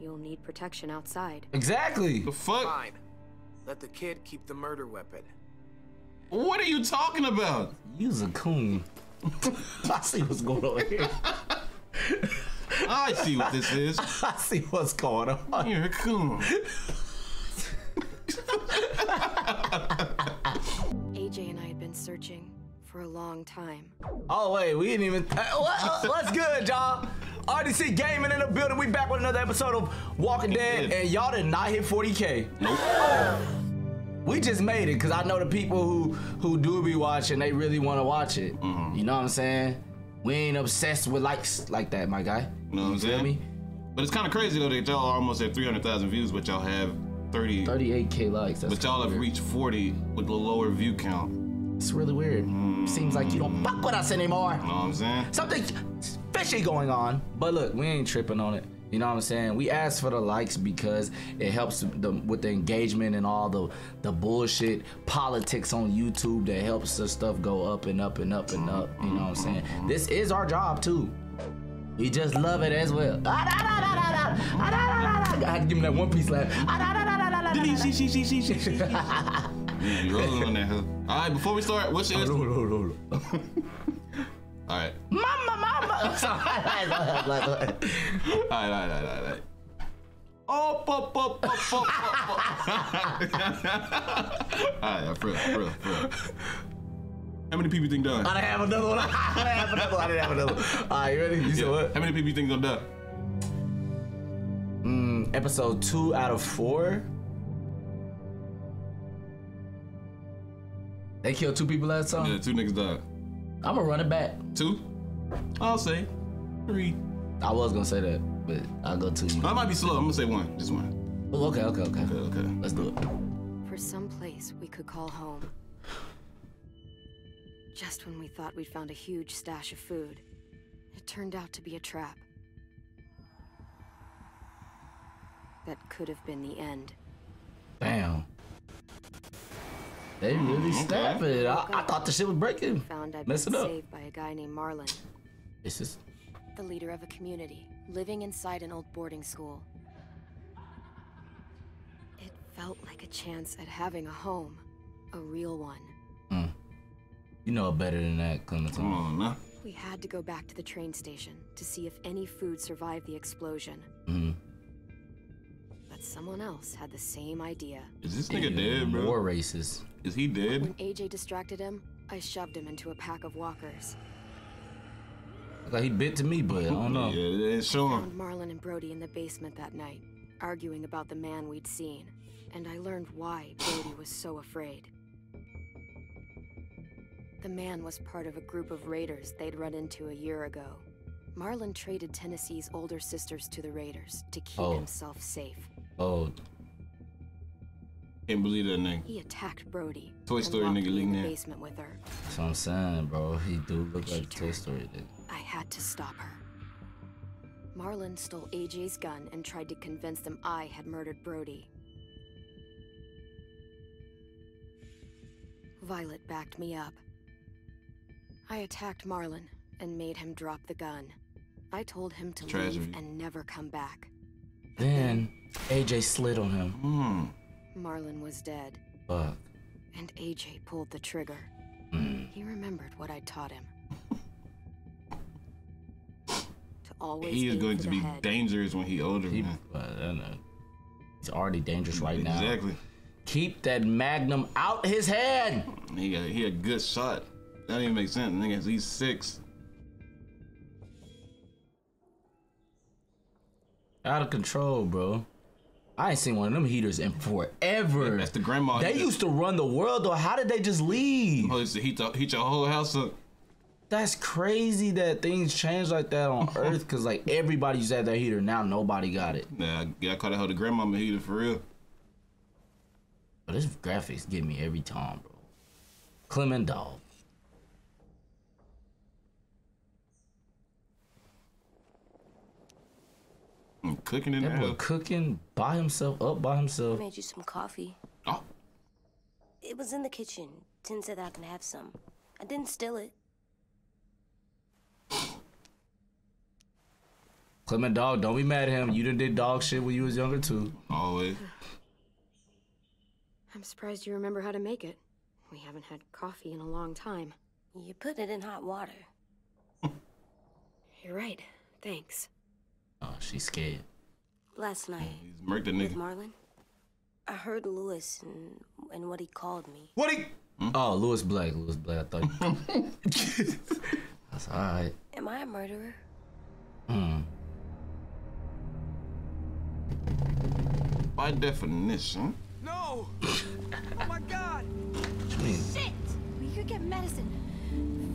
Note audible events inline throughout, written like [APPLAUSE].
you'll need protection outside. Exactly. The fuck? Fine. Let the kid keep the murder weapon. What are you talking about? You's a coon. [LAUGHS] I see what's going on here. [LAUGHS] I see what this is. [LAUGHS] I see what's going on. You're a coon. AJ and I had been searching for a long time. Oh wait, we didn't even. Uh, what- uh, what's good, y'all? RDC Gaming in the building. We back with another episode of Walking Dead, and y'all did not hit 40k. Nope. We just made it because I know the people who who do be watching. They really want to watch it. Mm-hmm. You know what I'm saying? We ain't obsessed with likes like that, my guy. You know what I'm saying? me? But it's kind of crazy though that y'all are almost at 300,000 views, but y'all have 30. 38k likes. That's But y'all have reached 40 with a lower view count. It's really weird. Seems like you don't fuck with us anymore. You know what I'm saying? Something fishy going on. But look, we ain't tripping on it. You know what I'm saying? We ask for the likes because it helps the, with the engagement and all the the bullshit politics on YouTube that helps the stuff go up and up and up and up. You know what I'm saying? This is our job too. We just love it as well. I had to give him that one piece laugh. All right, before we start, what's your? All right. Mama, mama. [LAUGHS] Sorry. All right, all right, all right, all right. Oh, pop, pop, pop, pop, pop. [LAUGHS] All right, for real, for real, for real. How many people you think died? [LAUGHS] I didn't have another one. I didn't have another one. I didn't have another one. All right, you ready? You said what? How many people you think gonna die? Mm, episode two out of four. They killed two people last time. Yeah, two niggas died. I'm gonna run it back. Two? I'll say three. I was gonna say that, but I'll go two. I might be slow. I'm gonna say one. Just one. Oh, okay, okay, okay. Okay, okay. Let's do it. For some place we could call home. Just when we thought we'd found a huge stash of food, it turned out to be a trap. That could have been the end. Damn. They really snap it. I, I thought the shit was breaking. Found I'd Mess been it up. saved by a guy named Marlon, This is the leader of a community, living inside an old boarding school. It felt like a chance at having a home, a real one. you know better than that, Clementine. Come on, now. We had to go back to the train station to see if any food survived the explosion. Mhm. But someone else had the same idea. Is this nigga dead, bro? More racist. Is he dead? When AJ distracted him, I shoved him into a pack of walkers. Like he bit to me, but I don't know. Yeah, it's showing. Found Marlon and Brody in the basement that night, arguing about the man we'd seen, and I learned why Brody was so afraid. The man was part of a group of raiders they'd run into a year ago. Marlon traded Tennessee's older sisters to the raiders to keep Oh. himself safe. Oh, Can't believe that nigga. He attacked Brody. Toy Story nigga me in the basement with her. that's what I'm saying, bro. He do look She like Toy. Story. Did. I had to stop her. Marlon stole AJ's gun and tried to convince them I had murdered Brody. Violet backed me up. I attacked Marlon and made him drop the gun. I told him to Tragedy. leave and never come back. Then AJ slid on him. Hmm. Marlon was dead, Fuck. and AJ pulled the trigger. Mm. He remembered what I taught him. to always He is going to be head. dangerous when he older, He, man. uh, I don't know. He's already dangerous right now. Exactly. Keep that magnum out his head. He got he a good shot. That don't even make sense. Nigga, he's six. Out of control, bro. I ain't seen one of them heaters in forever. That's the grandma. They heater. used to run the world though. How did they just leave? Oh, used to heat, the, heat your whole house up. That's crazy that things change like that on [LAUGHS] Earth. Cause like everybody used to have that heater. Now nobody got it. Nah, yeah, I call that hoe the grandmama heater for real. But this graphics get me every time, bro. Clemendog. I'm cooking in That there. boy cooking by himself, up by himself. I made you some coffee. Oh, It was in the kitchen. Tenn said I can have some. I didn't steal it. Clemendog, don't be mad at him. You done did dog shit when you was younger too. Always. [SIGHS] I'm surprised you remember how to make it. We haven't had coffee in a long time. You put it in hot water. [LAUGHS] You're right. Thanks. Oh, she's scared. Last night, He's murked the with nigga. Marlon, I heard Lewis and, and what he called me. What he? Oh, Lewis Black. Lewis Black. I thought. You... [LAUGHS] That's all right. Am I a murderer? Hmm. By definition. No! oh my god! What? Shit! We could get medicine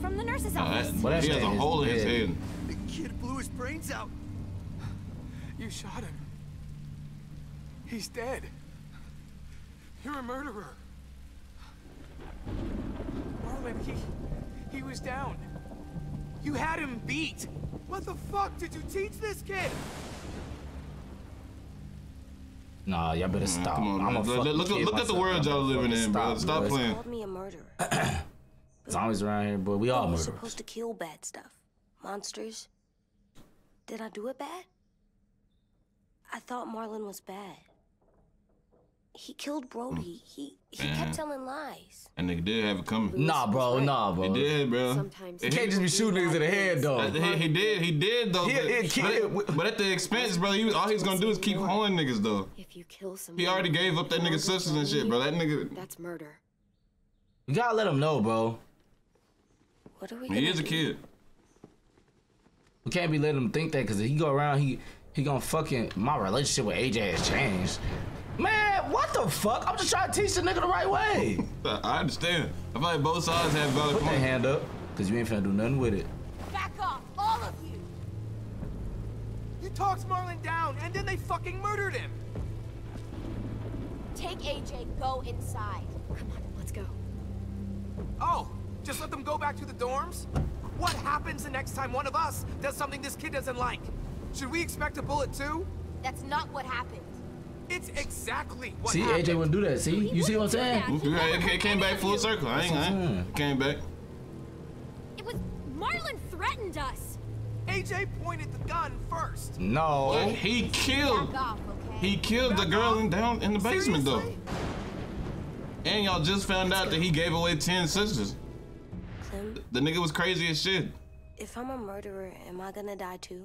from the nurse's office. that- What he has a hole in his dead. head. The kid blew his brains out. You shot him. He's dead. You're a murderer. Marlon, he he was down. You had him beat. What the fuck did you teach this kid? Nah, y'all better mm, stop. Come on, I'ma man. Look, look, kid look at the world y'all Y'all living in, bro. stop, Stop playing. Called me a murderer. [CLEARS THROAT] Zombies around here, boy. We all murderers. supposed to kill bad stuff. Monsters. Did I do it bad? I thought Marlon was bad. He killed Brody. Mm. He he Man. kept telling lies. And nigga did have it coming. Nah, bro. Nah, bro. He bro. did, bro. Sometimes You can't just be shooting niggas in the head, though. He, he did, he did though. He- but, he- he- but, but at the expense, bro. He was all he's gonna do is keep hoeing niggas though. If you kill someone, He already gave up that nigga's sisters and shit, bro. That nigga, That's murder. You gotta let him know, bro. What are we he is a kid. We can't be letting him think that because if he go around, he he gonna fucking my relationship with AJ has changed. Man, what the fuck? I'm just trying to teach the nigga the right way. I [LAUGHS] I understand. I feel like both sides have valid Put that hand up, cause you ain't finna do nothing with it. Back off, all of you! You talked Marlon down, and then they fucking murdered him. Take AJ, go inside. Come on, let's go. Oh, just let them go back to the dorms? What happens the next time one of us does something this kid doesn't like? Should we expect a bullet too? That's not what happened. It's exactly what happened. See, happened. AJ wouldn't do that. See, you see what I'm saying? wouldn't Yeah, It it came back full circle. I ain't, I ain't. It came back. It was Marlon threatened us. AJ pointed the gun first. No. He killed. Off, okay? He killed the girl in down in the basement though. And y'all just found out that he gave away ten sisters. Clem, The nigga was crazy as shit. if I'm a murderer, am I gonna die too?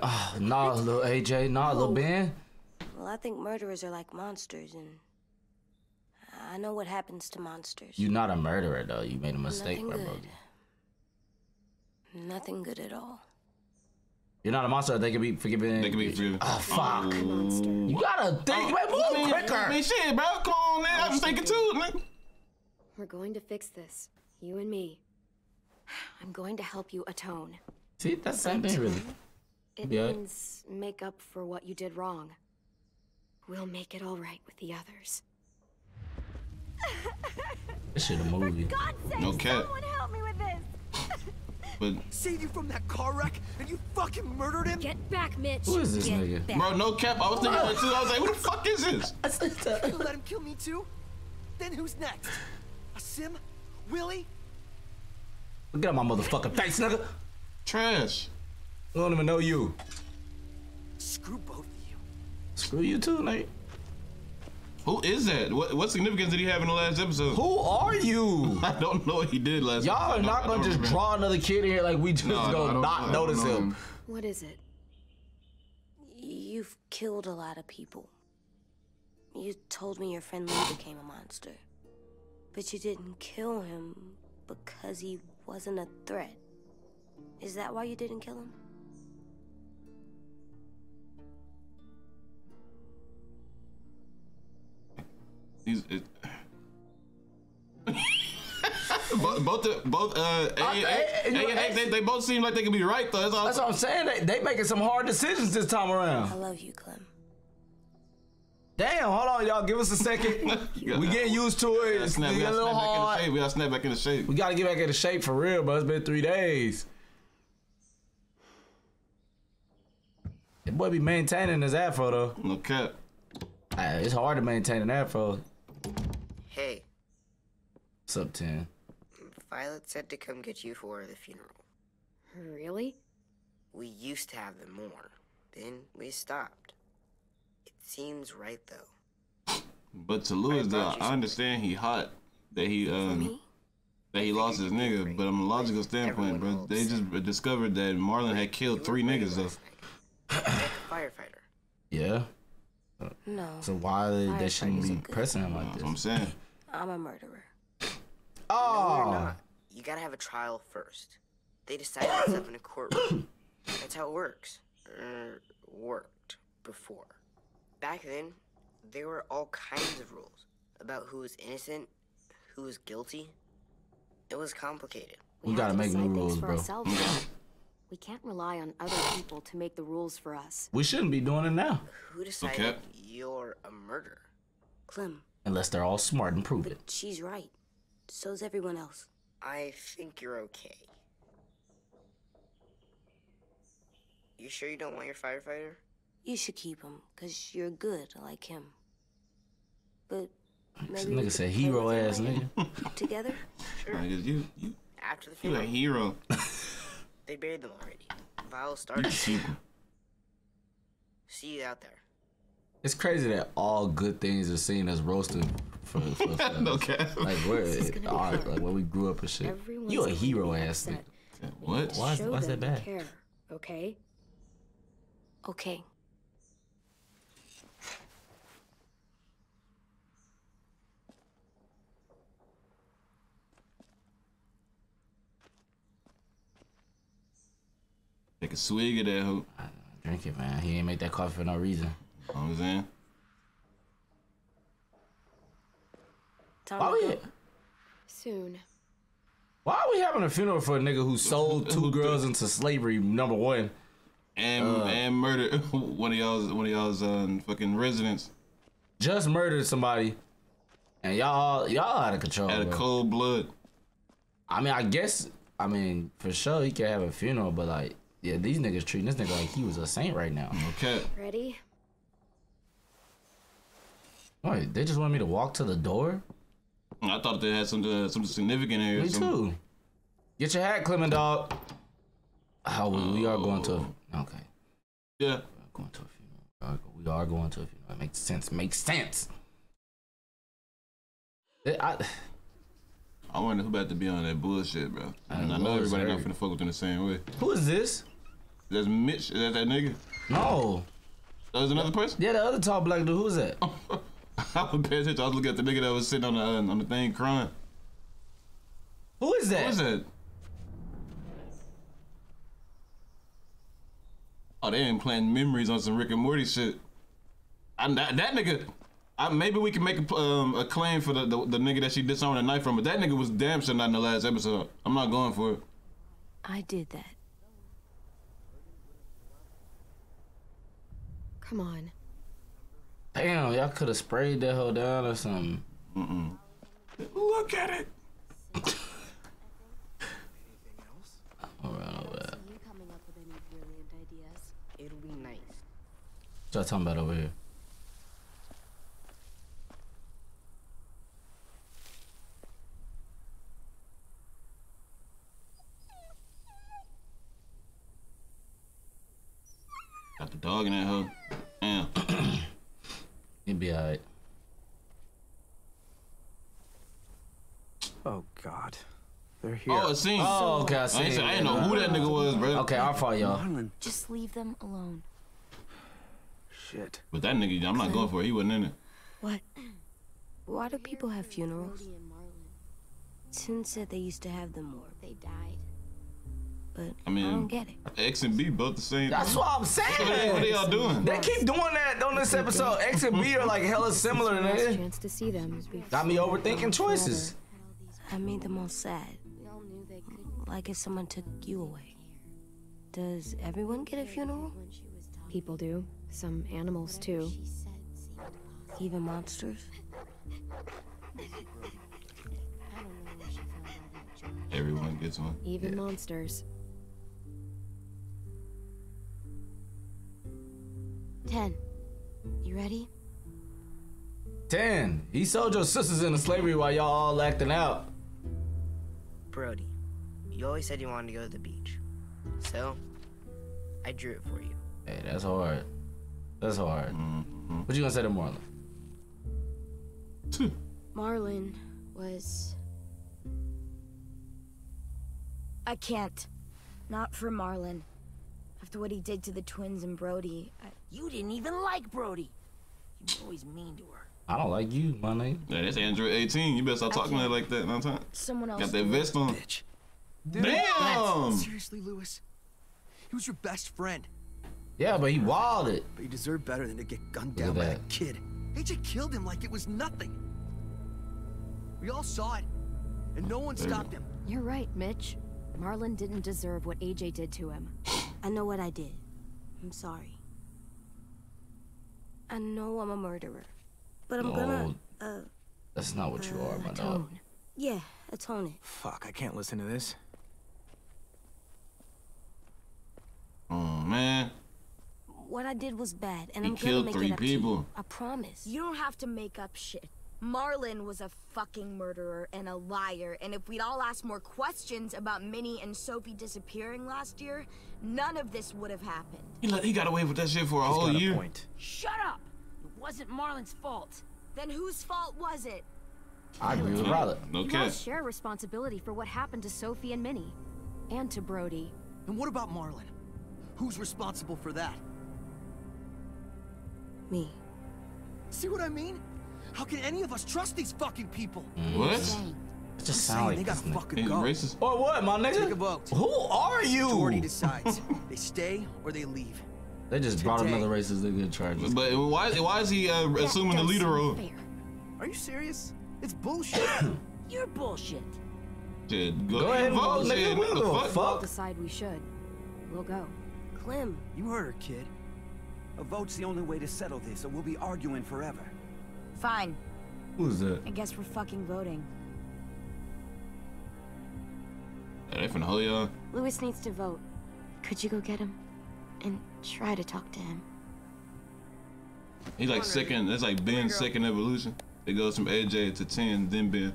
Ah, nah, little AJ. Nah, little Ben. Well, I think murderers are like monsters, and I know what happens to monsters. You're not a murderer though. You made a mistake, Nothing my good. brother. Nothing good at all. You're not a monster. They can be forgiven. They can be forgiven. Ah, fuck. Monster. You gotta think, man. Move I mean, quicker. I mean, shit, bro. Come on, man. I was thinking too, man. We're going to fix this. You and me. I'm going to help you atone. See, that's the same thing, really. It Yeah. means make up for what you did wrong. We'll make it all right with the others. [LAUGHS] This shit a movie. God sake, No cap. someone help me with this! [LAUGHS] But [LAUGHS] Saved you from that car wreck, and you fucking murdered him? Get back, Mitch! Who is this Get nigga? back. bro, no cap. I was thinking that too. I was like, who the fuck is this? You let him kill me too? Then who's next? Aasim? Willie? Get out my motherfucking face, nigga. Trash. I don't even know you. Screw both of you. Screw you too, Nate. Who is that? What, what significance did he have in the last episode? Who are you? [LAUGHS] I don't know what he did last. Y'all are don't- gonna just remember. draw another kid in here like we just No, don't- gonna don't- not notice know him. What is it? You've killed a lot of people. You told me your friend Lee became a monster. But you didn't kill him because he wasn't a threat. Is that why you didn't kill him? He's, it, [LAUGHS] both, both, the- both, uh, A, A, I- A, you know, and X, they, they both seem like they could be right though. That's all. That's what I'm saying. They, they making some hard decisions this time around. I love you, Clem. Damn, hold on, y'all. Give us a second. [LAUGHS] we getting used to it. we gotta It's snap, we a gotta little snap back into hard. shape. We gotta snap back into shape. We gotta get back into shape for real, but It's been three days. That boy be maintaining his afro though. No cap. Ah, It's hard to maintain an afro. Hey, What's up, Tenn? Violet said to come get you for the funeral. Really? We used to have them more. Then we stopped. It seems right though. But to Louis, though, I understand he hot that he um that he lost his nigga. But on a logical standpoint, bro, they just discovered that Marlon had killed three niggas though. Firefighter. Yeah. No. So why they, they shouldn't Firefighters be are pressing him like That's what I'm saying. I'm a murderer. Oh, you're not. You gotta have a trial first. They decide that stuff in a courtroom. That's how it works. Er, worked before. Back then, there were all kinds of rules about who was innocent, who was guilty. It was complicated. We have gotta to make new rules, bro. [LAUGHS] ourselves now. We can't rely on other people to make the rules for us. we shouldn't be doing it now Who decided Okay. you're a murderer? Clem. unless they're all smart and prove it. She's right. So's everyone else. I think you're okay. You sure you don't want your firefighter? You should keep him, because you're good like him. But [LAUGHS] This maybe we nigga said hero ass later, nigga. Together? [LAUGHS] Niggas, you you After the funeral. you a hero. [LAUGHS] they buried them already. Vile You started. keep. See you out there. It's crazy that all good things are seen as roasting for, for, [LAUGHS] for no cap. like where This is our, like where we grew up and shit. Everyone's you a going to be hero ass upset. nigga. What? Why is, why is that bad? care, okay? Okay. Take a swig of that hoe. Drink it, man. He ain't make that coffee for no reason. You know what I'm saying? Time Why we. Soon. why are we having a funeral for a nigga who sold [LAUGHS] two girls into slavery? Number one. And Uh. and murder [LAUGHS] one of y'all's one of y'all's um, fucking residents Just murdered somebody. And y'all y'all out of control. out of cold blood. I mean, I guess I mean, for sure he can have a funeral, but like, yeah, these niggas treating this nigga like he was a saint right now. Okay. Ready? Wait, they just want me to walk to the door? I thought they had something uh, something significant here. Me some- too. Get your hat, Clemendog. How we, we are going to a, okay. Yeah. We're going to a funeral. We are- going to a funeral. It makes sense. Makes sense. It- I, I wonder who about to be on that bullshit, bro. I And I know know everybody not hurt. finna fuck with them the same way. who is this? That's Mitch. Is that that nigga? No. That was another person? Yeah, the other tall black dude. Who is that? [LAUGHS] I was paying attention. I was looking at the nigga that was sitting on the uh, on the thing crying. Who is that? What was that? Oh, they ain't playing memories on some Rick and Morty shit. I, that, that nigga, I, maybe we can make a, um, a claim for the, the the nigga that she disarmed the knife from, but that nigga was damn sure not in the last episode. I'm not going for it. I did that. Come on. Damn, y'all could have sprayed that hoe down or something. Look at it. [LAUGHS] All right, all right. You coming up with any brilliant ideas? It'll be nice. What y'all talking about over here? Got the dog in that hoe. Damn. [CLEARS THROAT] You'd be alright. Oh God, they're here. Oh, a scene. Oh, okay, I I see. ain't, say- I ain't know who that nigga was, bro. Okay, our fault, y'all. Marlon. Just leave them alone. Shit. But that nigga, I'm not going for it. He wasn't in it. What? Why do people have funerals? Brody and Marlon, Tenn said they used to have them more, they died. But I mean, I don't get it. X and B both the same. That's what I'm saying. What are, what are y'all doing? They keep doing that on this episode. X and B are like hella similar, Last nigga. chance to see them. before Got me overthinking choices. I made them all sad, We all knew they couldn't like if someone took you away. Does everyone get a funeral? when she was talking. People do. Some animals too. She said seemed possible. Even monsters? I don't know where she found all that junk. Everyone gets one. Even monsters. Tenn. You ready? Tenn. He sold your sisters into slavery while y'all all acting out. Brody, you always said you wanted to go to the beach. So, I drew it for you. Hey, that's hard. That's hard. Mm-hmm. What you gonna say to Marlon? Marlon was. I can't. Not for Marlon. After what he did to the twins and Brody, I... You didn't even like Brody. You were always mean to her. I don't like you, my name. Yeah, that's Android 18. You better stop talking to her like that. No time. someone else. Got that vest on. Bitch. Damn. Seriously, Lewis? He was your best friend, Yeah, but he wilded. but he deserved better than to get gunned Look at down by a that. kid. AJ killed him like it was nothing. We all saw it, and no one There stopped him. You're right, Mitch. Marlon didn't deserve what AJ did to him. I know what I did. I'm sorry. I know I'm a murderer. But I'm gonna, uh, That's not what you are, my dog. Yeah, atone it. Fuck, I can't listen to this. Oh man. What I did was bad, and He I'm killed gonna make three it up to people. you. I promise. You don't have to make up shit. Marlon was a fucking murderer and a liar, and if we'd all asked more questions about Minnie and Sophie disappearing last year, none of this would have happened. He, let, he got away with that shit for a He's whole got a year. point. Shut up! It wasn't Marlon's fault. Then whose fault was it? I agree with Robert. No You all share responsibility for what happened to Sophie and Minnie. And to Brody. And what about Marlin? Who's responsible for that? Me. See what I mean? How can any of us trust these fucking people? What? It just I'm sound like they gotta nigga. fucking He's go. racist. Or what, my nigga? Take a vote. Who are you? Majority [LAUGHS] decides. they stay or they leave. They just brought Today. another racist nigga in charge. But why? Why is he uh, assuming the leader role? Are you serious? It's bullshit. [COUGHS] You're bullshit. Shit, go, Go ahead and vote, vote, nigga. We What don't the give a fuck? fuck. Decide we should. We'll go. Clem, you heard her, kid. A vote's the only way to settle this, or we'll be arguing forever. Fine. Who's that? I guess we're fucking voting. Yeah, they finna. Lewis needs to vote. Could you go get him? And try to talk to him. He's like second. It's like Ben's second evolution. It goes from AJ to ten, then Ben.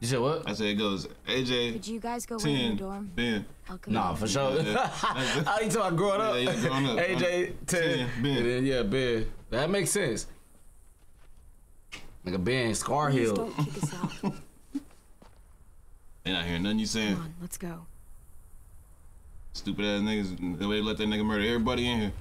You said what? I said it goes AJ, Could you guys go wait in the ten, dorm? Ben. I'll come Nah, for sure. Yeah. [LAUGHS] How you talking about growing up? Yeah, yeah, growing up. [LAUGHS] AJ, 10, Ten, Ben. and then, yeah, Ben. That makes sense. Like a Ben, Scar Please Hill. don't kick us out. [LAUGHS] They not hearing nothing you saying. Come on, let's go. Stupid ass niggas. The way they let that nigga murder everybody in here.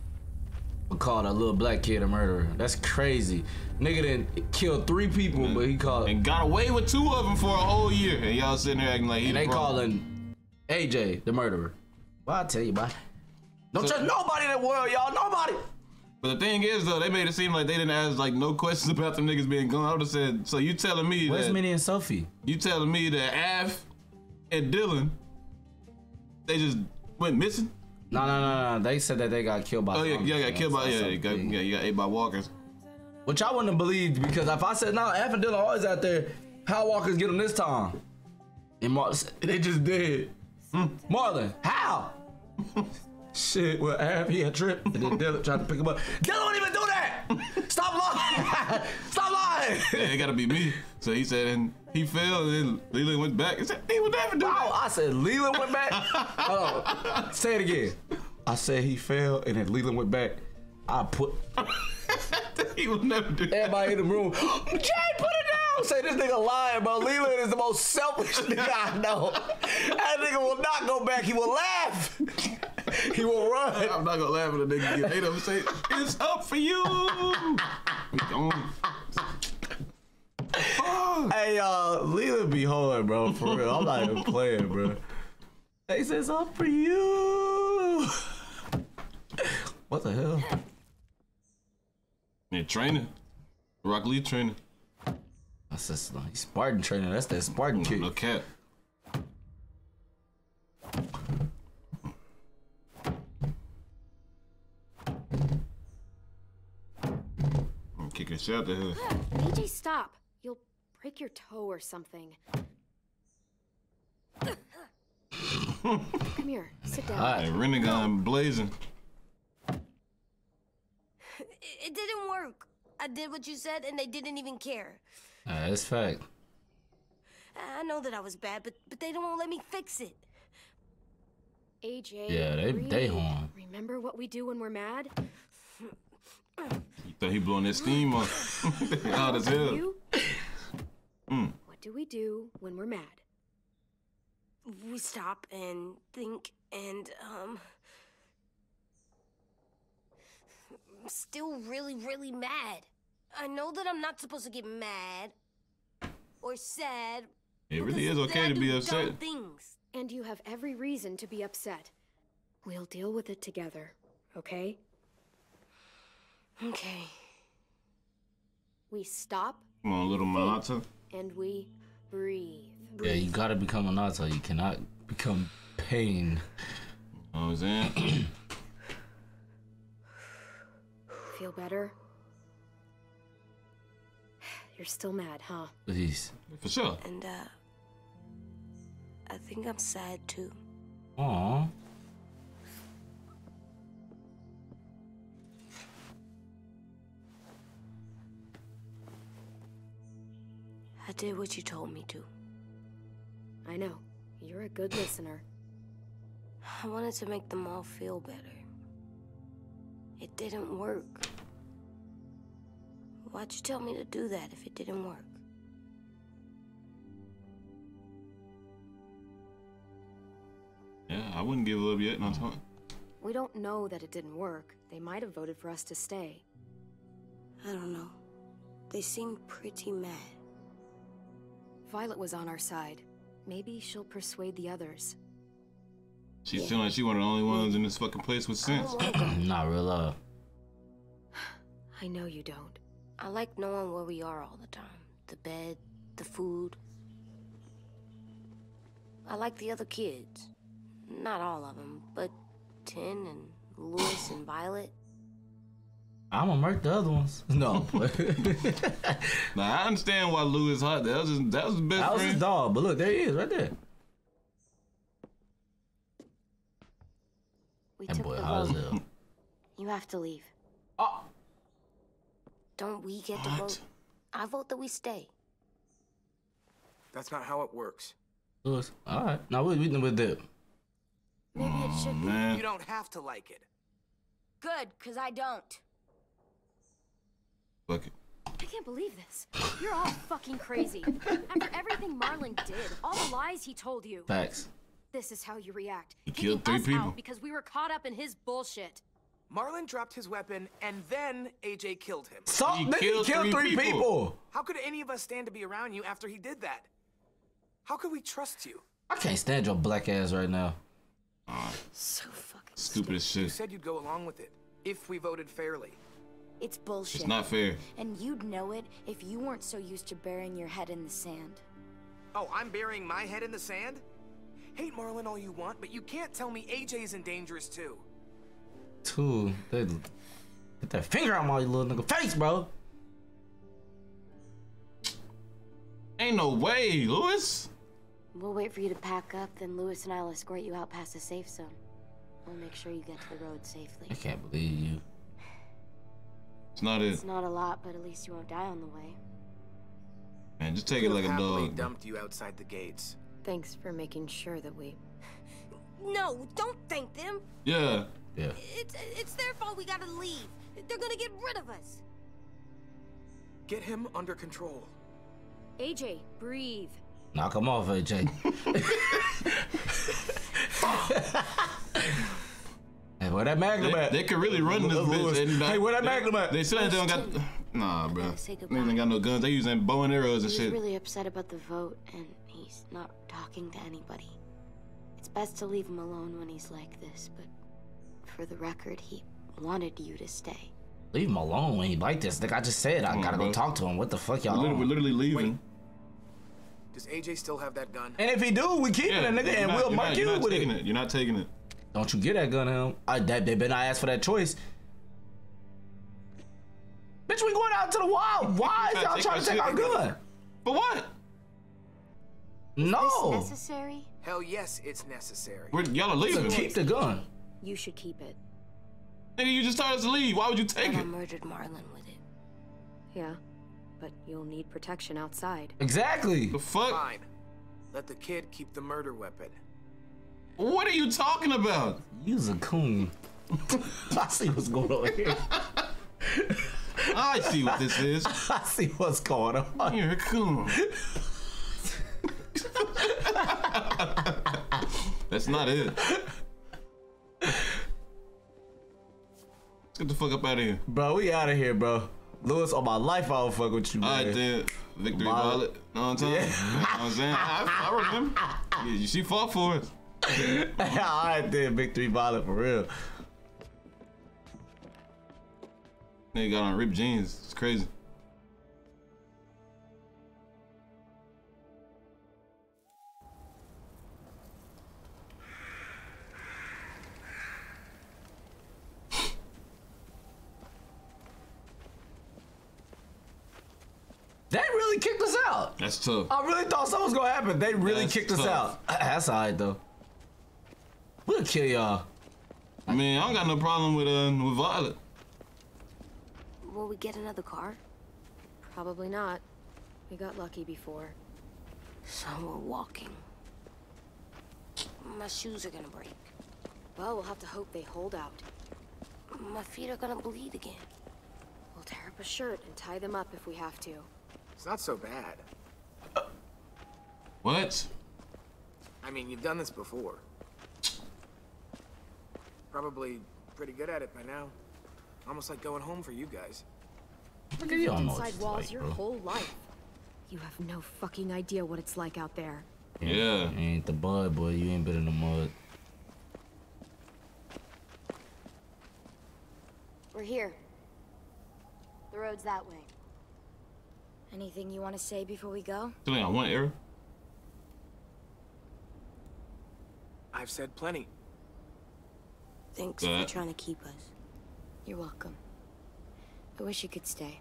We called a little black kid a murderer. That's crazy. Nigga didn't kill three people, but he called. And got away with two of them for a whole year. And y'all sitting there acting like he And the they problem. calling AJ the murderer. Well, I tell you, boy. Don't So- trust nobody in the world, y'all. Nobody. But the thing is, though, they made it seem like they didn't ask like no questions [LAUGHS] about them niggas being gone. I would have said, so you telling me Where's that Minnie and Sophie? you telling me that Af and Dylan they just went missing? No, no, no, no. They said that they got killed by. Oh yeah, zombies. yeah, got killed by yeah, you got, yeah, you got ate by walkers. Which I wouldn't have believed because if I said no, F and Dylan always out there, how Walkers get them this time? And Mar- they just did. Hmm. Marlon, how? [LAUGHS] Shit, well, Av, he had tripped, and then Dylan tried to pick him up. Dylan wouldn't even do that! Stop lying! [LAUGHS] Stop lying! Yeah, it gotta be me. So he said, and he fell, and then Leland went back. He said, he would never do Oh, that. I said Leland went back. [LAUGHS] Hold on. Say it again. I said he fell, and then Leland went back. I put [LAUGHS] he would never do that. everybody in the room. [GASPS] Jay, put it down. Say this nigga lying, bro. Leland is the most selfish nigga I know. That nigga will not go back. He will laugh. He will run. I'm not gonna laugh at a nigga get ate up and say, it's up for you. I'm gone. Hey, uh, Leland be hard, bro. For real. I'm not even playing, bro. He says It's up for you. What the hell? Yeah, training. Rock Lee training. That's just like Spartan training. That's that Spartan kick. No cap. I'm kicking shit out the hood. AJ, stop. You'll break your toe or something. Come here, sit down. All Hey, right. Renegon blazing. It, it didn't work. I did what you said, and they didn't even care. Uh, that's fact. I know that I was bad, but but they don't let me fix it. AJ, Yeah, they- they breathe. harm. Remember what we do when we're mad? You thought he blowing that steam on. [LAUGHS] Hot as hell. You? Mm. What do we do when we're mad? We stop and think and, um. I'm still really, really mad. I know that I'm not supposed to get mad or sad. It really is okay to be upset. things. And you have every reason to be upset. We'll deal with it together, okay? Okay. We stop Come on, little Malata. and we breathe. Yeah, you gotta become a Naruto. You cannot become pain. You know what I'm saying? [CLEARS THROAT] Feel better? [SIGHS] You're still mad, huh? Please. For sure. And, uh. I think I'm sad too. Aw. I did what you told me to. I know. You're a good listener. I wanted to make them all feel better. It didn't work. Why'd you tell me to do that if it didn't work? Yeah, I wouldn't give up yet. No time. We don't know that it didn't work. They might have voted for us to stay. I don't know. They seem pretty mad. Violet was on our side. Maybe she'll persuade the others. She feeling like she one of the only ones in this fucking place with sense. [CLEARS THROAT] [CLEARS THROAT] Not real love. [SIGHS] I know you don't. I like knowing where we are all the time. The bed, the food. I like the other kids. Not all of them, but Tenn and Louis and Violet. I'm gonna murk the other ones. [LAUGHS] No. [LAUGHS] Now I understand why Lou is hot. That was his, that was his best that was friend. his dog, but look, there he is, right there. We That took boy the hot as vote. hell. You have to leave. Oh. Don't we get to What? vote? I vote that we stay. That's not how it works. Louis. All right. Now we we with that. Maybe it should be. You don't have to like it. Good, because I don't. fuck it. I can't believe this. You're all fucking crazy. After everything Marlon did, all the lies he told you. Facts. This is how you react. He killed three people. because we were caught up in his bullshit. Marlon dropped his weapon, and then AJ killed him. So He killed he killed three three people. people. How could any of us stand to be around you after he did that? How could we trust you? I can't stand your black ass right now. So fucking Stupid as shit. You shit. said you'd go along with it if we voted fairly. It's bullshit. It's not fair. And you'd know it if you weren't so used to burying your head in the sand. Oh, I'm burying my head in the sand? Hate Marlon all you want, but you can't tell me AJ's in dangerous too. Two. They get that finger out my little nigga face, bro. Ain't no way, Lewis. We'll wait for you to pack up, then Lewis and I'll escort you out past the safe zone. We'll make sure you get to the road safely. I can't believe you. It's not it. It's not a lot, but at least you won't die on the way. Man, just take it Could've like a happily dog. dumped you outside the gates. Thanks for making sure that we. No, don't thank them. Yeah. Yeah. It's it's their fault we gotta leave. They're gonna get rid of us. Get him under control. AJ, breathe. Knock him off, AJ. [LAUGHS] hey, where that magnum They, at? they could really run this bitch. And not- Hey, where that they- magnum at? They still ain't don't got. Nah, bro. gotta say goodbye. Niggas ain't got no guns. They using bow and arrows and shit. He's shit. really upset about the vote, and he's not talking to anybody. It's best to leave him alone when he's like this, but for the record, he wanted you to stay. Leave him alone when he like this. Like I just said, I Come gotta bro. go talk to him. What the fuck, We're y'all? literally, we're literally leaving. Does AJ still have that gun? And if he do, we keep Yeah, it, nigga, and not- we'll you're mark not- you you're not with taking it. it. You're not taking it. Don't you get that gun to him? I, that, they better not ask for that choice. Bitch, we going out to the wild. Why is y'all trying to take shit. our gun? But what? No. This necessary? Hell yes, it's necessary. We're, y'all are So keep the gun. You should keep it. Nigga, you just told us to leave. Why would you take And I murdered Marlon with it. Yeah, but you'll need protection outside. Exactly. The fuck? Fine. Let the kid keep the murder weapon. What are you talking about? You's a coon. [LAUGHS] I see what's going on here. [LAUGHS] I see what this is. [LAUGHS] I see what's going on. Here it comes. That's not it. Let's get the fuck up out of here. Bro, we out of here, bro. Lewis, on my life, I don't fuck with you, man. right, then. Victory Violet. Violet. Know what I'm saying? Yeah. You know what I'm saying? I, I remember. [LAUGHS] Yeah, she fought for us. [LAUGHS] Then, Big Three Violet, for real. Nigga got on ripped jeans. It's crazy. They really kicked us out. That's tough. I really thought something was gonna happen. They really That's kicked us out. [CLEARS THROAT] That's alright though. We'll kill y'all. I mean, I don't got no problem with uh with Violet. Will we get another car? Probably not. We got lucky before. So we're walking. My shoes are gonna break. Well, we'll have to hope they hold out. My feet are gonna bleed again. We'll tear up a shirt and tie them up if we have to. It's not so bad. What? I mean, you've done this before. Probably pretty good at it by now. Almost like going home for you guys. Look at you, don't Inside walls like, your bro. whole life. You have no fucking idea what it's like out there. Yeah. You ain't the bud, boy. You ain't been in the mud. We're here. The road's that way. Anything you want to say before we go? Still I want, one error. I've said plenty. Thanks Yeah. for trying to keep us. You're welcome. I wish you could stay.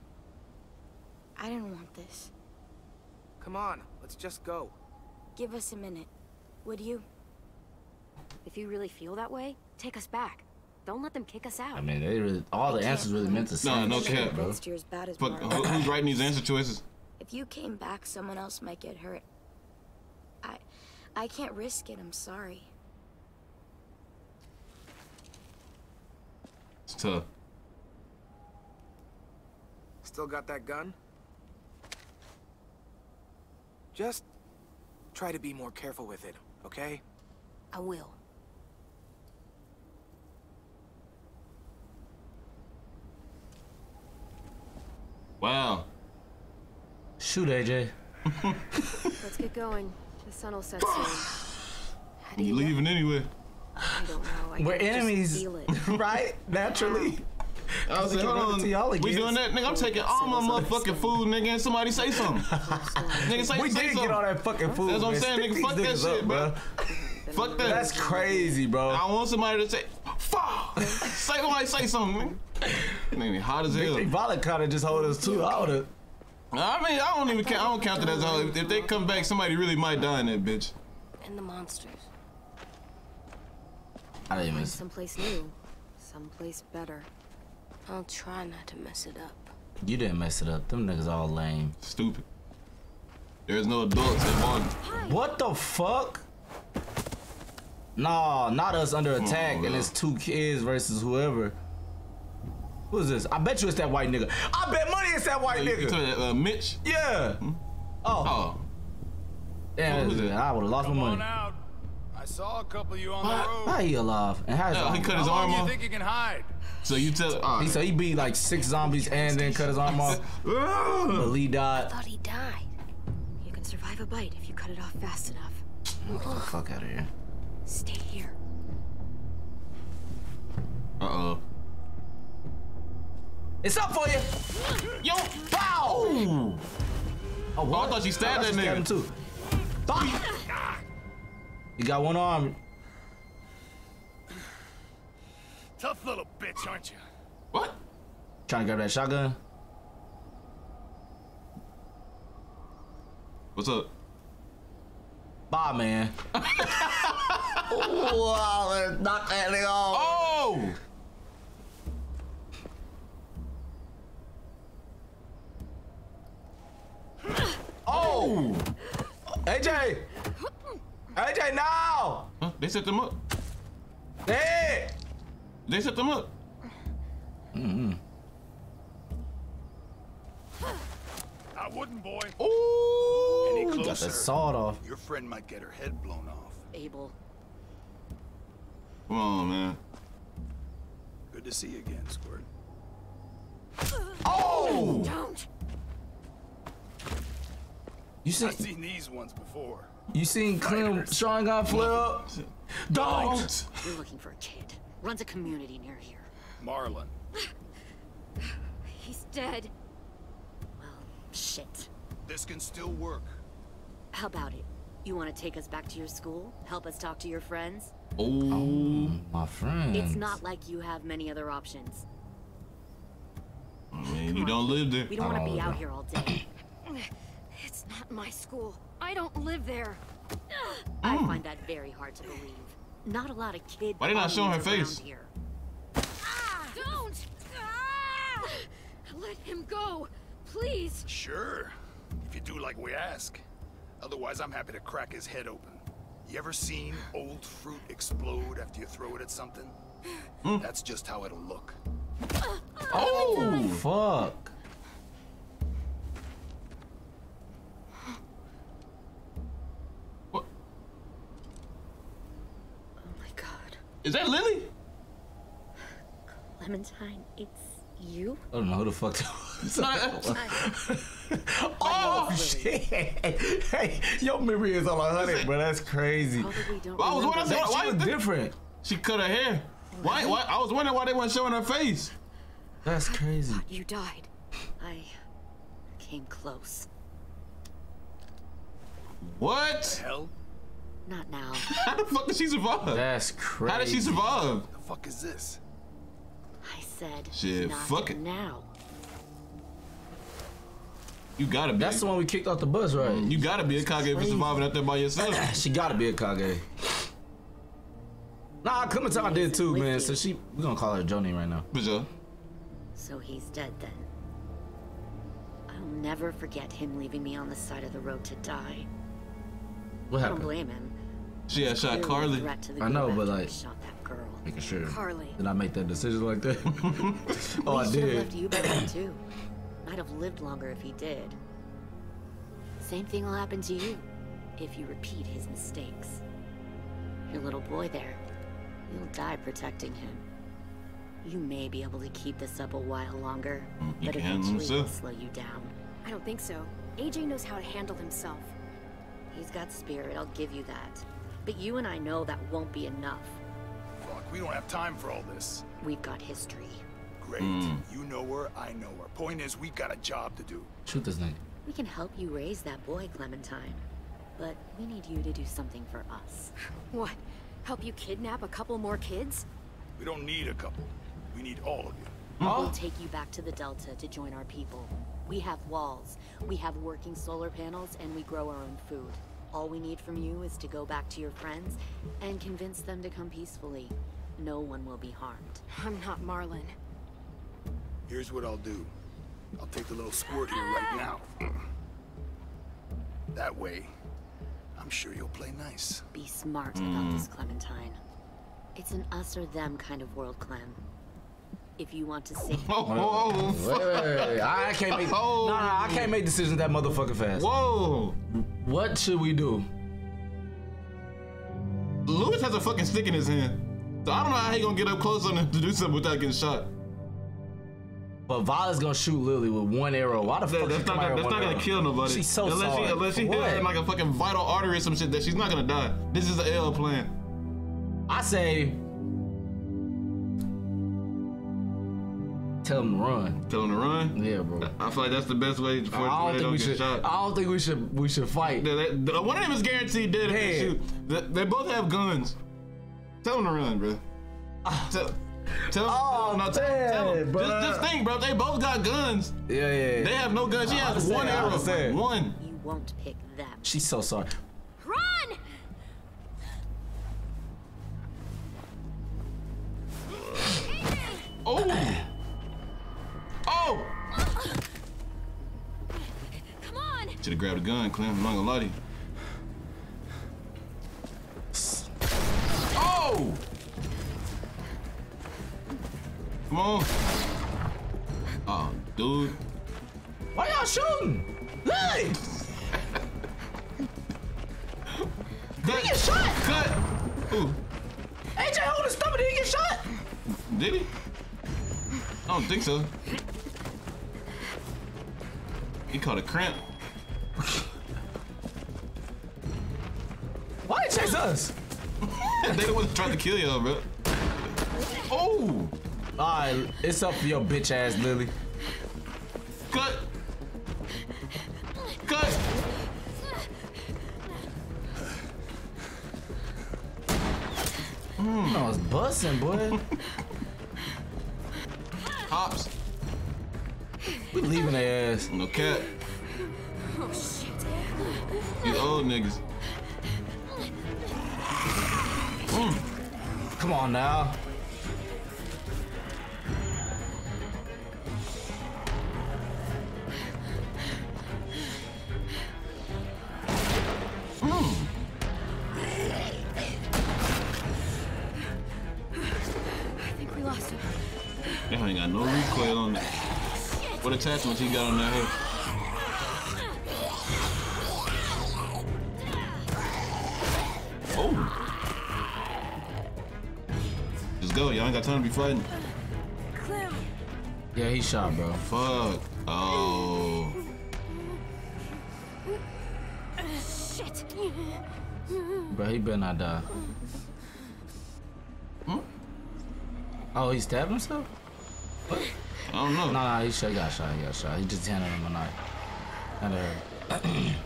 I didn't want this. Come on, let's just go. Give us a minute. Would you? If you really feel that way, take us back. Don't let them kick us out. I mean, they really, all the answers really meant the No, no shit, cap. bro. Against as bad as Fuck, Marlon. who's writing these answer choices? If you came back, someone else might get hurt. I, I can't risk it. I'm sorry. It's tough. Still got that gun? Just try to be more careful with it, okay? I will. Wow. Shoot, AJ. Let's get going. The sun will set soon. [SIGHS] How do You you know? leaving anyway. I don't know. I We're enemies, [LAUGHS] right? Naturally. [LAUGHS] I was We like, hold on. We doing that, nigga. I'm taking all my motherfucking food, nigga, and somebody say something. [LAUGHS] nigga, say, We say did something. get all that fucking food. That's what I'm saying, Stick nigga. Fuck that shit, up, bro. Fuck that. That's crazy, bro. I want somebody to say, fuck. [LAUGHS] say somebody say something, nigga. [LAUGHS] Nigga, hot as hell. Big Violet kind of just hold us too. I would've. I mean, I don't even count. I don't count it as all. If, if they come back, somebody really might die in that bitch. And the monsters. I didn't even. Find someplace new. Someplace better. I'll try not to mess it up. You didn't mess it up. Them niggas all lame. Stupid. There's no adults involved. What the fuck? Nah, not us under Come on, attack, and it's two kids versus whoever. Who is this? I bet you it's that white nigga. I bet money it's that white You, you nigga. talking about, uh, Mitch? Yeah. Oh, Oh, damn, who's that? I would have lost my Come on money. out. I saw a couple of you on What? the road. How he alive? And how's Yeah, he cut his How arm off? you think you can hide? So you tell. all He right. said he beat like six zombies and then cut his arm off. [LAUGHS] But Lee died. Thought he died. You can survive a bite if you cut it off fast enough. Get the fuck out of here. Stay here. Uh oh. It's up for you. Yo, Pow! Oh, Oh, I thought you stabbed that nigga. him too. Fuck. You got one arm. Tough little bitch, aren't you? What? Trying to grab that shotgun. What's up? Bye, man. [LAUGHS] wow, knock that nigga off. Oh! Oh! AJ! AJ, now! Huh? They set them up. Hey! They set them up. Mm-hmm. I wouldn't, boy. Ooh, Any got closer, the sawed off. Your friend might get her head blown off. Abel. Come on, man. Good to see you again, Squirt. Oh! Don't. You seen I've seen these ones before. you seen Clem Sean got flare up? Don't! You're looking for a kid. Runs a community near here. Marlon. He's dead. Well, shit. This can still work. How about it? You want to take us back to your school? Help us talk to your friends? Oh, my friend. It's not like you have many other options. I mean, you don't live there. We don't want to be Oh, out here all day. [COUGHS] It's not my school. I don't live there. I find that very hard to believe. Not a lot of kids. Why they not showing her face? Here. Don't! Ah! Let him go, please. Sure. If you do like we ask. Otherwise, I'm happy to crack his head open. You ever seen old fruit explode after you throw it at something? Hmm? That's just how it'll look. Oh, oh fuck. What? Oh my god. Is that Lily? Clementine, it's you? I don't know who the fuck that was. [LAUGHS] [LAUGHS] oh shit! Hey, your memory is on a hundred, bro. That's crazy. Probably I was remember wondering That why shit is was that- different. She cut her hair. Why, why? I was wondering why they weren't showing her face. That's crazy. You died. I came close. What? Hell? Not now. [LAUGHS] How the fuck did she survive? That's crazy. How did she survive? The fuck is this? I said Shit, not fuck it. now. You gotta be. That's the one we kicked off the bus, right? Mm, you gotta be a Kage for surviving out there by yourself. [CLEARS THROAT] she gotta be a Kage. Nah, Clementine did too, man. So she, we're gonna call her Jonin right now. For sure. So he's dead then. I'll never forget him leaving me on the side of the road to die. What I don't happened? blame him. She had shot Carly. threat to the I know, but like, shot that girl. Making sure. Carly. Did I make that decision like that? [LAUGHS] [LAUGHS] oh, I we should have did. left you behind too. Might have lived longer if he did. Same thing will happen to you if you repeat his mistakes. Your little boy there, you'll die protecting him. You may be able to keep this up a while longer, mm, he but can handle eventually it'll himself. slow you down. I don't think so. AJ knows how to handle himself. He's got spirit, I'll give you that. But you and I know that won't be enough. Fuck, we don't have time for all this. We've got history. Great. Hmm. You know her, I know her. Point is, we've got a job to do. Shoot this nigga. We can help you raise that boy, Clementine. But we need you to do something for us. [LAUGHS] What? Help you kidnap a couple more kids? We don't need a couple. We need all of you. We'll take you back to the Delta to join our people. We have walls, we have working solar panels, and we grow our own food. All we need from you is to go back to your friends and convince them to come peacefully. No one will be harmed. I'm not Marlon. Here's what I'll do. I'll take the little squirt here right ah. now. That way, I'm sure you'll play nice. Be smart about this, hmm. Clementine. It's an us or them kind of world, Clem. If you want to [LAUGHS] save Oh, Wait, wait, wait, wait. I can't make. Oh. No, no, I can't make decisions that motherfucking fast. Whoa! What should we do? Lewis has a fucking stick in his hand. So I don't know how he gonna get up close on him to do something without getting shot. But Violet's gonna shoot Lily with one arrow. Why the That- fuck? that's not, gonna, that's not gonna kill nobody. She's so unless. She, unless she For hit her in like a fucking vital artery or some shit that she's not gonna die. This is the L plan. I say, tell him to run. Tell him to run. Yeah, bro. I feel like that's the best way for I don't think don't we get should. shot. I don't think we should. We should fight. They- they- one of them is guaranteed dead shoot. They, they both have guns. Tell them to run, bro. Ah. Tell, tell, Oh, no, tell, tell man, them. bro. Just, just think, bro. They both got guns. Yeah, yeah. They have no guns. She I has one I arrow. understand. One. you won't pick them. She's so sorry. Run! Oh. Oh. Come on! Should have grabbed a gun, Clem. I'm not gonna lie to you. Oh! on. Oh, dude. Why y'all shooting? Lily! [LAUGHS] Did he get shot? Cut! Ooh. AJ hold his stomach, did he get shot? Did he? I don't think so. He caught a cramp. Why did he chase us? [LAUGHS] they the ones trying to kill y'all, bro. Oh! Alright, it's up for your bitch ass, Lily. Cut! Cut! Mm. I was busting, boy. Hops. We leaving their ass. No cat. Oh shit. You old niggas. Mm. Come on now. Mm. I think we lost him. That ain't got no recoil on it. What attachments he got on that head? Oh! Just go, y'all ain't got time to be fighting. Clem. Yeah, he shot, bro. Fuck. Oh. Shit. Bro, he better not die. Hmm? Oh, he stabbed himself? What? I don't know. No, no, he shot, he got shot, he got shot. He just handed him a knife. That hurt. [CLEARS THROAT]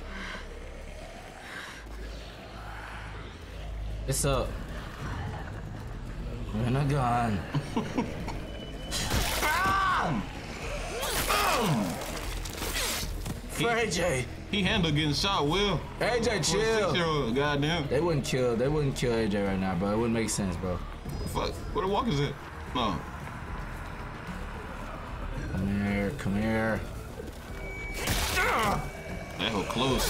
it's up. And a gun. He, For AJ. He handled getting shot well. AJ, chill. Six-year-old, goddamn. They wouldn't kill. They wouldn't kill AJ right now, bro. It wouldn't make sense, bro. Fuck. Where the walkers at? No. Come here. Come here. That hoe close.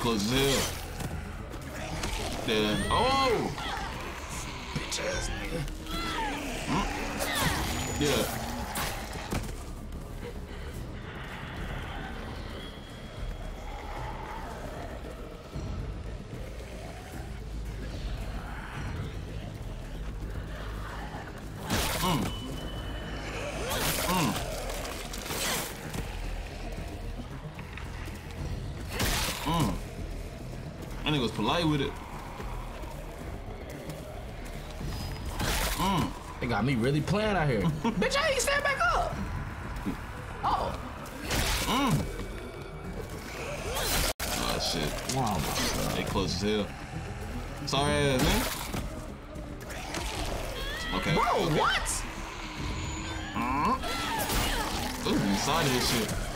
Close as hell. Damn. Oh! Nigga. Yeah. Mm. Mm. Mm. That was polite with it. Got me really playing out here. [LAUGHS] Bitch, I ain't stand back up. Oh. Mm. Oh shit. Oh my god. They close as hell. Sorry ass, man. Okay. Bro, okay. what? Ooh, inside of this shit.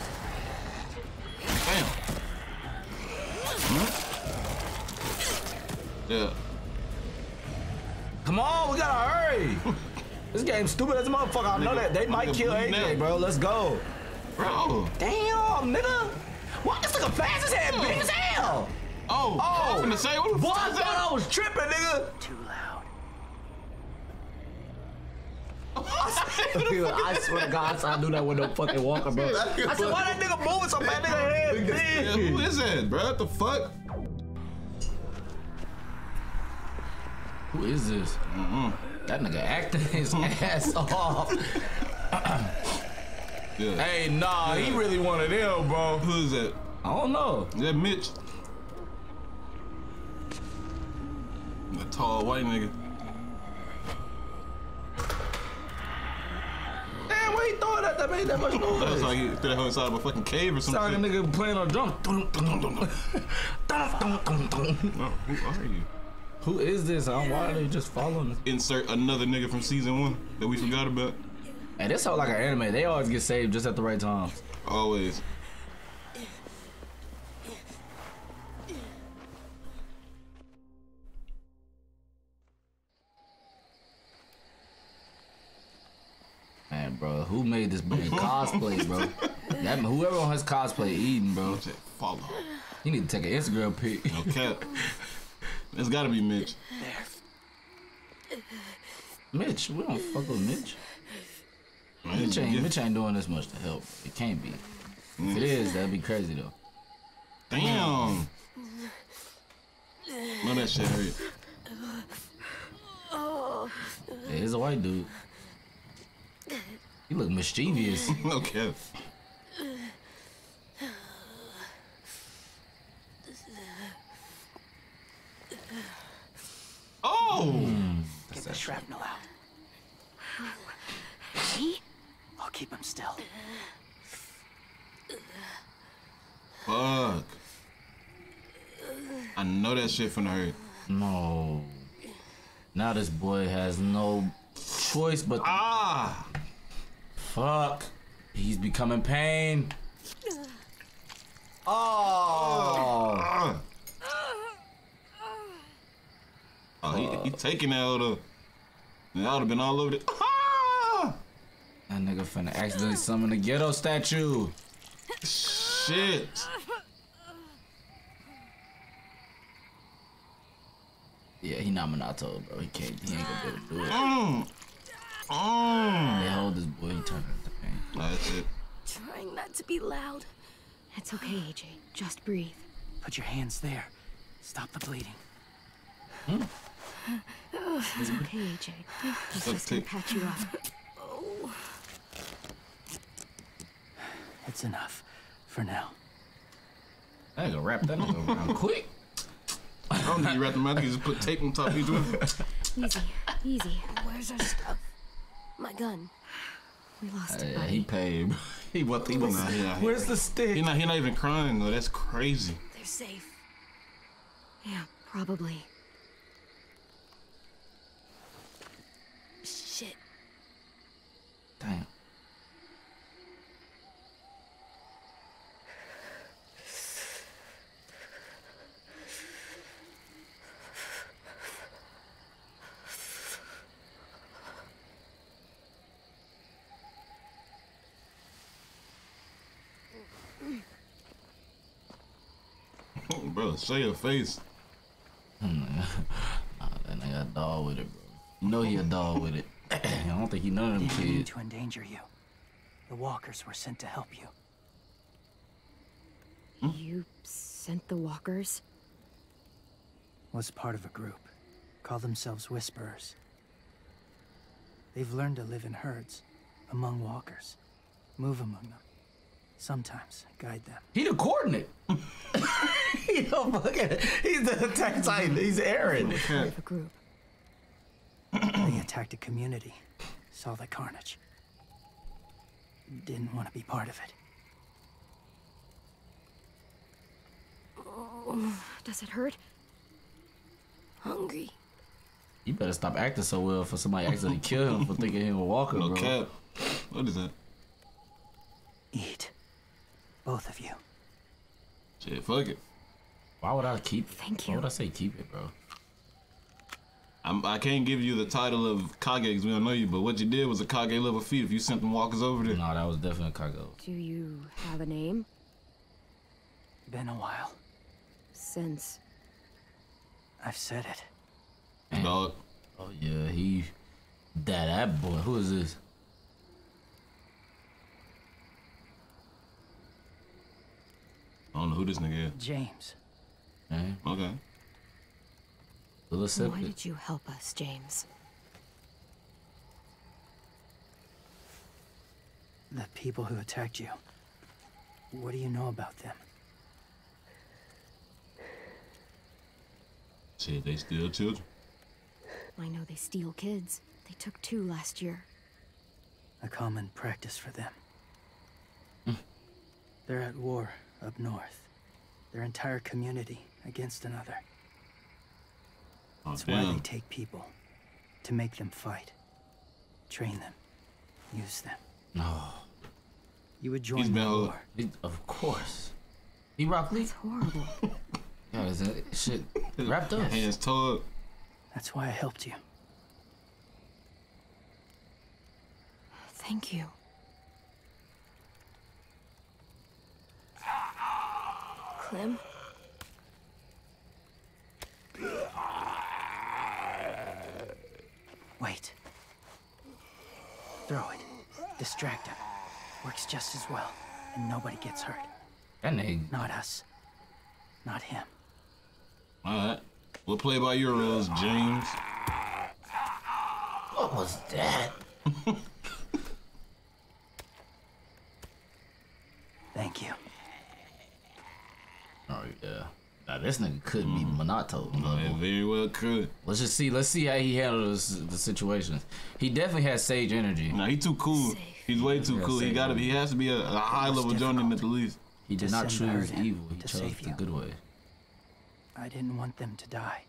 Stupid as a motherfucker. I know that. They might gonna kill bleed AJ, now. bro. Let's go. Bro. Damn, nigga. What? This nigga fast as hell, big as hmm. hell. Oh, I was Oh. finna say, what the Boy, I fuck is thought that? I was tripping, nigga. Too loud. [LAUGHS] I [LAUGHS] swear to God, I knew that with no fucking walker, bro. [LAUGHS] I said, why that nigga moving so fast? Nigga head Yeah, big. who is that, bro? What the fuck? Who is this? That nigga acting [LAUGHS] his ass [LAUGHS] off. [COUGHS] Yeah. hey, nah, he really one of them, bro. Who is that? I don't know. Is that Mitch? A tall white nigga. Damn, why he throwing that? That made that much That was noise. like he threw that hoe inside of a fucking cave or some Sound like a nigga playing on drum. [LAUGHS] Who are you? Who is this? huh? Why are they just following us? Insert another nigga from season one that we forgot about. And this sound like an anime. They always get saved just at the right times. Always. Man, bro, who made this [LAUGHS] man cosplay, bro? That whoever on his cosplay eating, bro. Follow. You need to take an Instagram pic. No cap. [LAUGHS] It's gotta be Mitch. Mitch, we don't fuck with Mitch. Mitch ain't, Mitch ain't doing this much to help. It can't be. If it is, that'd be crazy though. Damn. No, that shit hurt. Yeah, he's a white dude. He look mischievous. [LAUGHS] okay. Oh! Get the shrapnel out. Me? I'll keep him still. Fuck. I know that shit finna hurt. No. Now this boy has no choice but ah. Fuck. He's becoming pain. Oh. Oh, he, he taking that other. That would have been all over the. Ah! That nigga finna accidentally summon the Gedo Statue. Shit. Yeah, he not Minato, bro. He can't. He ain't gonna be able to do it. Mm. Mm. They hold this boy. He turned into pain. That's it. Trying not to be loud. It's okay, AJ. Just breathe. Put your hands there. Stop the bleeding. It's okay, AJ. He's just gonna patch you up. Oh. It's enough. For now. I gotta wrap that nigga around [LAUGHS] quick. I don't need to wrap them out. You just put tape on top of each one. Easy, easy. Where's our stuff? My gun. We lost it, Yeah, buddy. he paid. He what? He was. Not- he- Where's the stick? He not, he not even crying though. That's crazy. They're safe. Yeah, probably. Shit. [LAUGHS] Bro, show your face. nah, that nigga a dog with it, bro. You know he a [LAUGHS] dog with it. [CLEARS THROAT] I don't think he knows. of them Didn't mean to endanger you. The walkers were sent to help you. Hmm? You sent the walkers? Was part of a group. Call themselves Whisperers. They've learned to live in herds, among walkers. Move among them. Sometimes guide them. He the coordinate. [LAUGHS] he the fucking. He's the [LAUGHS] attack titan. He's Eren. Part of a group. They attacked a community. Saw the carnage. Didn't want to be part of it. Oh, [SIGHS] Does it hurt? Hungry. You better stop acting so well for somebody accidentally [LAUGHS] kill him for thinking he was a walker, No bro. cap. What is that? Eat. Both of you. Shit, fuck it. Why would I keep it? Thank Why would I say keep it, bro? I'm, I can't give you the title of Kage because we don't know you, but what you did was a Kage level feat if you sent them walkers over there. No, that was definitely Kage. Do you have a name? Been a while. Since. I've said it. Dog. Oh yeah, he. That that boy. Who is this? I don't know who this nigga is. James. Man, Okay. Little Why did you help us, James? The people who attacked you. What do you know about them? Shit, they steal children. I know they steal kids. They took two last year. A common practice for them. Hmm. They're at war up north. Their entire community against another. Oh, That's why they take people. To make them fight. Train them. Use them. No. You would He's join been the war. He, of course. He Rock Lee. It's horrible. [LAUGHS] Yeah, is that shit wrapped up. Hands towed. That's why I helped you. Thank you. Clem? Wait. Throw it. Distract him. Works just as well, and nobody gets hurt. That nigga. Not us. Not him. Alright. We'll play by your rules, James. What was that? Thank you. Oh yeah. Now this nigga could be mm. Minato. It very well could. Let's just see. Let's see how he handles the situations. He definitely has sage energy. No, he too cool. He's way too Yeah, cool. He gotta be. He has to be a, a high level Jonin at the least. He did not choose evil. He chose the good way. I didn't want them to die.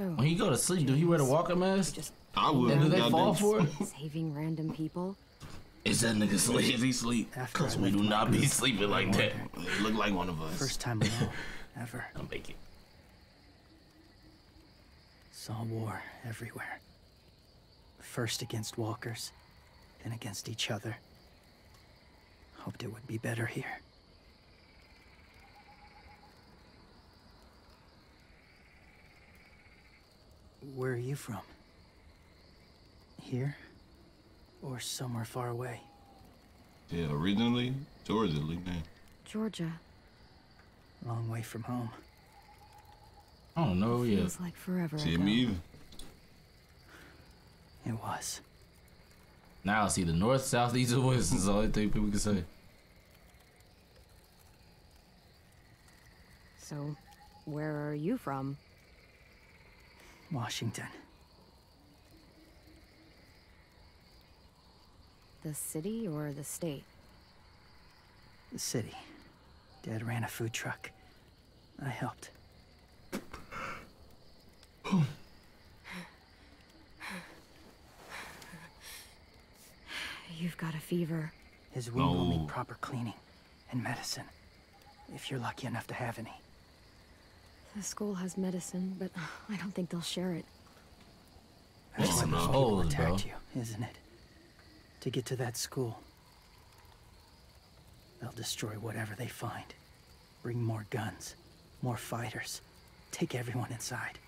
So, When he go to sleep, do he wear the walker mask? I would. And do they fall for it? [LAUGHS] saving random people? Is that nigga sleep? Is he sleep? After Cause I we do not be group, sleeping like that. He look like one of us. First time alone, [LAUGHS] ever. I'll make it. Saw war everywhere. First against walkers, then against each other. Hoped it would be better here. Where are you from? Here? Or somewhere far away? Yeah, originally Georgia, leave man. Georgia. Long way from home. I don't know yet. Feels like forever See ago. me either. It was. Now I see the north, south, east, or west. Is the only thing people can say. So, where are you from? Washington. The city or the state? The city. Dad ran a food truck. I helped. [SIGHS] You've got a fever. His wound will need proper cleaning and medicine. If you're lucky enough to have any. The school has medicine, but I don't think they'll share it. That's Oh, why no. those people Holes, bro. you, isn't it? To get to that school. They'll destroy whatever they find. Bring more guns, more fighters. Take everyone inside.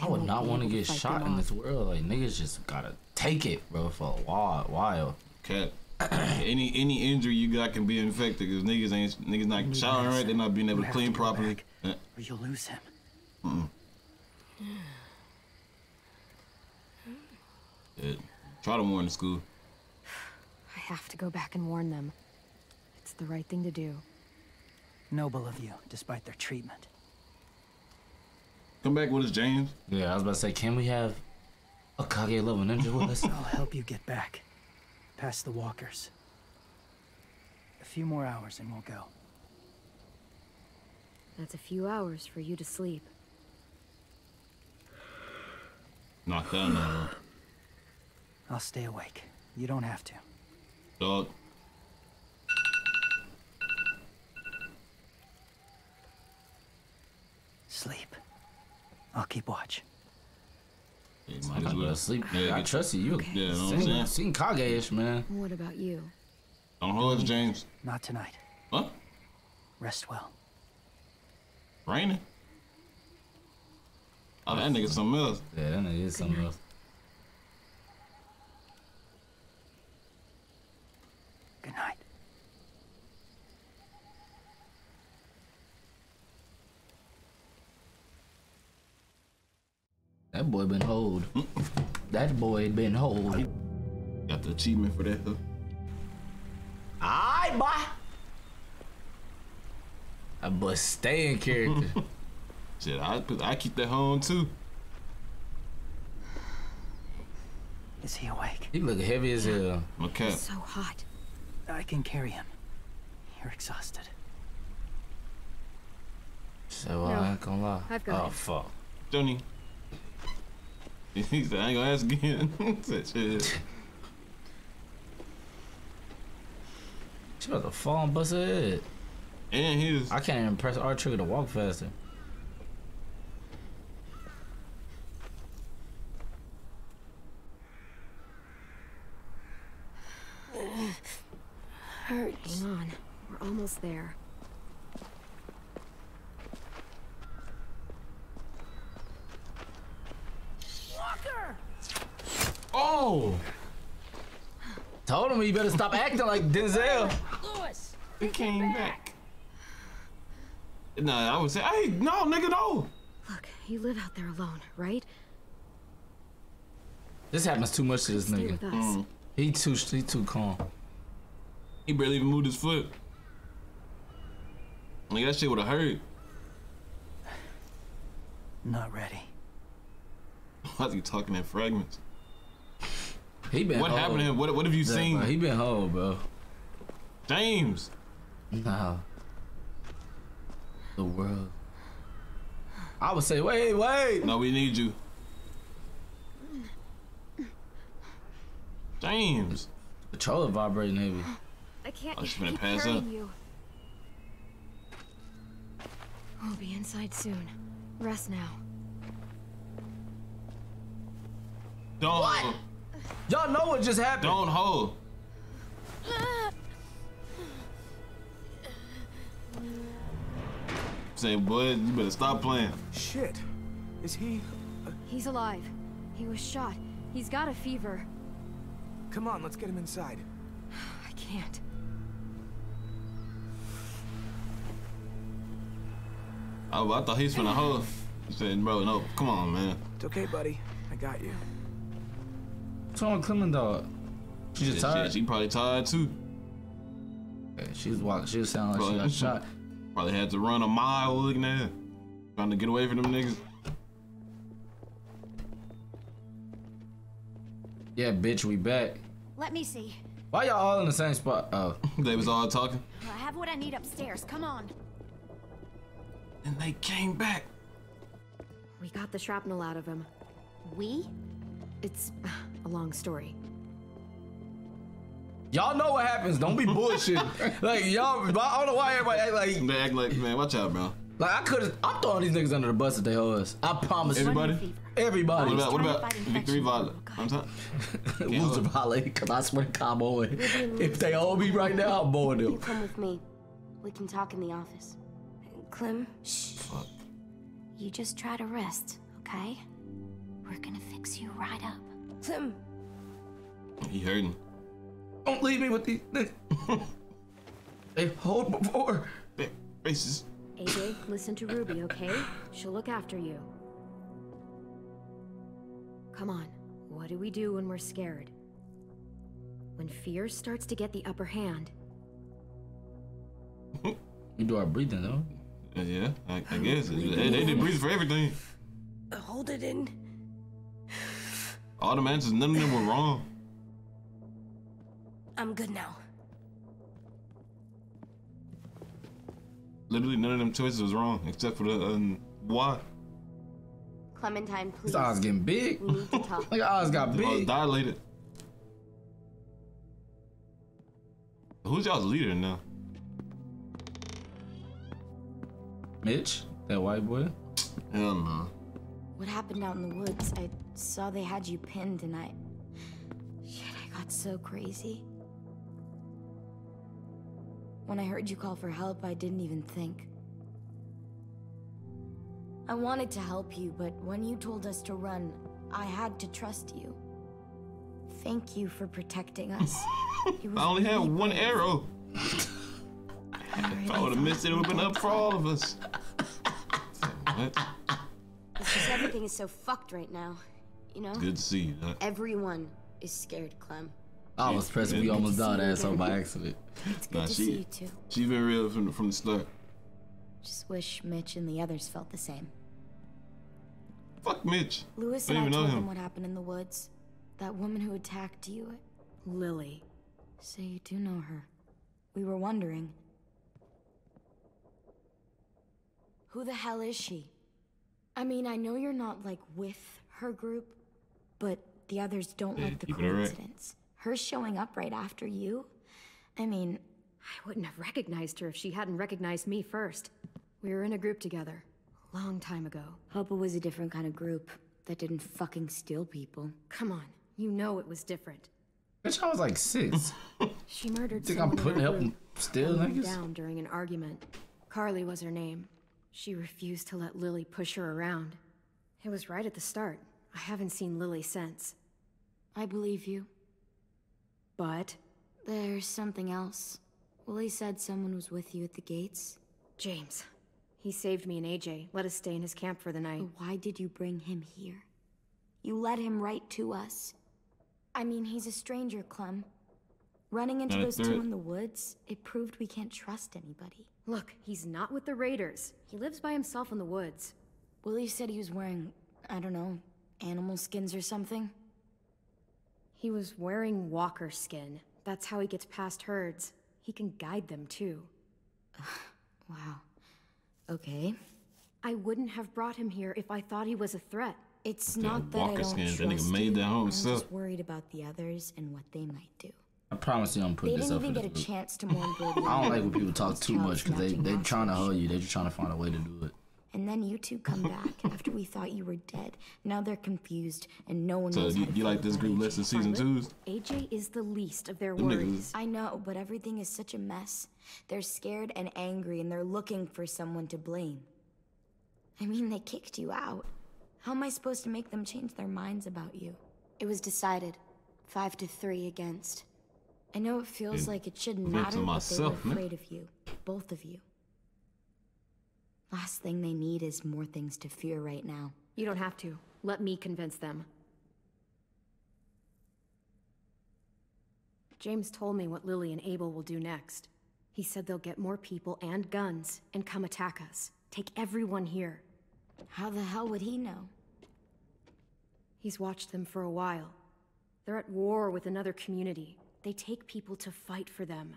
I would won't want to get shot in this world. Like niggas just gotta take it, bro, for a while. while. Okay. [CLEARS THROAT] any any injury you got can be infected because niggas ain't niggas not showering right. They're not being able to clean to properly. back. Yeah. Or you'll lose him. mm Yeah. Try to warn the school. I have to go back and warn them. It's the right thing to do. Noble of you, despite their treatment. Come back with us, James. Yeah, I was about to say, can we have a Kage level ninja with us? [LAUGHS] I'll help you get back. Past the walkers. A few more hours and we'll go. That's a few hours for you to sleep. Not down that uh, I'll stay awake. You don't have to. dog. Sleep. I'll keep watch. Yeah, might as gotta go well sleep. Yeah, I trust you. You Yeah, know what I'm seen, saying? seen Kage-ish, man. What about you? Don't hold us, James. Not tonight. What? Rest well. Raining? Oh, that nigga something else. Yeah, that nigga is something else. Good night. That boy been hold. that boy been hold. Got the achievement for that, though. Alright, boy. That boy stay in character. [LAUGHS] Shit, I put, I keep that home too. Is he awake? he look heavy as hell. My cat. So hot. I can carry him. You're exhausted. So uh, No, I ain't gonna lie. I've got oh it. fuck. Johnny. [LAUGHS] He said, I ain't gonna ask again. [LAUGHS] Said, shit. She about to fall and bust her head. And his. I can't even press R trigger to walk faster. [SIGHS] hurts. Hang on. We're almost there. Walker! Oh! Told him he better stop acting like Denzel. Lewis! He came back. Nah, I would say, hey, no, nigga, no. Look, you live out there alone, right? This happens too much to this Stay nigga. with us. Mm. He too he too calm. He barely even moved his foot. Like that shit would have hurt. Not ready. Why's he talking in fragments? He been What happened to him? What- what have you Yeah, seen? bro, He been whole, bro. James. Nah. The world. I would say, wait, wait. No, we need you. James. The controller vibrating heavy. I can't Oh, she's gonna keep pass carrying out. you. We'll be inside soon. Rest now. Don't. Y'all know what just happened. Don't hold. [SIGHS] [LAUGHS] Say, bud, you better stop playing. Shit. Is he? Uh, He's alive. He was shot. He's got a fever. Come on, let's get him inside. [SIGHS] I can't. Oh, I thought he was finna hold. He said, bro, no, come on, man. It's okay, buddy. I got you. What's wrong with Clemendog? She just Shit, tired. shit, she probably tired too. She was walking. She was sounding like she got shot. Probably had to run a mile looking at her. Trying to get away from them niggas. Yeah, bitch, we back. Let me see. Why y'all all in the same spot? Oh. [LAUGHS] they was all talking. I have what I need upstairs. Come on. And they came back. We got the shrapnel out of him. We? It's a long story. Y'all know what happens. Don't be bullshit. [LAUGHS] like y'all, I don't know why everybody act like. They act like, man, watch out, bro. Like I could. I'm throwing these niggas under the bus if they owe us. I promise. Everybody? Everybody. What about what about Victory Violet? I'm talking. Loser Violet, because I swear to God, I'm owing. If they owe me right now, I'm owing You come with me. We can talk in the office. Clem, shh. You just try to rest, okay? We're gonna fix you right up. Clem, He hurting. Don't leave me with these. They, [LAUGHS] they hold before. They racist. AJ, listen to Ruby, okay? She'll look after you. Come on. What do we do when we're scared? When fear starts to get the upper hand, [LAUGHS] We do our breathing though. Yeah, I, I guess. They, they did breathe for everything. hold it in. [SIGHS] All the answers, none of them were wrong. I'm good now. Literally, none of them choices was wrong, except for the um, why. Clementine, please. His eyes getting big. We need to [LAUGHS] talk. Like eyes got They all big. dilated. Who's y'all's leader now? Mitch, that white boy. Hell no. What happened out in the woods? I saw they had you pinned and I. [SIGHS] Shit, I got so crazy. When I heard you call for help, I didn't even think. I wanted to help you, but when you told us to run, I had to trust you. Thank you for protecting us. [LAUGHS] I only had really one brave. arrow. If I would have missed it, it would have been up for all of us. What? It's just everything is so fucked right now. You know? Good to see you. Doc. Everyone is scared, Clem. I was pressed. We almost died asshole by accident. It's good Nah, to she- see you too. She's been real from the, from the start. Just wish Mitch and the others felt the same. Fuck Mitch. Lewis I and I don't told him him. what happened in the woods. That woman who attacked you. Uh, Lily. So you do know her. We were wondering. Who the hell is she? I mean, I know you're not like with her group, but the others don't Yeah, like the keep it coincidence. Her showing up right after you? I mean, I wouldn't have recognized her if she hadn't recognized me first. We were in a group together. A long time ago. hope it was a different kind of group that didn't fucking steal people. Come on. You know it was different. Bitch, I was like six. [LAUGHS] She murdered Think I'm putting our help group. still, I moved niggas? down during an argument. Carly was her name. She refused to let Lily push her around. It was right at the start. I haven't seen Lily since. I believe you. But There's something else. Willie said someone was with you at the gates. James. He saved me and AJ, let us stay in his camp for the night. But why did you bring him here? You led him right to us. I mean, he's a stranger, Clem. Running into those two threat. in the woods, it proved we can't trust anybody. Look, he's not with the Raiders. He lives by himself in the woods. Willie said he was wearing, I don't know, animal skins or something. He was wearing walker skin. That's how he gets past herds. He can guide them too. [SIGHS] wow. Okay. I wouldn't have brought him here if I thought he was a threat. It's Yeah, not that I don't skins, trust that nigga made that home I'm himself. just worried about the others and what they might do. I promise you I'm They putting this didn't up for even this get a chance to mourn [LAUGHS] Brody. I don't like when people talk too much because they they trying to hold you. They're just trying to find a way to do it. And then you two come [LAUGHS] back after we thought you were dead. Now they're confused and no one So knows you, how to you like this group less than season twos? AJ is the least of their Them worries. is- I know, but everything is such a mess. They're scared and angry and they're looking for someone to blame. I mean, they kicked you out. How am I supposed to make them change their minds about you? It was decided. Five to three against. I know it feels like it shouldn't matter, but myself, they were man. afraid of you. Both of you. Last thing they need is more things to fear right now. You don't have to. Let me convince them. James told me what Lily and Abel will do next. He said they'll get more people and guns and come attack us. Take everyone here. How the hell would he know? He's watched them for a while. They're at war with another community. They take people to fight for them.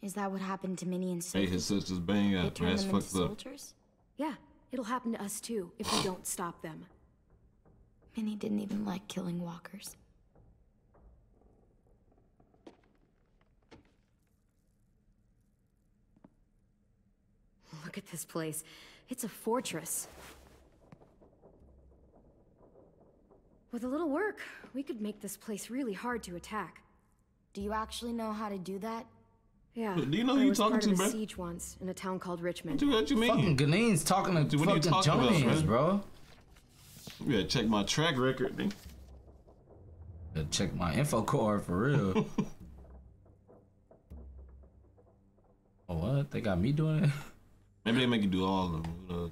Is that what happened to Minnie and Hey, his sisters bang They out. turned That's fucked up. soldiers? Yeah, it'll happen to us too if we don't [SIGHS] stop them. Minnie didn't even like killing walkers. Look at this place. It's a fortress. With a little work, we could make this place really hard to attack. Do you actually know how to do that? Yeah. Do you know who you was talking part to, of a bruh? siege once in a town called Richmond. What you, what you mean? Fucking Ganeen's talking to Dude, what are you fucking talking about, Jones, bruh? bro. You gotta check my track record, nigga. Gotta check my info card for real. [LAUGHS] oh, what? They got me doing it? Maybe they make you do all of them. Who knows?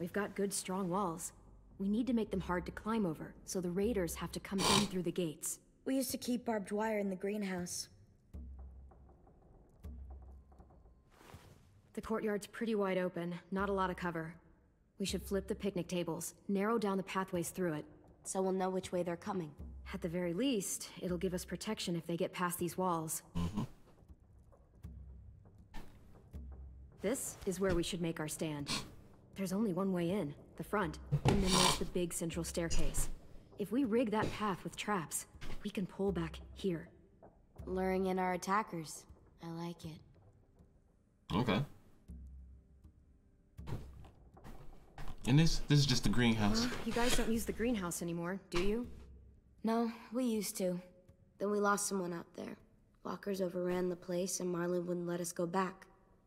We've got good, strong walls. We need to make them hard to climb over, so the raiders have to come in through the gates. We used to keep barbed wire in the greenhouse. The courtyard's pretty wide open, not a lot of cover. We should flip the picnic tables, narrow down the pathways through it. So we'll know which way they're coming. At the very least, it'll give us protection if they get past these walls. Mm-hmm. This is where we should make our stand. There's only one way in, the front, and then there's the big central staircase. If we rig that path with traps, we can pull back here. Luring in our attackers. I like it. Okay. And this this is just the greenhouse. Huh? You guys don't use the greenhouse anymore, do you? No, we used to. Then we lost someone out there. Walkers overran the place and Marlon wouldn't let us go back.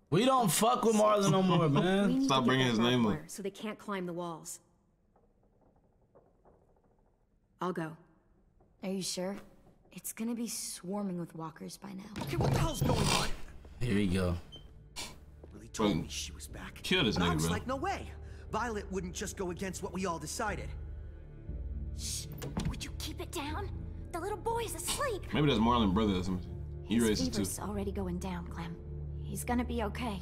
We don't fuck with Marlon no more, [LAUGHS] man. Stop bringing his name up. So they can't climb the walls. I'll go. Are you sure? It's gonna be swarming with walkers by now. Okay, what the hell's going on? Here we go. Really told Bro, me she was back. kill this but I nigga, was bro. like, no way. Violet wouldn't just go against what we all decided. Would you keep it down? The little boy is asleep. Maybe that's Marlon brother or something. He His racist too. fever's already going down, Clem. He's gonna be okay.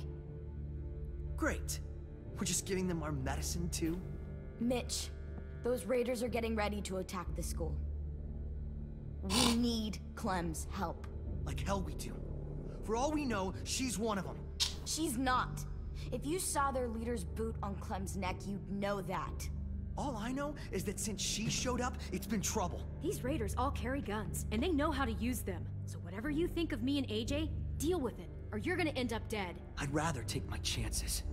Great. We're just giving them our medicine too. Mitch, those raiders are getting ready to attack the school. We [GASPS] need Clem's help. Like hell we do. For all we know, she's one of them. She's not. If you saw their leader's boot on Clem's neck, you'd know that. All I know is that since she showed up, it's been trouble. These raiders all carry guns, and they know how to use them. So whatever you think of me and AJ, deal with it, or you're gonna end up dead. I'd rather take my chances.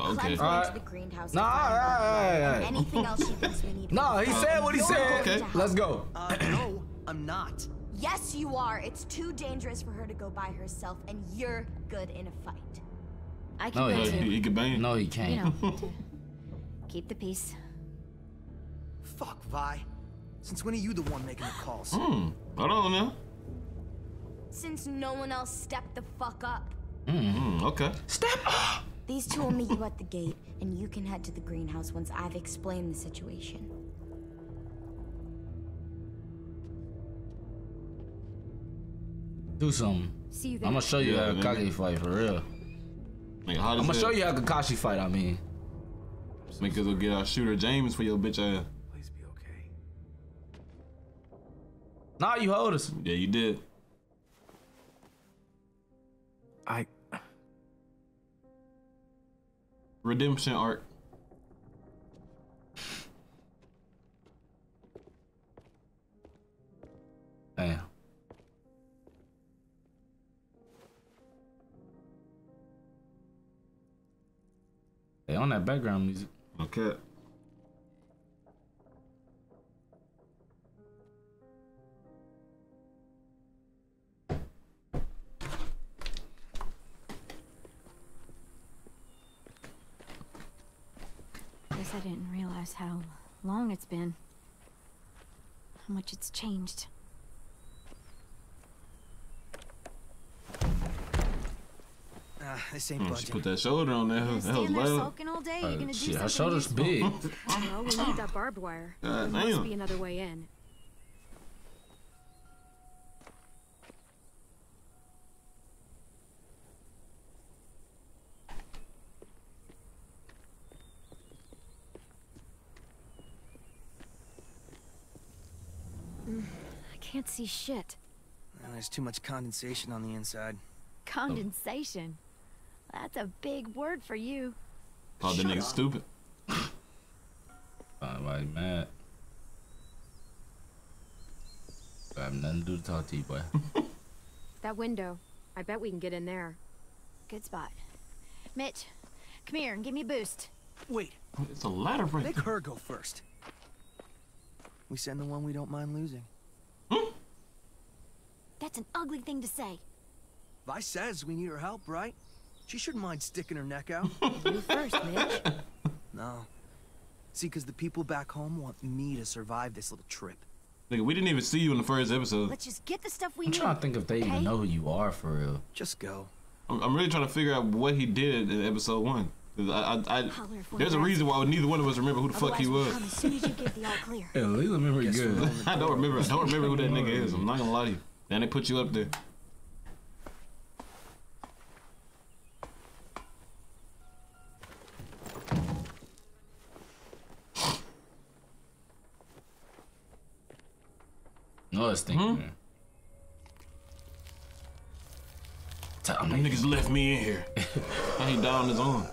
Okay. Clem's going Alright. to the greenhouse. Nah, to find alright, Barbara alright. Anything else she thinks we need. [LAUGHS] No, he said what he You're said. going to help. Let's go. Uh, no, I'm not. Yes, you are. It's too dangerous for her to go by herself, and you're good in a fight. I can No, go he. He, he can bang. no, he You can't. know, [LAUGHS] keep the peace. Fuck, Vi. Since when are you the one making the calls? Hmm. I don't know. Since no one else stepped the fuck up. Hmm. Okay. Step up. These two will meet you at the gate, and you can head to the greenhouse once I've explained the situation. Do something. See you I'm gonna show you Yeah, how nigga. Kage fight for real. Nigga, how I'm gonna show you how Kakashi fight. I mean, Make us go get our shooter James for your bitch ass. Please be okay. nah, you hold us. Yeah, you did. I. Redemption arc. Damn. Hey, on that background music. Okay. Guess I didn't realize how long it's been. How much it's changed. Ah, this ain't Hmm, she put that shoulder on there. That was Stand there loud. sulking all day. Uh, You're gonna do shit, her shoulder's useful. big. [LAUGHS] Well, we need that barbed wire. God There must be another way in. Mm, I can't see shit. Well, there's too much condensation on the inside. Condensation. That's a big word for you. Called the Shut nigga up. stupid. [COUGHS] Somebody mad. I have nothing to do to talk to you, boy. [LAUGHS] That window. I bet we can get in there. Good spot. Mitch, come here and give me a boost. Wait, It's a ladder break. make her go first. We send the one we don't mind losing. Hmm? That's an ugly thing to say. Vi says we need her help, right? She shouldn't mind sticking her neck out. [LAUGHS] You first, Mitch. no. See, because the people back home want me to survive this little trip. Nigga, we didn't even see you in the first episode. Let's just get the stuff we I'm need. trying to think if they okay? even know who you are for real. Just go. I'm, I'm really trying to figure out what he did in episode one. 'Cause I, I, I, one there's a reason why neither one of us remember who the fuck he was. as soon as you give the all clear. Yeah, Lee memory Guess good. I don't [LAUGHS] remember. I don't [LAUGHS] remember who that nigga is. I'm not gonna lie to you. Then they put you up there. Thinking. Hmm? man. Tell Them niggas left me in here. How he died on his own.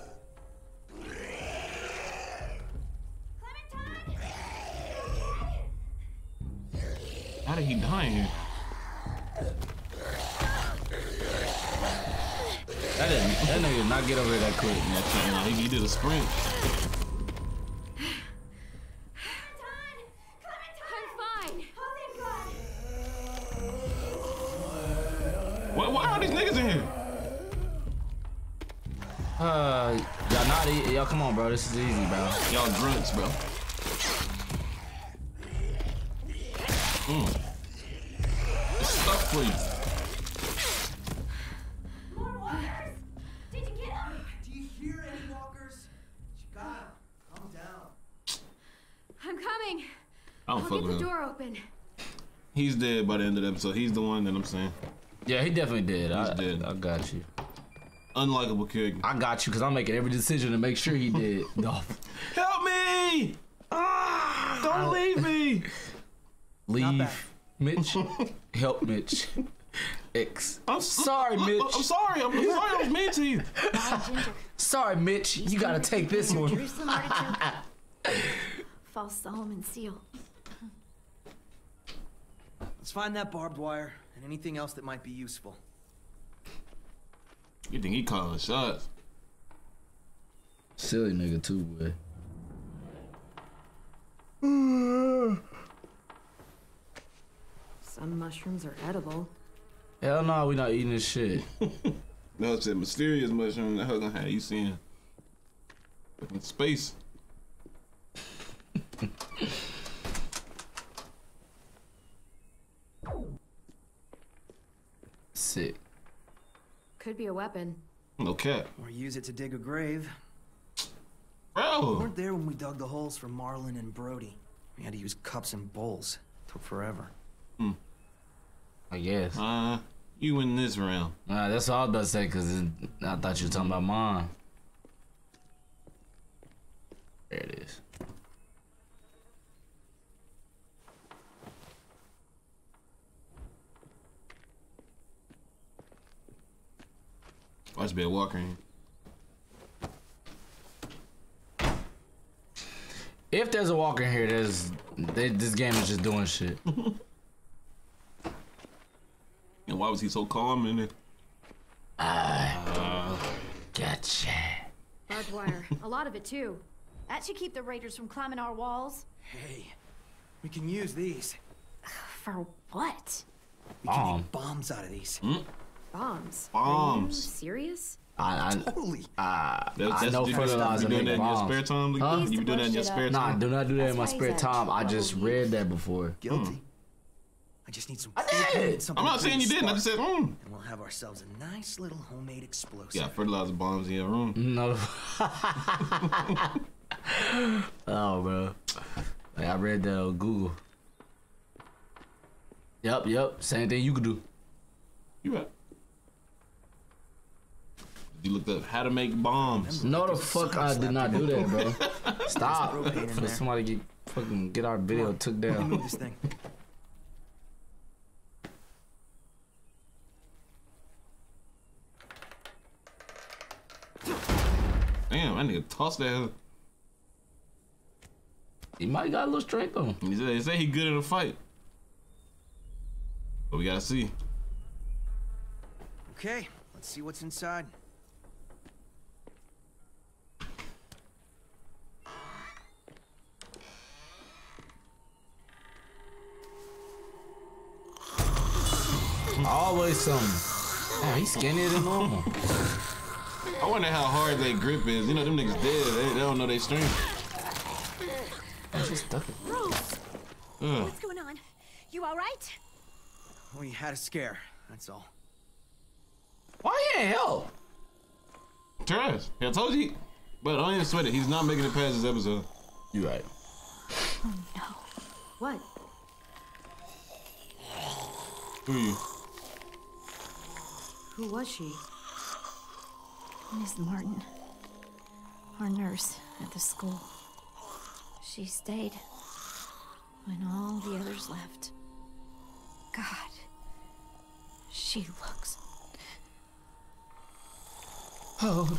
How did he die in here? That. That nigga did not get over that quick. He, he did a sprint. This is easy, bro. Y'all drunks, bro. Mm. It's stuff for you. Do you hear any walkers? She got him. Calm down. I'm coming. I don't I'll fuck get the him. door open. He's dead by the end of the episode. He's the one that I'm saying. Yeah, he definitely did. I, He's dead. I got you. Unlikable character. I got you because I'm making every decision to make sure he did. [LAUGHS] No. Help me! Ah, don't leave me! Leave. Mitch. [LAUGHS] Help, Mitch. X. I'm Sorry, look, Mitch. I'm sorry. I'm sorry. I was mean to you. [LAUGHS] Sorry, Mitch. You gotta take this one. False Solomon seal. Let's find that barbed wire and anything else that might be useful. You think he calling shots? Silly nigga too, boy. Some mushrooms are edible. Hell no, we not eating this shit. [LAUGHS] No, it's a mysterious mushroom that gonna have you seeing in space. Sick. Could be a weapon. Okay. Or use it to dig a grave. Bro! We weren't there when we dug the holes for Marlon and Brody. We had to use cups and bowls. Took forever. Hmm. I guess. Uh, you win this round. Nah, that's all I was about to say, cause I thought you were talking about mine. There it is. Watch be a walker in. If there's a walker here, there's they, this game is just doing shit. [LAUGHS] And why was he so calm in it? Uh, gotcha. Barbed wire. A lot of it, too. That should keep the raiders from climbing our walls. Hey, we can use these. For what? We can Bomb. make bombs out of these. Bombs. Bombs. Are you serious? I, I, Totally. I, That's, I that's know you, you doing that in your spare time? Huh? You be doing that in your spare Nah, time? do not do that in my spare time. I just trouble. read that before. Guilty. I just need some. I did. something I'm not saying you didn't. I just said, mm. And we'll have ourselves a nice little homemade explosive. Yeah, fertilizer bombs in your room. No. [LAUGHS] [LAUGHS] oh, bro. Like, I read that on Google. Yep, yep. Same thing you could do. You right. You looked up how to make bombs. No, the fuck I did not do that, bro. [LAUGHS] Stop. For somebody get fucking get our video took down. move this thing. Damn, that nigga tossed that. He might got a little strength on him. He said, he said he good in a fight. But we gotta see. Okay, let's see what's inside. Always something. Oh, he's skinnier than normal. I wonder how hard their grip is. You know, them niggas dead. They, they don't know their strength. just stuck it. Rose, Ugh. what's going on? You all right? We had a scare. That's all. Why he ain't help? Trash. I told you. he- But don't even sweat it. He's not making it past this episode. You right. Oh no. What? Who you? Who was she? Miss Martin, our nurse at the school. She stayed when all the others left. God, she looks. Oh.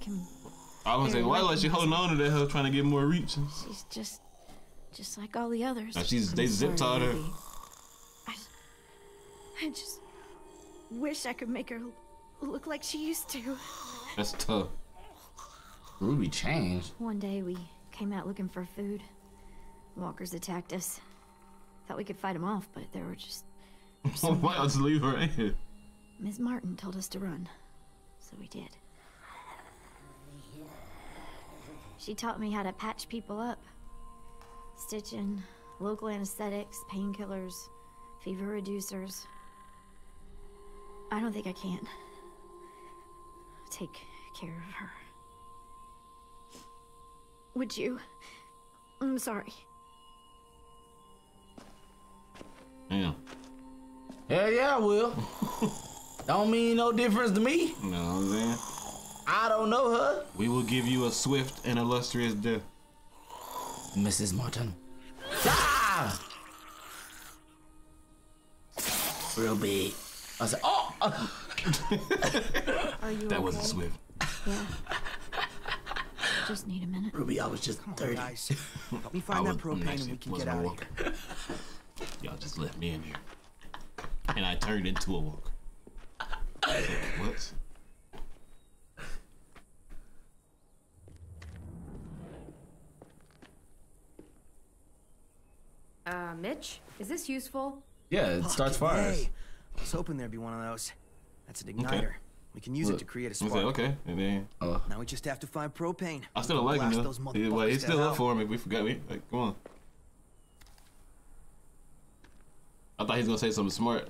Can, I was saying, why like she holding on to that hell trying to get more reach? she's just, just like all the others. Now she's they zip tied her. I just wish I could make her look like she used to. That's tough. Ruby changed. One day we came out looking for food. Walkers attacked us. Thought we could fight them off, but there were just. [LAUGHS] why else leave her in here? Ms. Martin told us to run, so we did. She taught me how to patch people up. Stitching, local anesthetics, painkillers, fever reducers. I don't think I can take care of her. Would you? I'm sorry. Yeah. Hell yeah, I will. [LAUGHS] don't mean no difference to me. You know what I'm saying? I don't know her. We will give you a swift and illustrious death. Mrs. Martin. [LAUGHS] Ah! Ruby. I was like, oh! oh that okay? wasn't swift. Yeah. Just need a minute. Ruby, I was just Come dirty. On, guys. Help me find I that propane and we can get out walker. of here. Y'all just left me in here. And I turned into a walker. what? Uh, Mitch, is this useful? Yeah, it starts fires. Hey. I was hoping there'd be one of those. That's an igniter. We can use Look, it to create a spark. said, okay, and then uh. Now we just have to find propane. I still don't like him blast though. He, well, he's still up hell. for him. If we forgot, we like, come on. I thought he was gonna say something smart.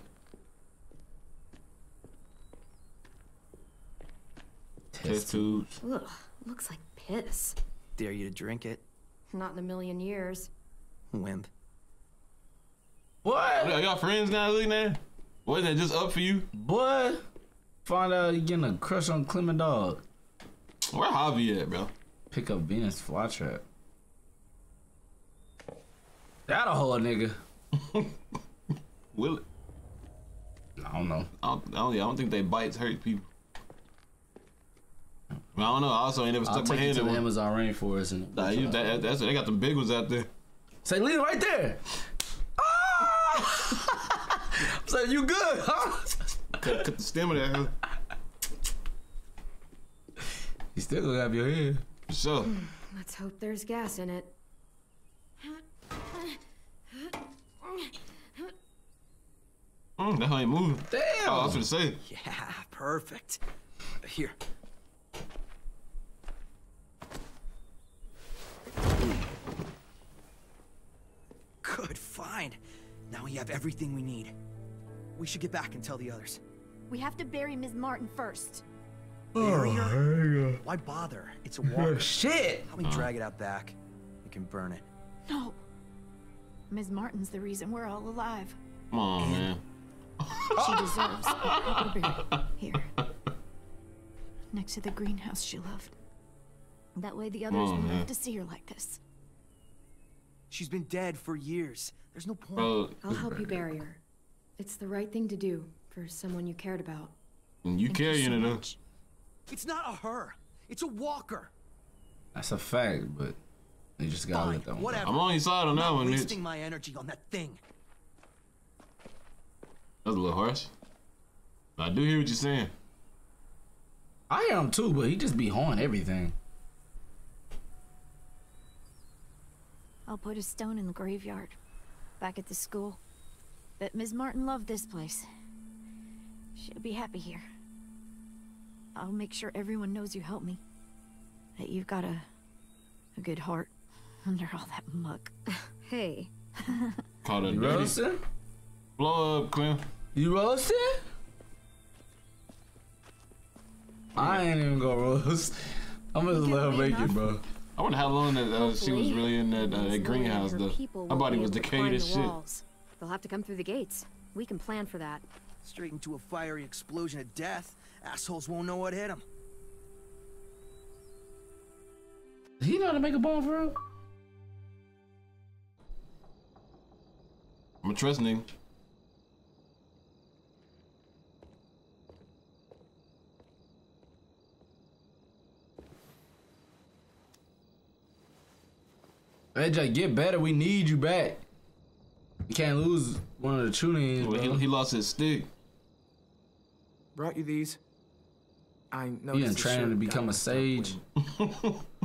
Test tubes. Ugh, looks like piss. Dare you to drink it, Not in a million years. wimp. What? Y'all friends now, look now. Wasn't that just up for you? Boy, find out you getting a crush on Clemendog. Where Javi at, bro? Pick up Venus flytrap. That a whole nigga. [LAUGHS] Will it? I don't know. I don't, I don't, I don't think they bites hurt people. I don't know. I also ain't never I'll stuck my take hand to in the one. Amazon rainforest and Nah, you, that, that's they got the big ones out there. say leave it right there. [LAUGHS] Ah! I'm you good, huh? Cut, cut the stem of that. Huh? You still gonna have your head. For sure. Let's hope there's gas in it. Mm, that how ain't moving. Damn. Oh, I was gonna say. Yeah, perfect. Here. Good find. Now we have everything we need. We should get back and tell the others. We have to bury Ms. Martin first. Bury her? Why bother? It's a [LAUGHS] walker. Shit. Help me drag it out back. We can burn it. No. Ms. Martin's the reason we're all alive. Come on, man. She deserves a proper burial. Here. Next to the greenhouse she loved. That way the others Oh, won't have to see her like this. She's been dead for years. There's no point. Bro, I'll help you bury her. It's the right thing to do for someone you cared about. And you Thank you carrying so it though. It's not a her. It's a walker. That's a fact, but you just gotta let that one. go. Whatever. I'm on your side on that Not one, Mitch. wasting my energy on that thing. That's a little harsh. But I do hear what you're saying. I hear him too, but he just be hauling everything. I'll put a stone in the graveyard, back at the school. Bet Ms. Martin loved this place. She'll be happy here. I'll make sure everyone knows you helped me. That you've got a, a good heart [LAUGHS] under all that muck. [LAUGHS] Hey. Call her You dirty. roasting? Blow up, Clem. You roasting? I ain't even gonna roast. I'm gonna let her make it, bro. I wonder how long that uh, she was really in that, uh, greenhouse though. people Her won't body was able decayed as shit. walls. They'll have to come through the gates. We can plan for that. Straight into a fiery explosion of death. Assholes won't know what hit them. Does he know how to make a bomb for real? I'm a trust nigga. AJ, get better. We need you back. You can't lose one of the tunings. Well, he, he lost his stick. Brought you these. I know He in training to become a sage. [LAUGHS]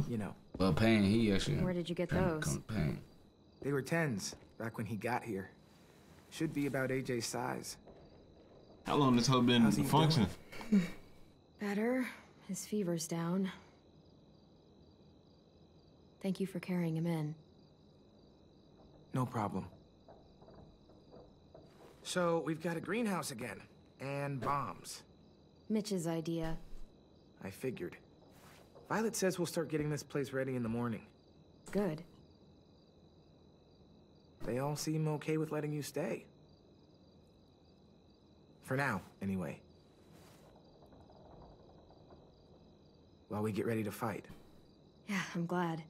You know, Well, Pain, he actually. Where did you get training to those? become Pain. they were Tenn's back when he got here. Should be about AJ's size. How long this hoe been functioning? [LAUGHS] Better. His fever's down. Thank you for carrying him in. No problem. So we've got a greenhouse again, and bombs. Mitch's idea. I figured. Violet says we'll start getting this place ready in the morning. Good. They all seem okay with letting you stay. For now, anyway. While we get ready to fight. Yeah, I'm glad.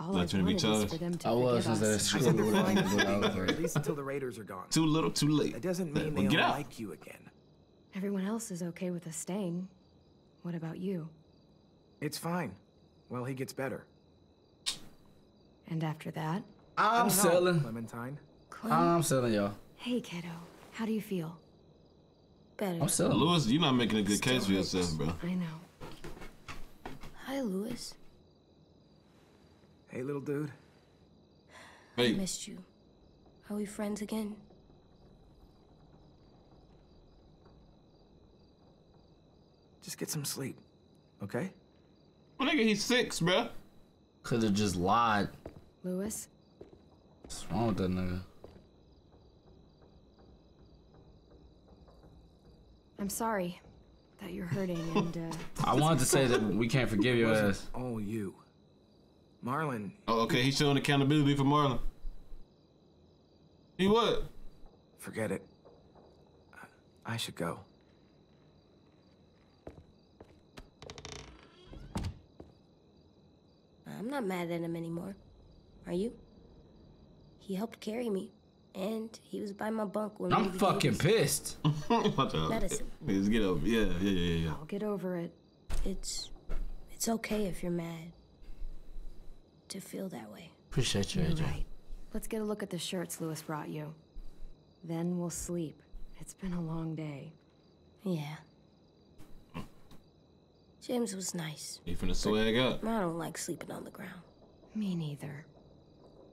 All Let I you be wanted was for them to I was forgive since us. that I said screw they're fine with with it. I was you, like, at least until the raiders are gone. Too little, too late. That doesn't mean Well, they'll get out. like you again. Everyone else is okay with us staying. What about you? It's fine. Well, he gets better. And after that? I I'm selling. Clementine. I'm selling y'all. Hey, kiddo. How do you feel? Better. I'm selling. Lewis, you're not making a good case for yourself, bro. I know. Hi, Lewis. Hey, little dude. I missed you. Are we friends again? Just get some sleep, okay? Well, nigga, he's six, bro. Could have just lied. Lewis? What's wrong with that nigga? I'm sorry that you're hurting and uh I wanted to say that we can't forgive your Wasn't ass. All you. Marlon, Oh, okay, he's showing accountability for Marlon. He what? forget it. I should go. I'm not mad at him anymore. Are you? He helped carry me, and he was by my bunk when I'm fucking babies. pissed. [LAUGHS] Watch out. Medicine. Let's get over. Yeah, yeah, yeah, yeah. I'll get over it. It's it's okay if you're mad. To feel that way. Appreciate you, You're AJ. right. Let's get a look at the shirts Lewis brought you. Then we'll sleep. It's been a long day. Yeah. James was nice. He finna swag up. I don't like sleeping on the ground. Me neither.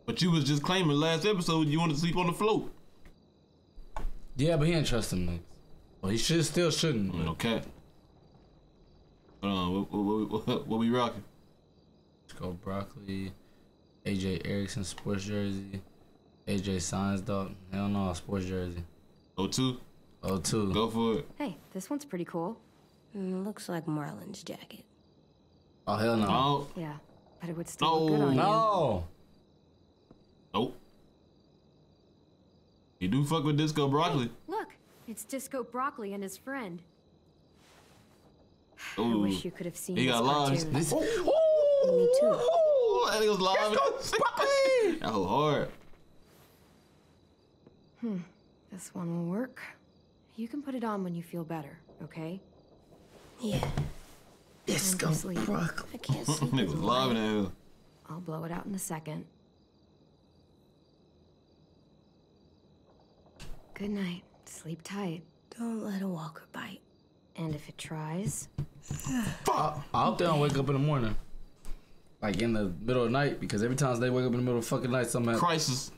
But you was just claiming last episode you wanted to sleep on the floor. Yeah, but he ain't trust him niggas. Well, he should still shouldn't. I mean, okay. Hold uh, on, what, what, what, what we rocking? Let's go broccoli. AJ Ericson sports jersey. AJ Signs dog. Hell no, sports jersey. Oh two. Oh two. Go for it. Hey, this one's pretty cool. Mm, looks like Marlon's jacket. Oh hell no. Oh Yeah, but it would still look good on you. No. nope. You do fuck with disco broccoli. Look, it's Disco Broccoli and his friend. [SIGHS] I Ooh. wish you could have seen He his got lives. Cartoons. Me too. Ooh, that nigga's live. broccoli. That was hard. [LAUGHS] Hmm, this one will work. You can put it on when you feel better, okay? Yeah. Disco Broccoli. I can't [LAUGHS] sleep. Niggas with live in light. that hell. I'll blow it out in a second. Good night. Sleep tight. Don't let a walker bite. And if it tries, I, I hope they don't wake up in the morning. Like in the middle of the night, because every time they wake up in the middle of fucking night, something happens. Crisis.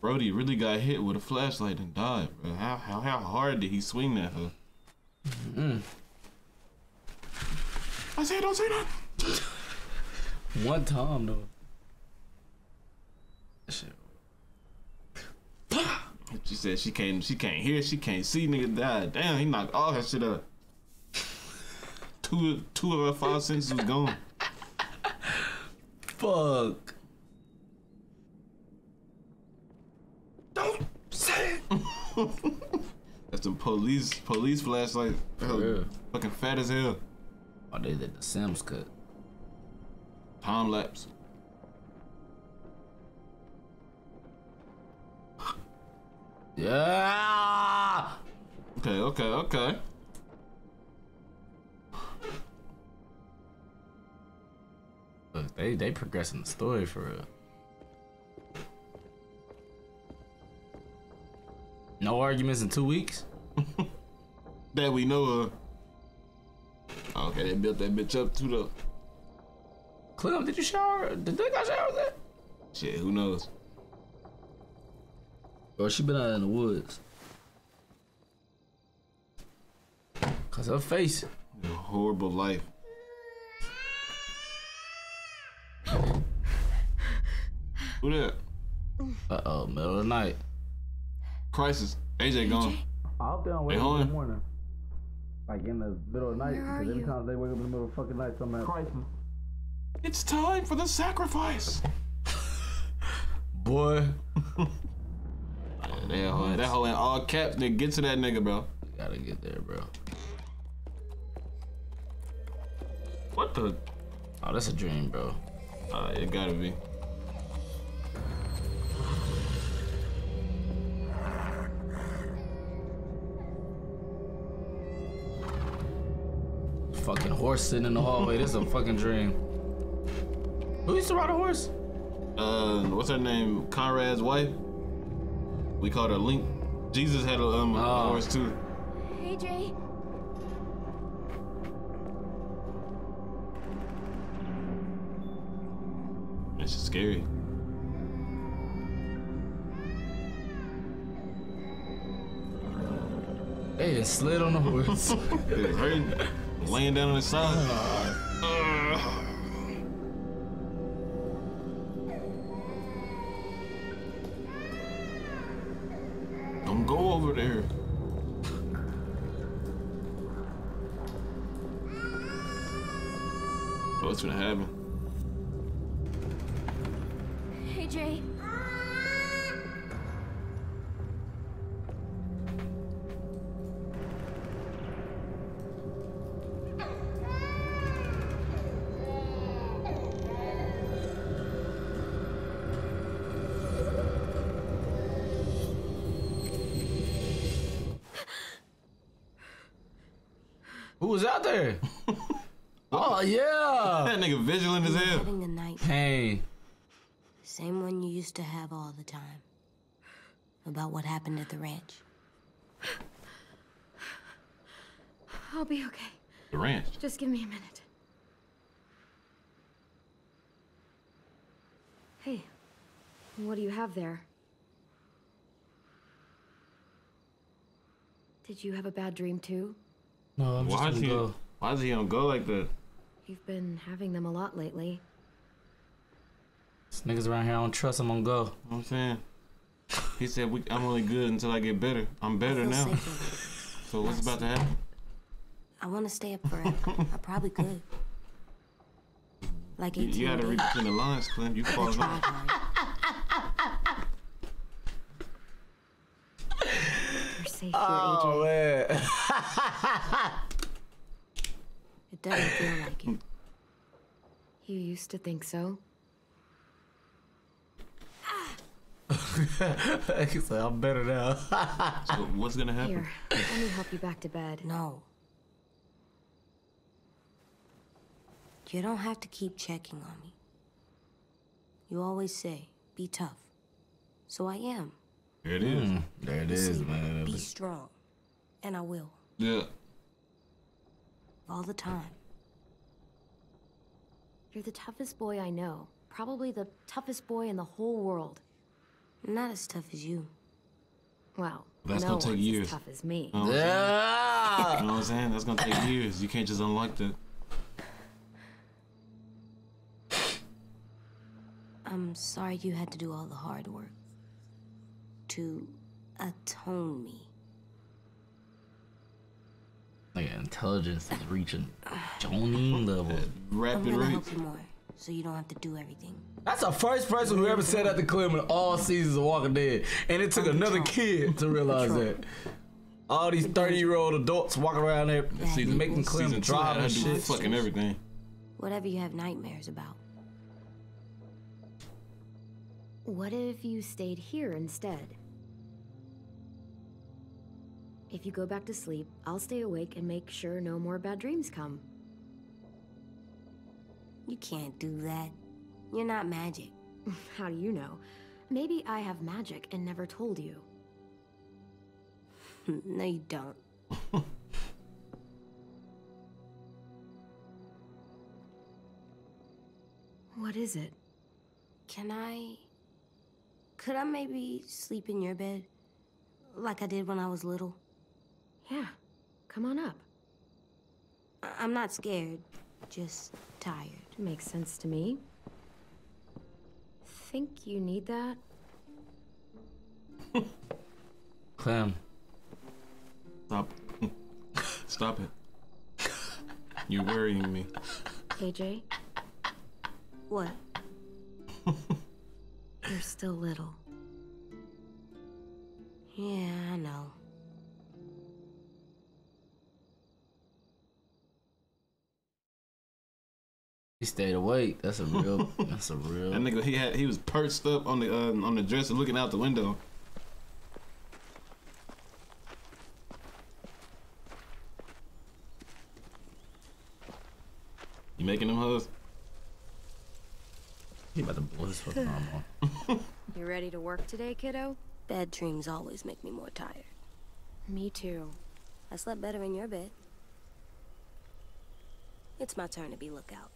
Brody really got hit with a flashlight and died, bro. How how how hard did he swing that? Huh? Mm. I said, don't say that. [LAUGHS] One time though. Shit. She said she can't she can't hear, she can't see. Nigga died. Damn, he knocked all that shit up. [LAUGHS] Two two of her five senses was gone. Fuck. Don't say it. [LAUGHS] That's the police police flashlight. Hell, real. Fucking fat as hell. Oh, they did the Sims cut. Time lapse. Yeah. Okay, okay, okay. Look, they they progressing the story for real. No arguments in two weeks. [LAUGHS] That we know of. Okay, they built that bitch up too though. Clem, did you shower? Did they got shower there? Shit, who knows? Or she been out in the woods. Cause her face. A horrible life. Who that? Uh oh, middle of the night. Crisis. AJ gone. I hope they don't wake up in the morning. Like in the middle of the night. Where because every you? time they wake up in the middle of fucking night, something happens. It's time for the sacrifice. [LAUGHS] Boy. [LAUGHS] That hoe, that hoe in all caps, nigga. Get to that nigga, bro. You Gotta get there, bro. What the? Oh, that's a dream, bro. Uh, it gotta be. Fucking horse sitting in the hallway. this is a fucking dream. Who used to ride a horse? Uh, what's her name? Conrad's wife. We called her Link. Jesus had a um, oh. horse too. Hey, Jay. This is scary. They just slid on the horse. [LAUGHS] Laying down on its side. Oh, What's gonna happen? About what happened at the ranch. I'll be okay. The ranch. Just give me a minute. Hey, what do you have there? Did you have a bad dream too? No, I'm Why just gonna he? go. Why is he on go like that? You've been having them a lot lately. This niggas around here I don't trust. I'm gonna go. You know what I'm saying. He said, we, "I'm only good until I get better. I'm better now." So what's about to happen? I want to stay up forever. I probably could. Like You, 18 you gotta read between the lines, Clint. You I fall tried off. hard. You're safe here, Oh AJ. man. It doesn't feel like it. [LAUGHS] You used to think so. [LAUGHS] he said, I'm better now. [LAUGHS] So what's gonna happen? Here, let me help you back to bed. No. You don't have to keep checking on me. You always say, be tough. So I am. There it is. Mm, there it is, See, man. Be strong. And I will. Yeah. All the time. You're the toughest boy I know. Probably the toughest boy in the whole world. Not as tough as you. Well, That's no gonna take years. as tough as me. You know what I'm saying? Yeah. You know what I'm saying? That's gonna take years. You can't just unlock that. I'm sorry you had to do all the hard work. To atone me. Like intelligence is reaching [SIGHS] Jonin level. I'm Rapid gonna rates. help you more, so you don't have to do everything. That's the first person who ever said that to Clem in all seasons of Walking Dead. And it took another kid to realize that. All these 30 year old adults walking around there Season- making Clem season drive and her do shit. fucking everything. Whatever you have nightmares about. What if you stayed here instead? If you go back to sleep, I'll stay awake and make sure no more bad dreams come. You can't do that. You're not magic. [LAUGHS] How do you know? Maybe I have magic and never told you. [LAUGHS] no, you don't. [LAUGHS] What is it? Can I. Could I maybe sleep in your bed? Like I did when I was little? Yeah, come on up. I- I'm not scared, just tired. Makes sense to me. Think you need that? Clem, Stop. [LAUGHS] Stop it. You're worrying me. AJ, What? [LAUGHS] you're still little. Yeah, I know. He stayed awake. That's a real. that's a [LAUGHS] real. That nigga, he had, he was perched up on the uh, on the dresser, looking out the window. You making them hoes? He about to blow his fucking arm off. [LAUGHS] You ready to work today, kiddo? Bad dreams always make me more tired. Me too. I slept better in your bed. It's my turn to be lookout.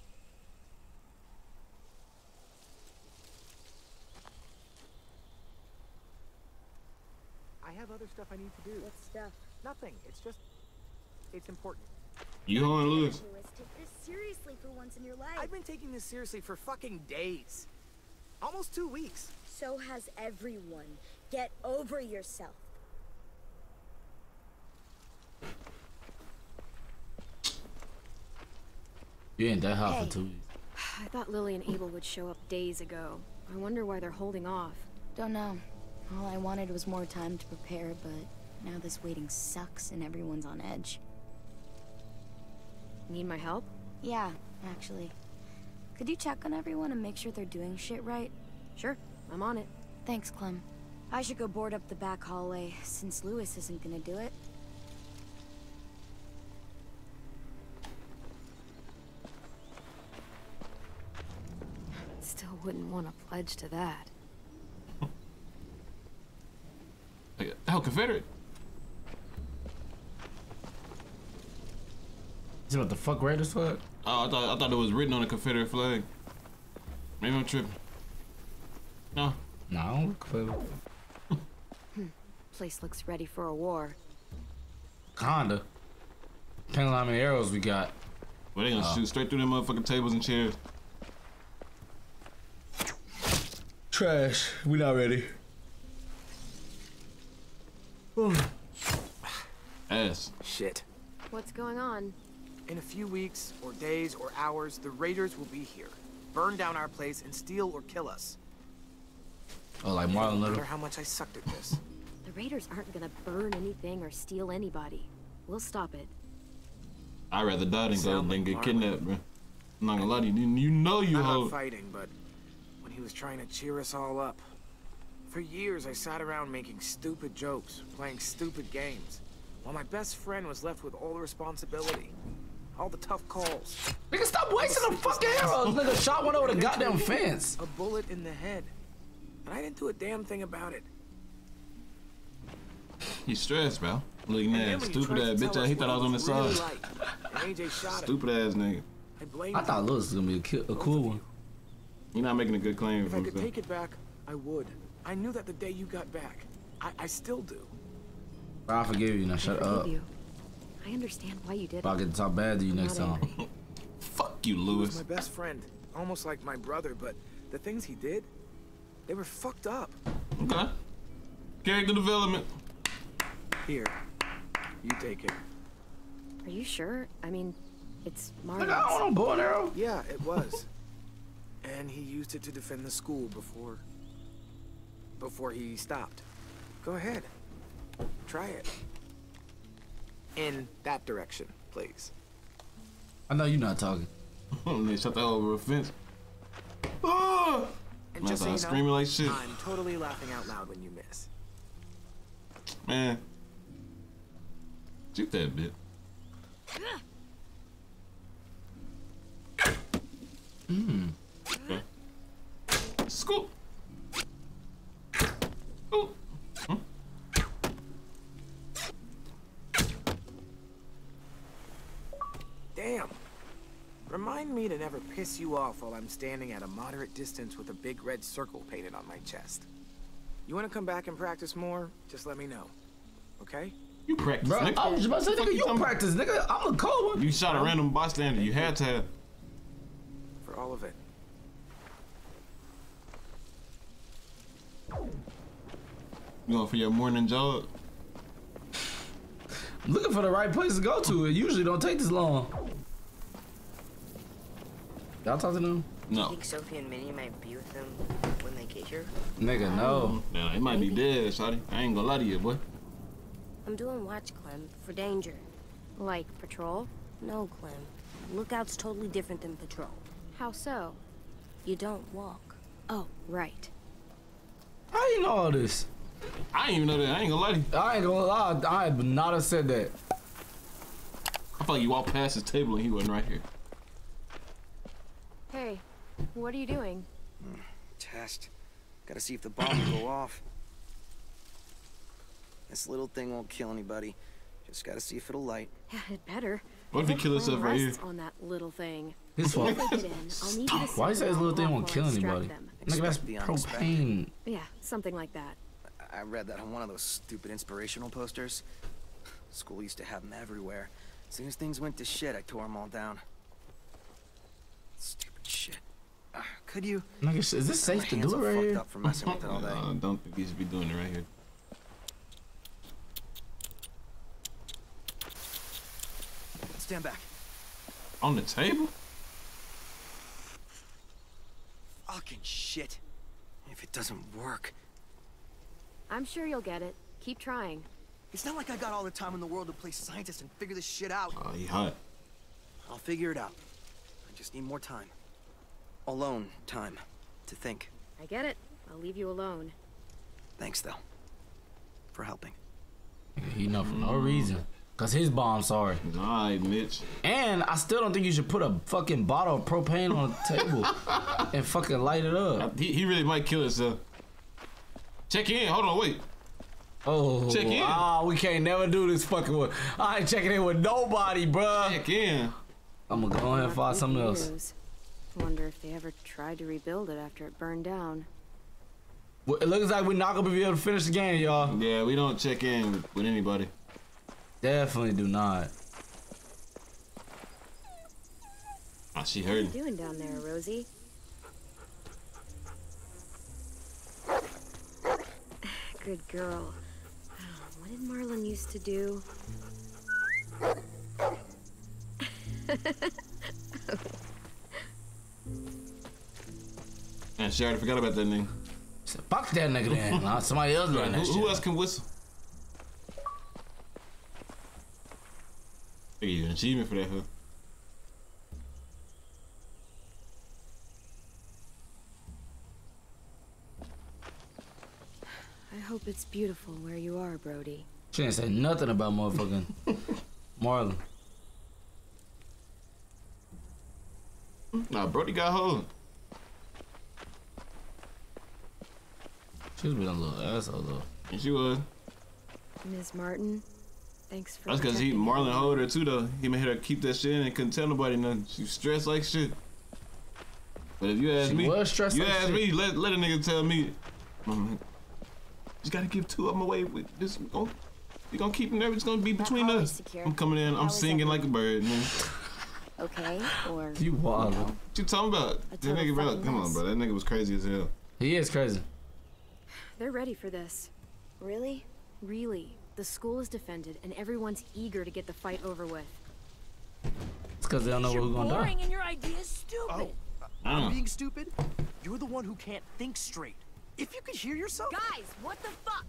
Have other stuff I need to do. What stuff? Nothing. It's just, it's important. You and Lewis. Lewis, take this seriously for once in your life. I've been taking this seriously for fucking days. Almost two weeks. So has everyone. Get over yourself. You ain't that hot Hey. for two weeks. [SIGHS] I thought Lilly and Abel would show up days ago. I wonder why they're holding off. Don't know. All I wanted was more time to prepare, but now this waiting sucks and everyone's on edge. Need my help? Yeah, actually. Could you check on everyone and make sure they're doing shit right? Sure, I'm on it. Thanks, Clem. I should go board up the back hallway, since Lewis isn't gonna do it. Still wouldn't want to pledge to that. Oh, Confederate. You know what the fuck Raiders fuck? Oh, I thought I thought it was written on the Confederate flag. Maybe I'm tripping. No. No, I don't look Confederate. [LAUGHS] Place looks ready for a war. Kinda. Depending on how many arrows we got. Well, they gonna Oh. shoot straight through them motherfucking tables and chairs. Trash. We not ready. Ass. Shit. What's going on? In a few weeks, or days, or hours, the raiders will be here. Burn down our place and steal or kill us. Oh, like Marlon No Little. matter how much I sucked at this. The Raiders aren't gonna burn anything or steal anybody. We'll stop it. I'd rather die than go Sound than get Marlon. kidnapped, bro. I'm not gonna lie to you. You know you I'm not fighting, but when he was trying to cheer us all up. For years, I sat around making stupid jokes, playing stupid games, while my best friend was left with all the responsibility. All the tough calls. Nigga, stop wasting the fucking arrows. Nigga shot one over the goddamn fence. A bullet in the head. And I didn't do a damn thing about it. He's stressed, bro. Look And at then that when he stupid ass bitch. us ass. He thought I was on the really side. liked, and him. Stupid ass nigga. I blamed I thought Lewis was gonna be a, a cool one. You're not making a good claim If for I could himself. take it back, I would. I knew that the day you got back. I, I still do. Bro, I forgive you. Now I shut forgive up. you. I understand why you did If I it. get to talk bad to you I'm next time. [LAUGHS] Fuck you, He was Lewis. my best friend, almost like my brother, but the things he did, they were fucked up. Okay. Character development. Here, you take it. Are you sure? I mean, it's Nigga, I don't Marlon's. want no bow and arrow. Yeah, it was. [LAUGHS] and he used it to defend the school before... before he stopped. Go ahead. Try it. In that direction, please. I know you're not talking. [LAUGHS] they shut that over a fence. Ah! And Man, just so I you know, screaming like shit. I'm totally laughing out loud when you miss. Man. Shoot that bit. Hmm. Okay. Scoop. Ooh. Hmm? Damn. Remind me to never piss you off while I'm standing at a moderate distance with a big red circle painted on my chest. You want to come back and practice more? Just let me know. Okay? You practice, Bro, nigga. I was about to say, nigga, you you practice, nigga. I'm a cold one. You shot a random bystander. You had to have. For all of it. You going for your morning jog? I'm looking for the right place to go to. It usually don't take this long. Y'all talk to them? Do you No. think Sophie and Minnie might be with them when they get here? Nigga, no. Nah, it might be dead, shawty. I ain't gonna lie to you, boy. I'm doing watch, Clem, for danger. Like patrol? No, Clem. Lookout's totally different than patrol. How so? You don't walk. Oh, right. How you know all this? I ain't even know that. I ain't gonna lie to you. I ain't gonna lie. I would not have said that. I feel like you walked past his table and he wasn't right here. Hey, what are you doing? Test. Gotta see if the bomb will go off. This little thing won't kill anybody. Just gotta see if it'll light. Yeah, it better. What if he The kill whole himself right here? rests on that little thing. His Once fault. I get in, I'll need you to Why is sit say his little thing while won't kill anybody? them. Nigga, that's Expect the unexpected. propane. Yeah, something like that. I read that on one of those stupid inspirational posters. School used to have them everywhere. As soon as things went to shit, I tore them all down. Stupid shit. Uh, could you? Nigga, is this safe to do it right here? up for messing with it all [LAUGHS] day. I don't think you should be doing it right here. Stand back. On the table? Fucking shit. If it doesn't work. I'm sure you'll get it. Keep trying. It's not like I got all the time in the world to play scientist and figure this shit out. Oh, he hot. I'll figure it out. I just need more time. Alone time. To think. I get it. I'll leave you alone. Thanks, though. For helping. He know for no reason. Cause his bomb's sorry. Alright, Mitch. And I still don't think you should put a fucking bottle of propane on the table [LAUGHS] and fucking light it up. He, he really might kill himself. Check in. Hold on, wait. Oh, Check in. Ah, we can't never do this fucking one. I ain't checking in with nobody, bruh. Check in. I'm gonna go ahead and find something else. Confused. Wonder if they ever tried to rebuild it after it burned down. Well, It looks like we're not gonna be able to finish the game, y'all. Yeah, we don't check in with, with anybody. Definitely do not. Ah, she heard. What are you doing down there, Rosie? [SIGHS] Good girl. Oh, [SIGHS] What did Marlon used to do? [LAUGHS] Man, she already forgot about that nigga. Fuck that nigga then. [LAUGHS] Nah, somebody else running that who, shit. who else can whistle? Give you an achievement for that, huh? I hope it's beautiful where you are, Brody. She didn't say nothing about motherfucking [LAUGHS] Marlon. Nah, Brody got hold. She was being a little asshole though. And she was. Ms. Martin, thanks for That's because he protecting Marlon hold her too though. He made her keep that shit in and couldn't tell nobody nothing. She stressed like shit. But if you ask She me, was stressed you like ask shit. me, let let a nigga tell me. "Mama, Just gotta give two of them away. With this, we gon' we gonna keep them there. It's gonna be between us. secure. I'm coming in. I'm singing like a bird, man. Okay, or You wild. What you talking about? That nigga, bro. Come on, bro. That nigga was crazy as hell. He is crazy. They're ready for this. really? Really. The school is defended, and everyone's eager to get the fight over with. It's because they don't know where we're gonna die. Boring and your idea's stupid. Oh, I'm Mm. being stupid? You're the one who can't think straight. If you could hear yourself. Guys, what the fuck?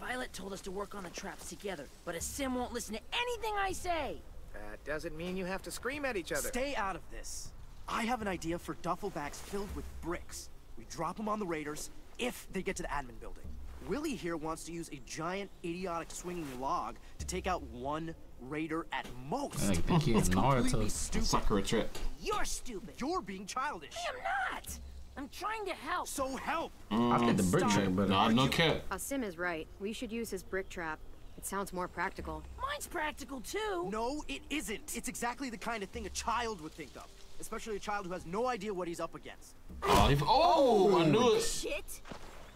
Violet told us to work on the traps together, but Aasim won't listen to anything I say. That doesn't mean you have to scream at each other. Stay out of this. I have an idea for duffel bags filled with bricks. We drop them on the raiders if they get to the admin building. Willy here wants to use a giant, idiotic swinging log to take out one raider at most. I think [LAUGHS] he it's in completely Naruto. stupid. Sakura trap. You're stupid. You're being childish. I am not. I'm trying to help. So help. I think the brick track better. Nah, no cap. Uh, Sim is right. We should use his brick trap. It sounds more practical. Mine's practical too. No, it isn't. It's exactly the kind of thing a child would think of. Especially a child who has no idea what he's up against. Oh, he, oh, I knew it. Shit.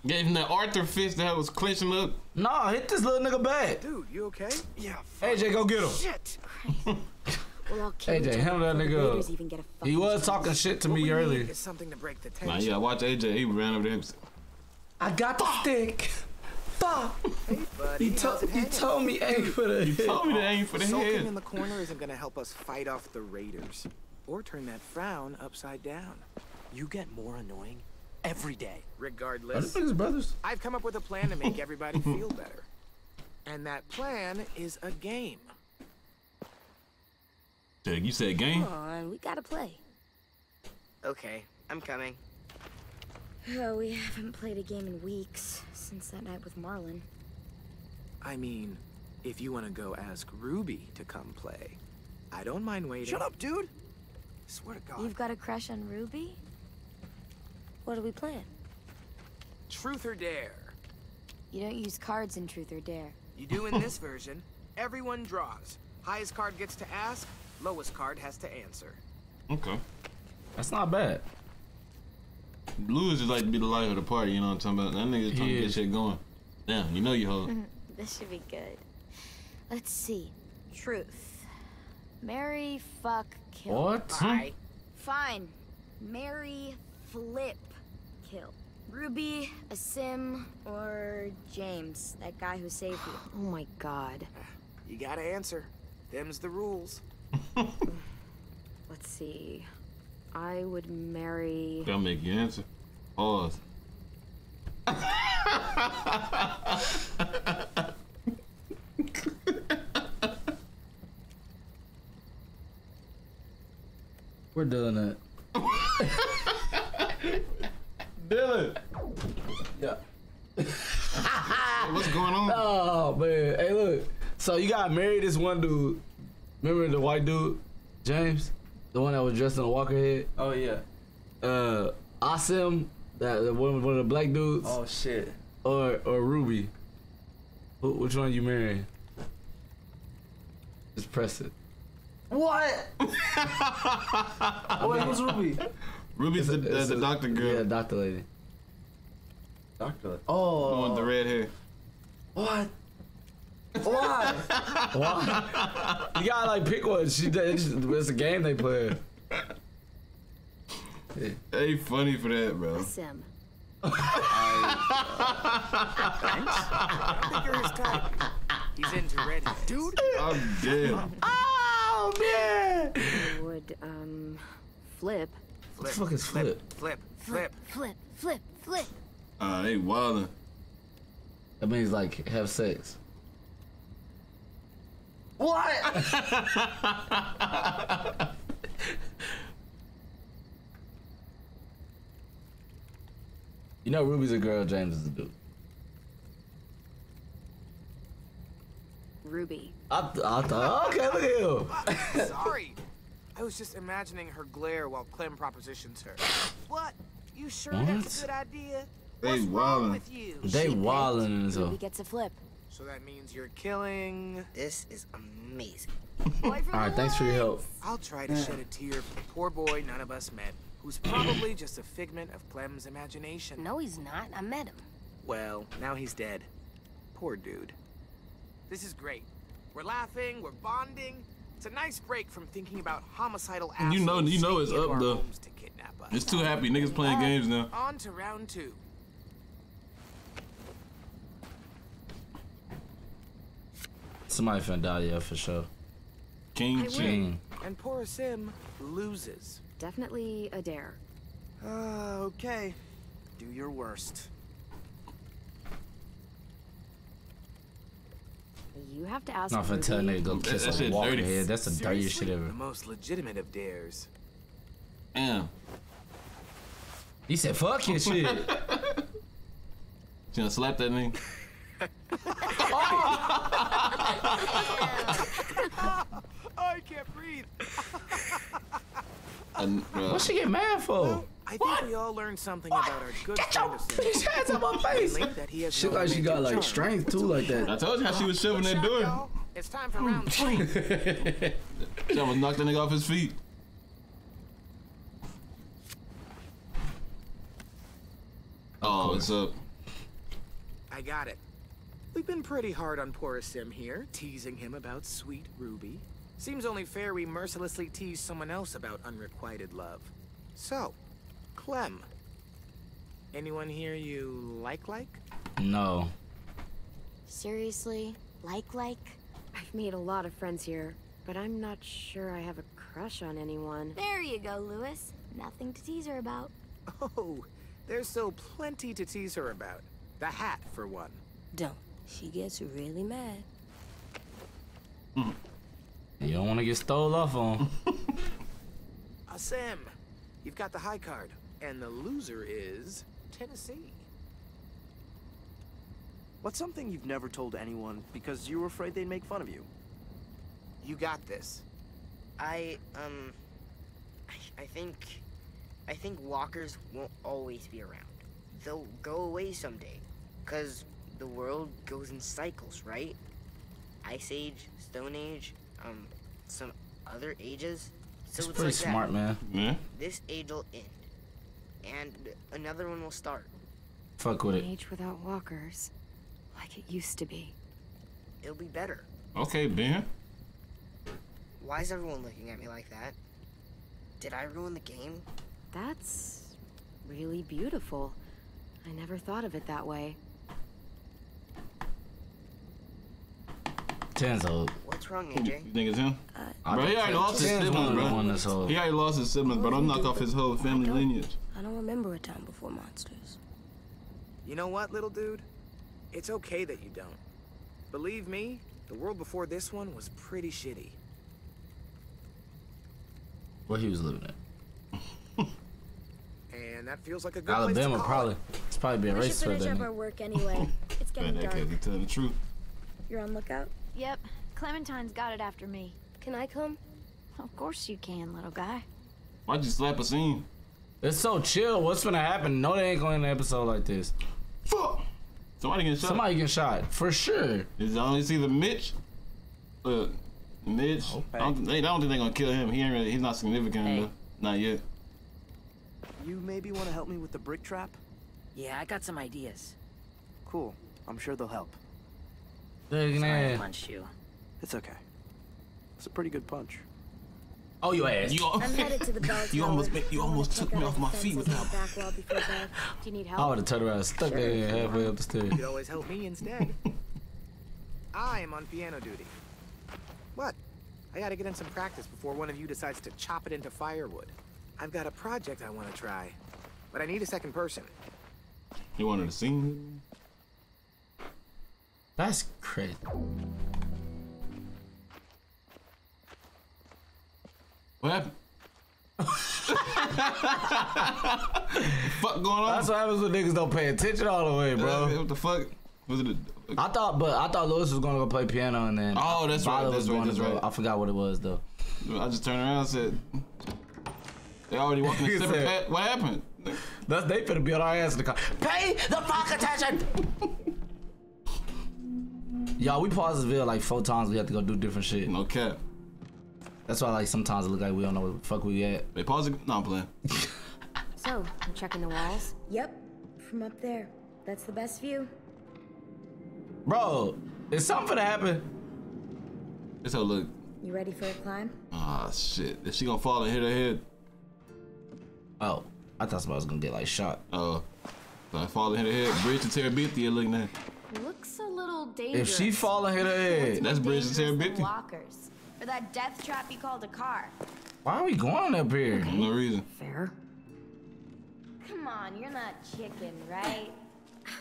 Gave him that Arthur fist that was clenching up. Nah, hit this little nigga back. Dude, you okay? Yeah. AJ, go get him. Shit. [LAUGHS] Well, I'll AJ, each other handle that nigga up. Raiders even get a He was chance. talking shit to What me earlier. is something to break the Nah, yeah, watch AJ. He ran over there. I got the stick. Fuck. Hey, buddy, You, how's told you told me aim for the You hit. told me to aim for the Sulking head. in the corner isn't gonna help us fight off the raiders. Or turn that frown upside down. You get more annoying every day. Regardless, them niggas brothers? I've come up with a plan to make everybody [LAUGHS] feel better. And that plan is a game. Dude, you said game? Come on, we gotta play. Okay, I'm coming. Oh, we haven't played a game in weeks since that night with Marlon. I mean, if you want to go ask Ruby to come play, I don't mind waiting. Shut up, dude. Swear to God. You've got a crush on Ruby? What are we playing? Truth or dare? You don't use cards in Truth or Dare. You do in this [LAUGHS] version. Everyone draws. Highest card gets to ask, lowest card has to answer. Okay. That's not bad. Louis is just like to be the life of the party. You know what I'm talking about? That nigga trying He to get shit going. Damn, you know you hold. [LAUGHS] this should be good. Let's see. Truth. Marry, fuck, kill. What? Bye. Hmm? Fine. Mary flip, kill. Ruby, Aasim, or James, that guy who saved you. [SIGHS] Oh my god. You gotta answer. Them's the rules. [LAUGHS] Let's see. I would marry. Gotta make you answer. Pause. [LAUGHS] We're doing it. Dylan. Yeah. What's going on? Oh man, hey look. So you got married this one dude. Remember the white dude, James, the one that was dressed in a Walker head. Oh yeah. Uh, Aasim, that the one one of the black dudes. Oh shit. Or or Ruby. Who, which one you marrying? Just press it. What? [LAUGHS] Wait, who's Ruby? Ruby's the, the, It's the a- doctor girl. Yeah, doctor lady. Doctor. Oh. The Oh. one with the red hair. What? [LAUGHS] Why? Why? you gotta like pick one. She it's, it's a game they play. Hey, funny for that, bro. Sim. [LAUGHS] I think you're his type. He's into redheads. Dude, I'm dead. Ah! Oh man! I would um flip. What the fuck is flip? flip, flip. Flip, flip, flip. Ah, they wildin'. That means like have sex. What? [LAUGHS] You know Ruby's a girl, James is a dude. Ruby. I, th- I thought, okay, look at him. [LAUGHS] Sorry. I was just imagining her glare while Clem propositions her. What? You sure What? that's a good idea? They What's wrong wildin'. with you? They She picked. wildin' in Ruby gets a flip. So that means you're killing. This is amazing. [LAUGHS] Alright, thanks for your help. I'll try to shed a tear for the poor boy none of us met, who's probably just a figment of Clem's imagination. No, he's not. I met him. Well, now he's dead. Poor dude. This is great. We're laughing, we're bonding. It's a nice break from thinking about homicidal And you know- you know it's up, though. to kidnap us. It's too happy. Niggas playing All right, games now. On to round two. Somebody finna die, yeah, for sure. King I win. King. And poor Sim loses. Definitely a dare. Uh, okay. Do your worst. You have to ask Not for tell a Ruby. nigga go kiss that a shit walker dirty. head. That's the dirtiest shit ever. The most legitimate of dares. Damn. He said, "Fuck your shit." [LAUGHS] You gonna slap that nigga? [LAUGHS] oh, I can't breathe. [LAUGHS] And, uh, What she get mad for? I think we all learned something about our good Get friend your of Sim. bitch hands out my face. Mainly that he has Shit no like she got like strength too, like that. I told you how she was shoving that door. It's time for round three. [LAUGHS] She almost knocked the nigga off his feet. Oh, what's up? I got it. We've been pretty hard on poor Sim here, teasing him about sweet Ruby. Seems only fair we mercilessly tease someone else about unrequited love. So, Clem. Anyone here you like like? No. Seriously? Like, like? I've made a lot of friends here, but I'm not sure I have a crush on anyone. There you go, Louis. Nothing to tease her about. Oh, there's so plenty to tease her about. The hat, for one. Don't. She gets really mad. You don't want to get stole off on. [LAUGHS] Uh, Sam, you've got the high card, and the loser is Tennessee. What's something you've never told anyone because you were afraid they'd make fun of you? You got this. I um I, I think I think walkers won't always be around. They'll go away someday. Cause the world goes in cycles, right? Ice Age, Stone Age, um, some other ages. So It's it's, pretty like that. smart, man. Yeah. This age will end. And another one will start. Fuck with it. age without walkers, like it used to be. It'll be better. Okay, Ben. Why is everyone looking at me like that? Did I ruin the game? That's really beautiful. I never thought of it that way. Tenn's old. What's wrong, AJ? You think it's him? I bro, he think already lost his Tenn's one siblings, of the bro. one that's old. He already lost his siblings, bro. Don't knock off his whole family lineage. I don't remember a time before monsters. You know what, little dude? It's okay that you don't. Believe me, the world before this one was pretty shitty. Where he was living at. And that feels like a good place to Alabama, call probably. it. It's probably being We should racist for finish up our work anyway. [LAUGHS] It's getting Man, that dark. can't be telling the truth. You're on lookout? Yep. Clementine's got it after me. Can I come? Of course you can, little guy. Why'd you slap Aasim? It's so chill. What's gonna happen? No, they ain't going to an episode like this. Fuck. Somebody getting shot. Somebody getting shot for sure. Is only see the Mitch. Uh, Mitch. I don't, they, I don't think they're gonna kill him. He ain't really. He's not significant Hey. enough. Not yet. You maybe want to help me with the brick trap? Yeah, I got some ideas. Cool. I'm sure they'll help. Look Sorry I at punched you. It's okay. It's a pretty good punch. Oh, your ass. You, I'm headed to the [LAUGHS] bell you almost, make, you almost took me off my feet with fences that. back wall before bed. Do you need [LAUGHS] I help? would have turned around and stuck that in halfway up the stairs. You could always help me instead. I am on piano duty. What? I gotta get in some practice before one of you decides to chop it into firewood. I've got a project I want to try, but I need a second person. You wanted to sing? That's crazy. What happened? fuck going on? That's what happens when niggas don't pay attention all the way, bro. what the fuck? Was it? A, I thought, but I thought Louis was gonna go play piano and then. Oh, that's right, that's right, that's to go- I forgot what it was though. I just turned around and said, "They already walking a [LAUGHS] separate said-. What happened?" That's they finna be on our ass in the car. Pay the fuck attention. [LAUGHS] Y'all, we pause this video like four times. We have to go do different shit. No cap. That's why like sometimes it look like we don't know where the fuck we at. They pause it. No, I'm playing. [LAUGHS] So, I'm checking the walls. Yep. From up there. That's the best view. Bro, is something to happen? This how look. You ready for a climb? Ah shit. Is she gonna fall and hit her head? Oh, I thought somebody was gonna get like shot. Oh. So I fall and hit her head. Bridge to Terabithia looking at. Looks a little dangerous. If she fall and hit her head, That's Bridge to Dangerous Terabithia. walkers. Or that death trap you called a car. why are we going up here? No reason. Fair. Come on, you're not chicken, right?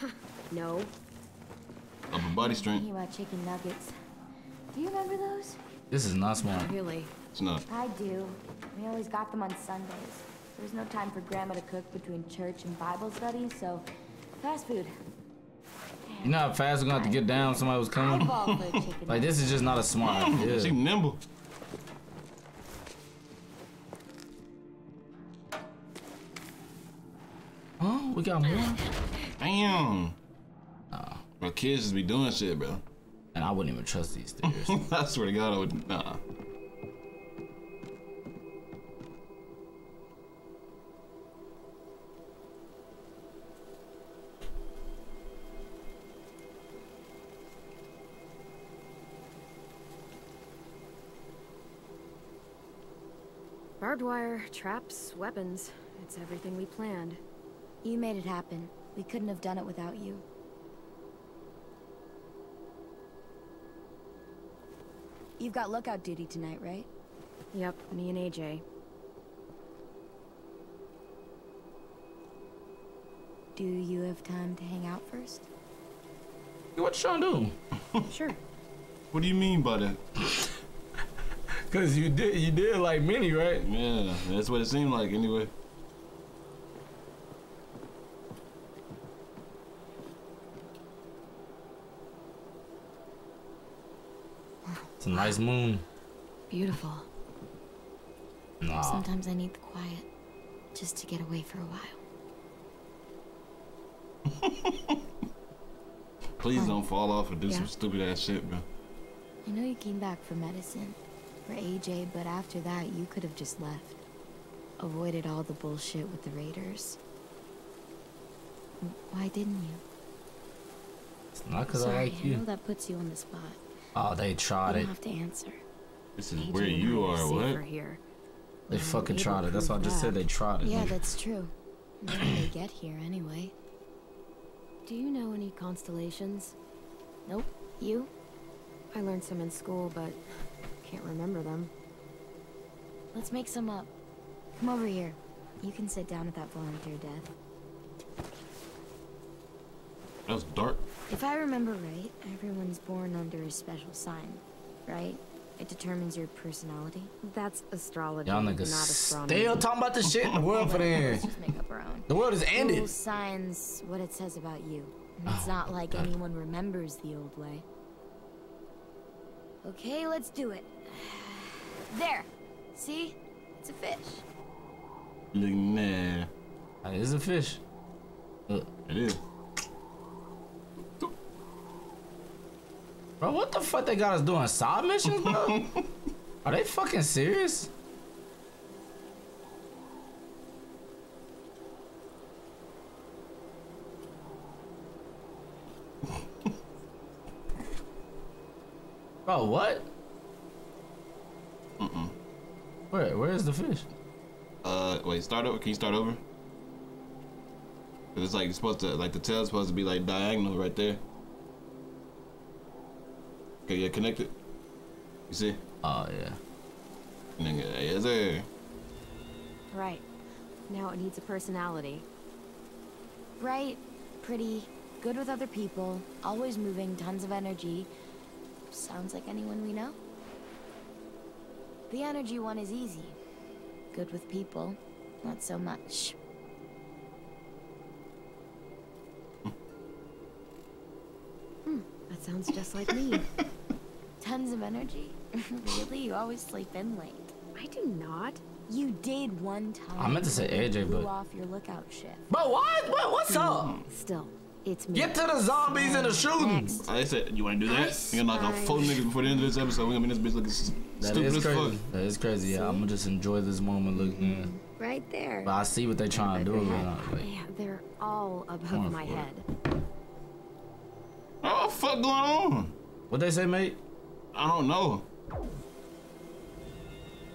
[LAUGHS] No. Upper body strength. Thinking about chicken nuggets. Do you remember those? This is not smart. Really? It's not. I do. We always got them on Sundays. There was no time for Grandma to cook between church and Bible study, so fast food. You know how fast we're gonna have to get down? if Somebody was coming. fall for a chicken. Like this is just not a smart [LAUGHS] idea. She nimble. Oh, we got more. Damn. Oh. My kids just be doing shit, bro. And I wouldn't even trust these stairs. [LAUGHS] I swear to God, I would. Nah. Barbed wire, traps, weapons. It's everything we planned. You made it happen. We couldn't have done it without you. You've got lookout duty tonight, right? Yep, me and AJ. Do you have time to hang out first? what you trying do? Sure. What do you mean by that? [LAUGHS] Cause you did, you did like many, right? Yeah, that's what it seemed like anyway. It's a nice moon. Beautiful. Nah. Sometimes I need the quiet, just to get away for a while. [LAUGHS] Please don't fall off and do Yeah. some stupid ass shit, bro. I know you came back for medicine, for AJ, but after that, you could have just left. Avoided all the bullshit with the Raiders. Why didn't you? It's not because I Sorry, like I know that puts you on the spot. Oh, they You tried don't it. have to answer. This is AJ where you are. safer What? Here. They Well, fucking Abel tried it. That's why I just said they tried it. Yeah, [LAUGHS] that's true. How did they get here anyway? Do you know any constellations? Nope. You? I learned some in school, but can't remember them. Let's make some up. Come over here. You can sit down at that volunteer death. That was dark. If I remember right, everyone's born under a special sign, right? It determines your personality. That's astrology, Y'all not niggas astronomy. still talking about the shit in the world for them. Let's just make up our own. The world is ended. Rules, signs, what it says about you. And It's Oh, not like God. anyone remembers the old way. Okay, let's do it. There. See? It's a fish. Look, nah. That is a fish. It is. Bro, what the fuck they got us doing? Side missions, bro? [LAUGHS] Are they fucking serious? Bro, what? Mm-mm. Where? Where is the fish? Uh, wait. Start over. Can you start over? 'Cause it's like it's supposed to, like the tail's supposed to be like diagonal right there. Okay, yeah, connect it. You see? Oh yeah. Nigga, yes sir. Right. Now it needs a personality. Bright, pretty, good with other people, always moving, tons of energy. Sounds like anyone we know. The energy one is easy. Good with people, not so much. Hmm, that sounds just like me. [LAUGHS] Tons of energy? [LAUGHS] really? You always sleep in late. I do not. You did one time. I meant to say when you AJ, blew but- off your lookout shift. Bro, what? What? What's up? Still, it's me. Get to the zombies and the shooting. I said, you want to do that? Nice. You're gonna knock a four niggas before the end of this episode. We're gonna be in this bitch looking s- That stupid as fuck. That is crazy. Yeah, I'm gonna just enjoy this moment looking. Right there. But I see what they're trying to do. Man. Like, Yeah, they're all above my head. Oh, what the fuck going on? What they say, mate? I don't know.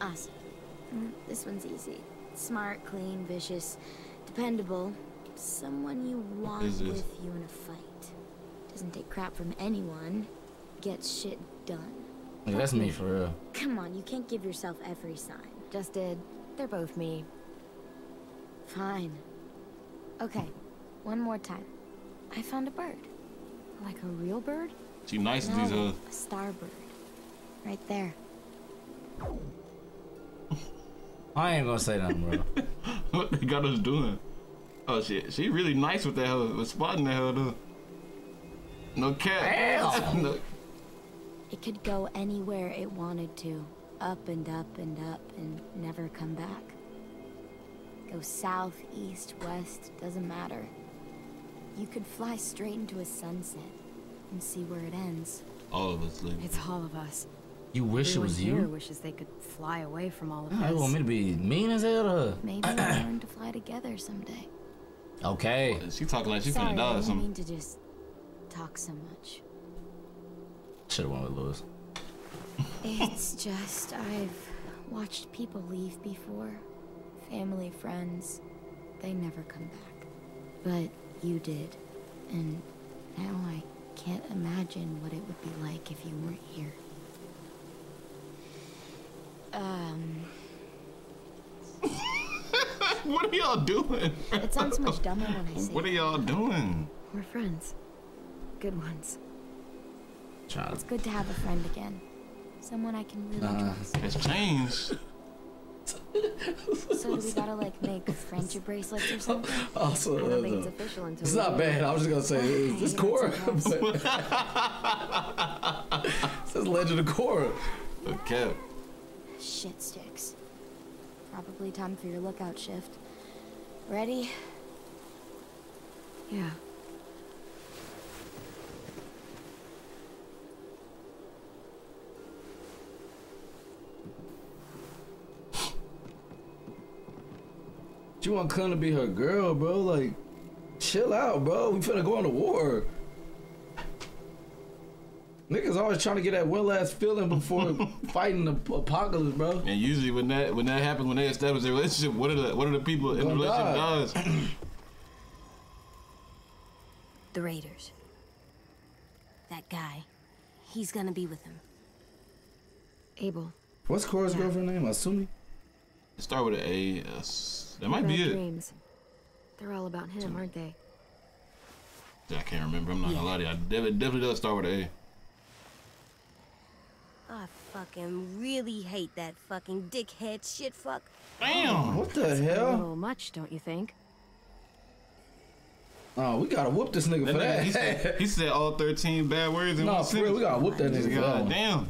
Awesome. Mm, This one's easy. Smart, clean, vicious, dependable. Someone you want Is with you in a fight. Doesn't take crap from anyone. Gets shit done. Like, that's me for real. Come on, you can't give yourself every sign. Just did. They're both me. Fine. Okay, one more time. I found a bird. Like a real bird? She nice as No, these uh a starbird. Right there. [LAUGHS] I ain't gonna say nothing, bro. [LAUGHS] what they got us doing. Oh shit, she really nice with that hoe, with spotting that hoe though. No cap. [LAUGHS] No, It could go anywhere it wanted to. Up and up and up and never come back. Go south, east, west, doesn't matter. You could fly straight into a sunset and see where it ends. all of us like It's all of us. You wish it Everyone was here you? wishes they could fly away from all of us. you want me to be mean as hell to her? Maybe we'll learn to fly together someday. Okay. She talking like she Sorry, finna die I or didn't something. mean to just talk so much. Should've went with Louis. It's [LAUGHS] just I've watched people leave before. Family, friends. They never come back. But you did. And now I can't imagine what it would be like if you weren't here. Um, [LAUGHS] [LAUGHS] what are y'all doing? it sounds much dumber when I say it. What are y'all doing? We're friends. Good ones. Trying It's good to have a friend again. Someone I can really Nah. trust. It's changed. So do we gotta like make friendship [LAUGHS] bracelets or something? Also, I don't think it's official until it's not bad. I was just gonna say it's, it's Korra. [LAUGHS] it says Legend of Korra. Okay. Shit sticks. Probably time for your lookout shift. Ready? Yeah. She want Kun to be her girl, bro. Like, chill out, bro. We finna go on to war. Niggas always trying to get that well ass feeling before [LAUGHS] fighting the apocalypse, bro. And usually when that when that happens, when they establish their relationship, what are the what are the people in the relationship die. does? [CLEARS THROAT] The Raiders. That guy. He's gonna be with him. Abel. What's Korra's girlfriend name? Asami. Start with an A. uh, that might Bad be it. Dreams. They're all about him, aren't they? I can't remember. I'm not gonna lie to you. I definitely, definitely does start with an A. I fucking really hate that fucking dickhead shit fuck. Damn. Oh, what the A hell? little much, don't you think? Oh, we gotta whoop this nigga That for nigga, that. he, said, [LAUGHS] he said all 13 bad words in No, one for real, sentence. we gotta whoop that nigga for that God damn.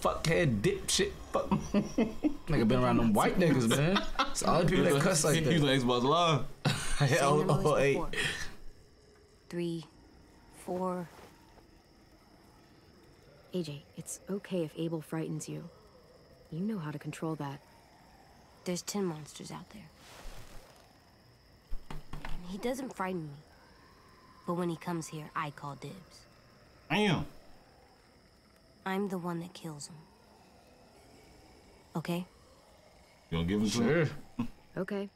Fuckhead dipshit. Fuck. [LAUGHS] nigga been around them white niggas, man. It's all the [LAUGHS] people that cuss like He was that. like Xbox Live. Yeah, oh, Same numbers oh, eight. before. Three, four. AJ, it's okay if Abel frightens you. You know how to control that. There's ten monsters out there. And he doesn't frighten me. But when he comes here, I call dibs. Damn. I'm the one that kills him. Okay? You gonna give him to him? [LAUGHS] Okay.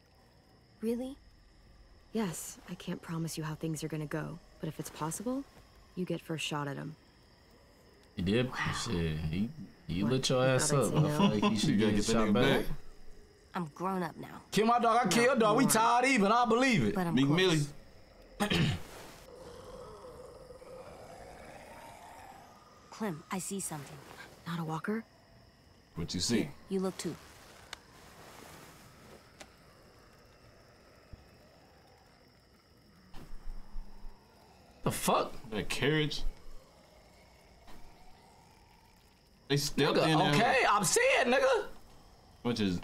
Really? Yes, I can't promise you how things are gonna go, but if it's possible, you get first shot at him. He did. Shit, he he What? lit your You ass thought I'd up. say I no? feel like he should You gotta get get that shot nigga back. back. I'm grown up now. Kill my dog. I kill your dog. We tired even. I believe it. But I'm Meek close. Millie. [CLEARS THROAT] Clem, I see something. Not a walker? What you see? You look too. The fuck? That carriage. They stepped Nigga, in there. okay, I'm saying, nigga. Which is. You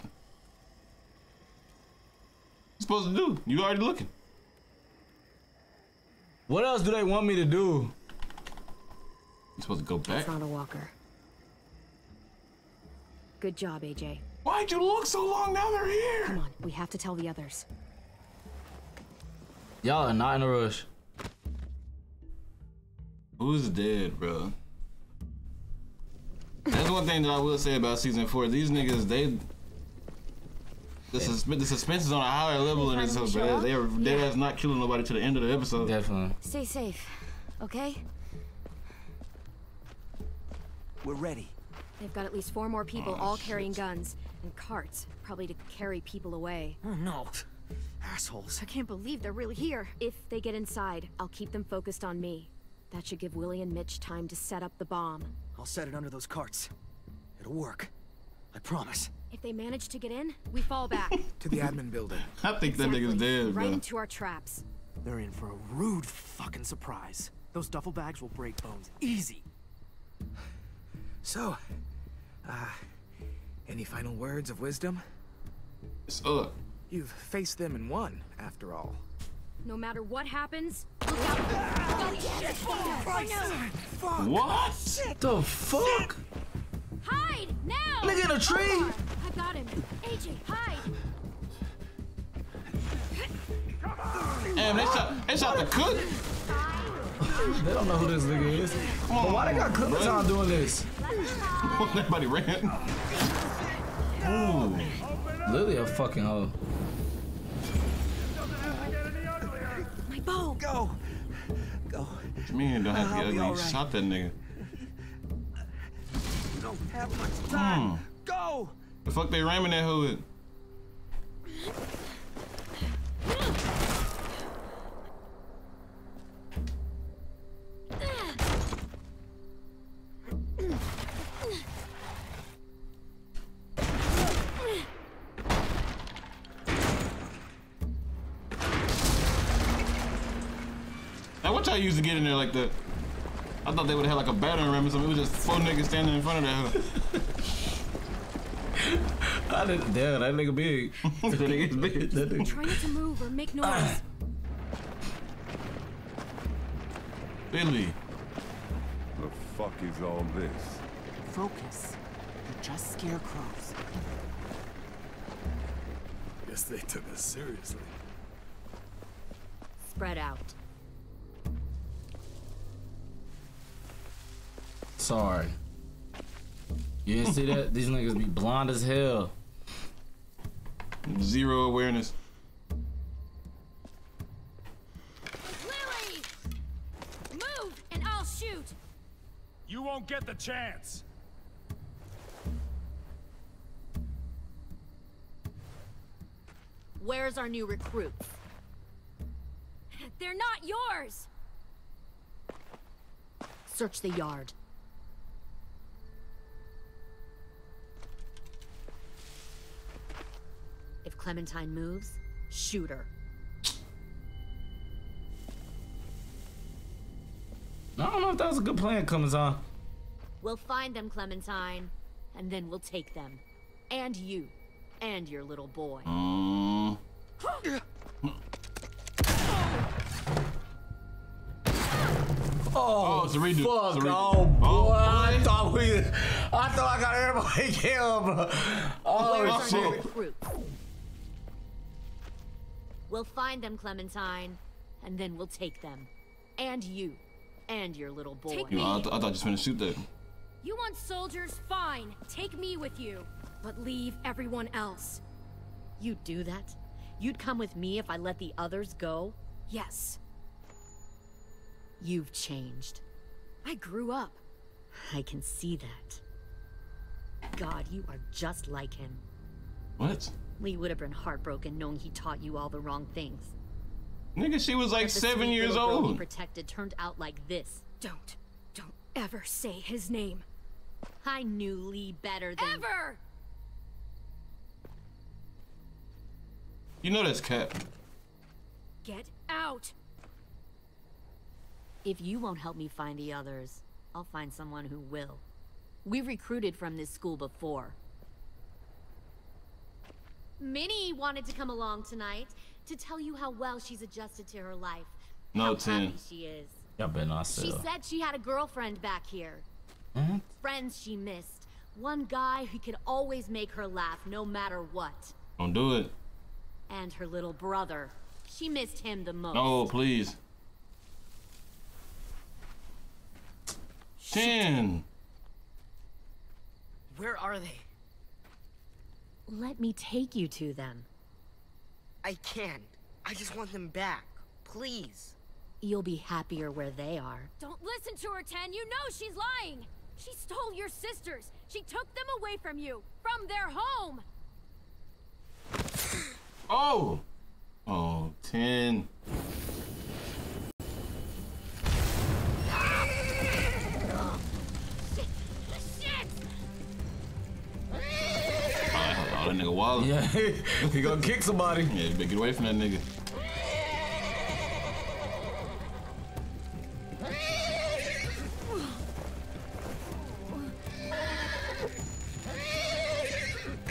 supposed to do? You already looking. What else do they want me to do? You supposed to go back? That's not a walker. Good job, AJ. Why'd you look so long? Now they're here. Come on, we have to tell the others. Y'all are not in a rush. Who's dead, bro? That's one thing that I will say about season four. These niggas, they. The, susp- the suspense is on a higher level in this, Finally but show up? they are dead ass not killing nobody to the end of the episode. Definitely. Stay safe, okay? We're ready. They've got at least four more people, oh, all carrying guns and carts, probably to carry people away. Oh no. Assholes. I can't believe they're really here. If they get inside, I'll keep them focused on me. That should give Willy and Mitch time to set up the bomb. I'll set it under those carts. It'll work. I promise. If they manage to get in, we fall back. [LAUGHS] To the admin building. [LAUGHS] I think that nigga's dead, right into our traps. They're in for a rude fucking surprise. Those duffel bags will break bones. Easy. So, uh, any final words of wisdom? It's up. You've faced them and won, after all. No matter what happens, look out. Oh, shit. Oh, no. What? The fuck? Hide now! Nigga in a tree? Omar, I got him. AJ, hide! Damn, they shot, they shot the cook. They don't know who this nigga is. But why they got Clippers on doing this? [LAUGHS] Everybody ran. Ooh. Lilly a fucking hoe. My bow! Go! Go. What you mean don't have to get ugly? You right. shot that nigga. Don't have much time. Hmm. Go! The fuck they ramming that hood? [SNIFFS] [SNIFFS] Now used to get in there like that? I thought they would have had like a battering ram or something. It was just four niggas standing in front of that. [LAUGHS] I didn't, damn, that nigga big. [LAUGHS] that nigga is big. That nigga. Try not to move or make noise. [SIGHS] Billy. The fuck is all this? Focus. They're just scarecrows. Guess they took us seriously. spread out. Sorry. You didn't see that? These niggas be blonde as hell. Zero awareness. Lilly! Move, and I'll shoot! You won't get the chance. Where's our new recruits? They're not yours! Search the yard. Clementine moves, shoot her. I don't know if that was a good plan, Cummins on. We'll find them, Clementine, and then we'll take them. And you. And your little boy. Mm. Oh, it's a redo. Fuck, It's a redo. oh boy, Oh, I thought we, I thought I got everybody killed. Oh Where's shit. Recruits? We'll find them, Clementine, and then we'll take them. And you. And your little boy. Take You know, I, th- I thought you was finna shoot that. You want soldiers? Fine. Take me with you. But leave everyone else. You'd do that? You'd come with me if I let the others go? Yes. You've changed. I grew up. I can see that. God, you are just like him. What? Lee would have been heartbroken knowing he taught you all the wrong things. Nigga, she was like seven years little girl he old. protected turned out like this. Don't. Don't ever say his name. I knew Lee better than Ever! You know that's cap. Get out! If you won't help me find the others, I'll find someone who will. We recruited from this school before. Minnie wanted to come along tonight to tell you how well she's adjusted to her life. No, how Tenn. happy she is. Y'all better not She said she had a girlfriend back here. Mhm. Friends she missed. One guy who could always make her laugh no matter what. Don't do it. And her little brother. She missed him the most. No, please. Tenn. Where are they? Let me take you to them. I can't. I just want them back. Please. You'll be happier where they are. Don't listen to her, Tenn. You know she's lying. She stole your sisters. She took them away from you. From their home. Oh. Oh, Tenn. Wild. Yeah, [LAUGHS] he gonna kick somebody. Yeah, you better get away from that nigga.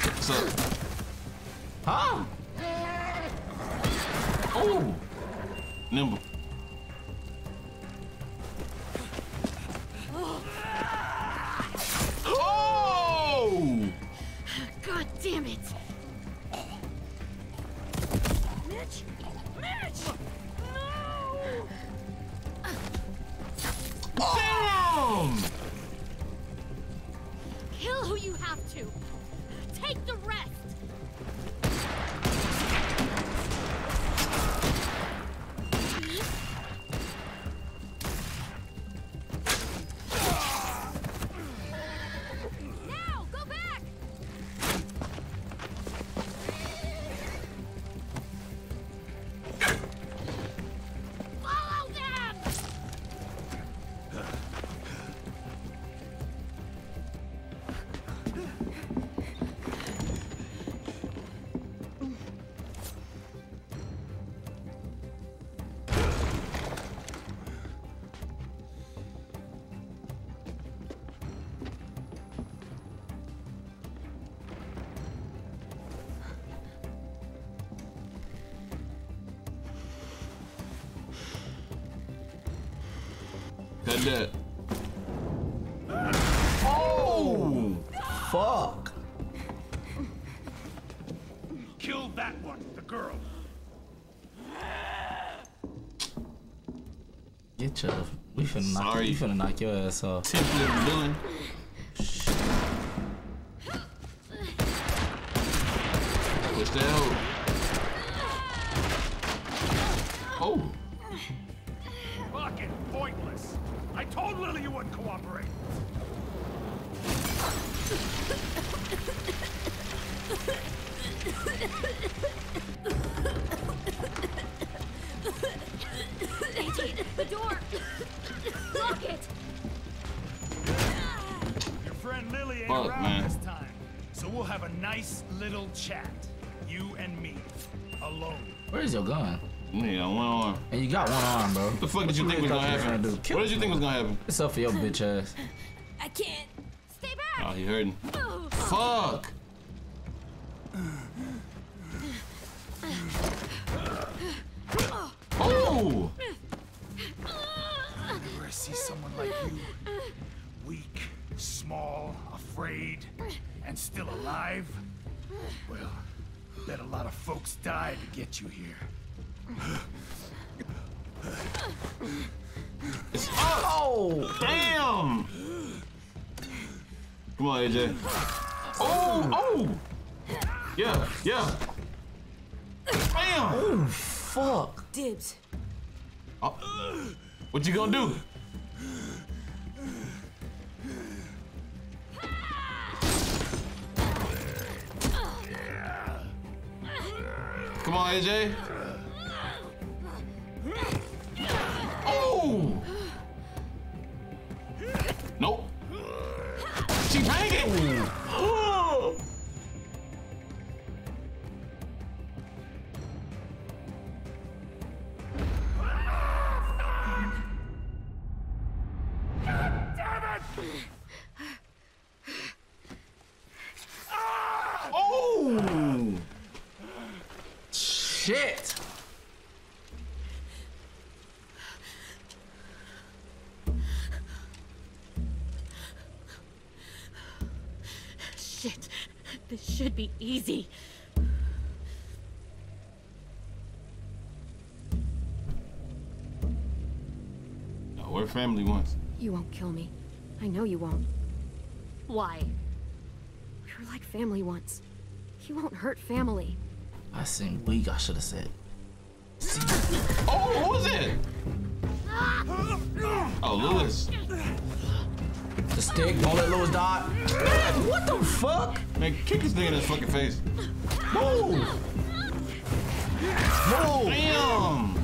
What's up? Huh? Oh! Nimble. Cut that. Oh! Fuck. Kill that one, the girl. Get your. We finna knock. Sorry. We finna knock your ass off. Template villain. Gonna happen? It's up for your bitch ass. [LAUGHS] I can't. Stay back. Oh, he hurting. back! Fuck. Oh. Whenever I see someone like you, weak, small, afraid, and still alive, well, let a lot of folks die to get you here. Oh, damn. Come on, AJ. Oh, oh. Yeah, yeah. Bam. Oh, fuck. Dibs. Oh. What you gonna do? Come on, AJ. Oh! Nope. She banging. Oh! Shit. This should be easy. No, we're family once. You won't kill me. I know you won't. Why? We were like family once. You won't hurt family. I seen weak. I should have said. Oh, who was it? Ah! Oh, Louis. The stick. Don't let Louis die. Man, what the fuck? Man, kick this nigga in his fucking face. Move. Move. Damn.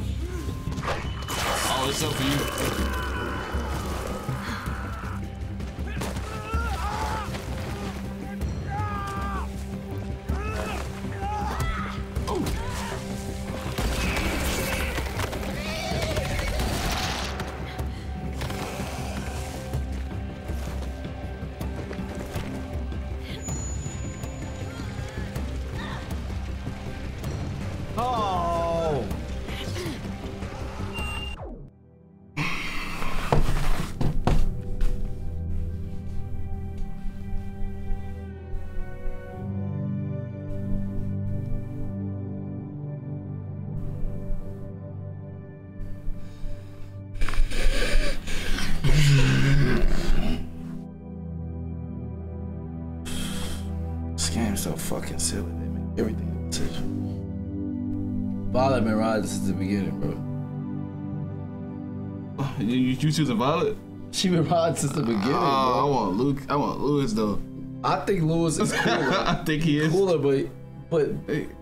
Oh, it's up for you. Fucking silly. They make everything a decision. Violet been riding since the beginning, bro. You, you, you choosing Violet? She been riding since the beginning, Oh, I want Luke. I want Louis though. I think Louis is [LAUGHS] cooler. I think he is cooler, but but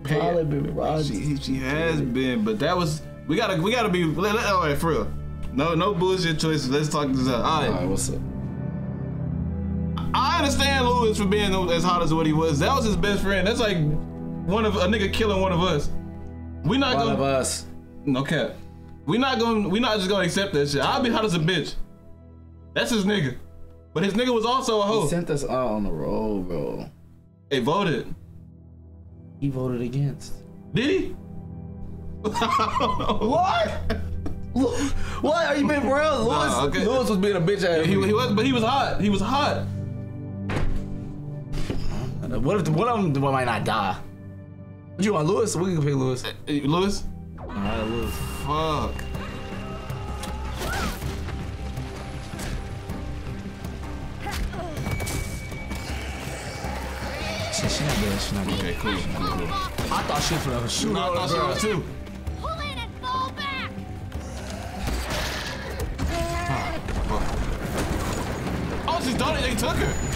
Violet been riding. She, she has been, but that was we gotta we gotta be let, let- all right for real. No no bullshit choices. Let's talk this out. All right. All right, what's up? I understand Louis for being as hot as what he was. That was his best friend. That's like one of a nigga killing one of us. We not One gonna of us. No cap. We not gonna we not just gonna accept that shit. I'll be hot as a bitch. That's his nigga. But his nigga was also a hoe. He sent us out on the road, bro. They voted. He voted against. Did he? [LAUGHS] what? What? Are you being real? Louis, Nah, okay. Louis was being a bitch ass. He, he was, but he was hot. He was hot. What if one of them might not die? What you want, Louis? We can pay Louis. Uh, Louis? Alright, Louis. Fuck. She's not good. She's not dead. Okay, cool. cool, cool. I thought she was forever. Shoot. No, I thought she was too. Pull in and fall back. Oh, she done it. They took her.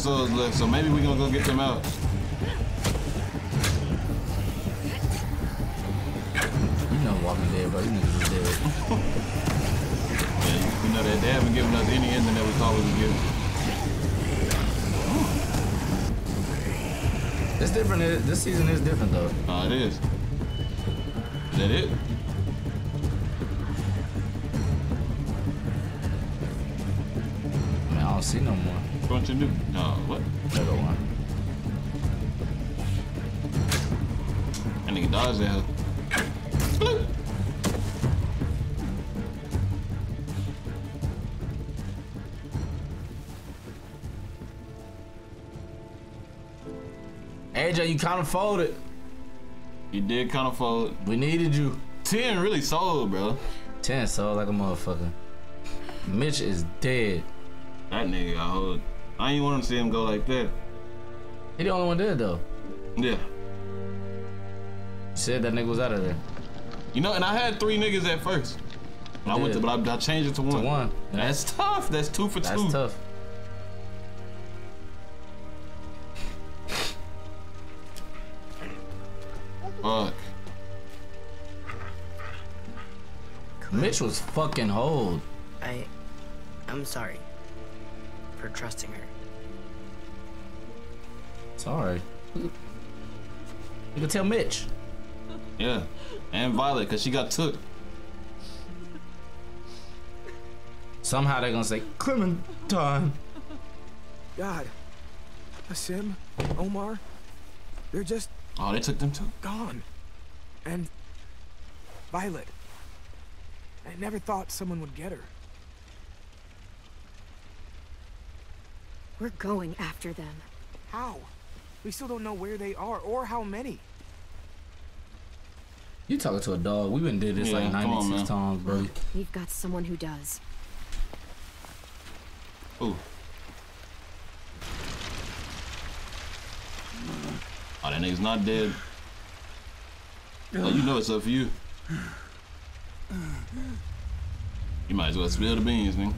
Episodes left, so maybe we're gonna go get them out. You know Walking Dead, bro. You niggas is dead. [LAUGHS] Yeah, you, know that they haven't given us any ending that we thought we would give. It's different. This season is different though. Oh, it is. Is that it? That nigga dodged that. hoe. Bloop. AJ, you kind of folded. You did kind of fold. We needed you. Tenn really sold, bro. Tenn sold like a motherfucker. Mitch is dead. That nigga got hold. I ain't want to see him go like that. He the only one dead though. Yeah. You said that nigga was out of there. You know, and I had three niggas at first. I went to, but I, I changed it to one. To one. That's tough. That's two for That's two. tough. Fuck. Mitch was fucking hold. I, I'm sorry for trusting her. Sorry. You can tell Mitch. Yeah. And Violet, because she got took. Somehow they're gonna say Clementine. God. Aasim, Omar, they're just Oh, they took them too? gone. And Violet. I never thought someone would get her. We're going after them. How? We still don't know where they are or how many. You talking to a dog. We've been did this Yeah, like come on, 96 times, bro. We've got someone who does. Ooh. Oh, that nigga's not dead. Oh, you know it's up for you. You might as well spill the beans, nigga.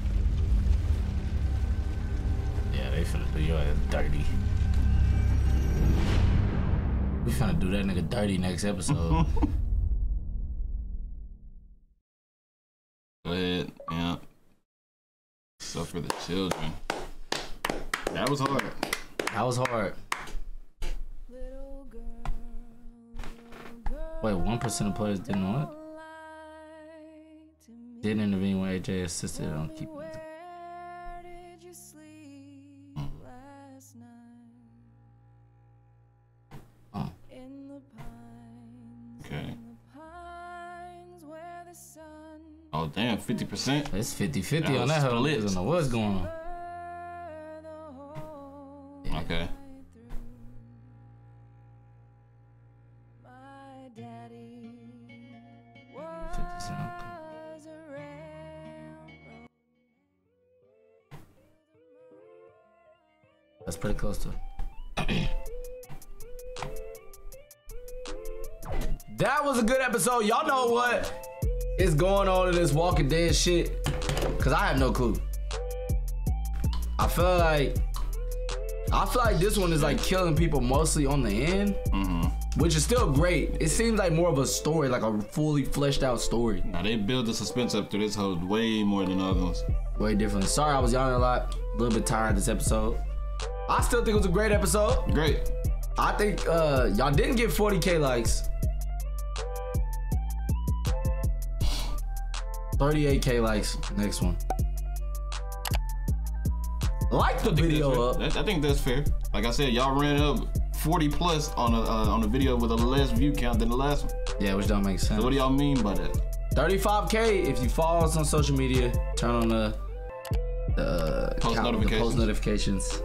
Yeah, they finna do your ass dirty. We finna do that nigga dirty next episode. [LAUGHS] Go ahead. Yeah. Suffer the children. That was hard. that was hard. Wait, one percent of players didn't what? Didn't intervene when AJ assisted on keeping. 50%. It's 50 50 on that whole list. I don't know what's going on. Yeah. Okay. That's pretty close to [CLEARS THROAT] That was a good episode. Y'all know what? Is going on in this Walking Dead shit? Cause I have no clue. I feel like I feel like this one is like killing people mostly on the end, which is still great. It seems like more of a story, like a fully fleshed out story. Now they build the suspense up to this whole way more than the other ones. Way different. Sorry, I was yawning a lot. A little bit tired this episode. I still think it was a great episode. Great. I think uh y'all didn't get 40k likes. 38k likes. Next one. Like the video up. I think that's fair. Like I said, y'all ran up 40 plus on a uh, on a video with a less view count than the last one. Yeah, which don't make sense. So what do y'all mean by that? 35k if you follow us on social media. Turn on the the Post count- the notifications. post notifications.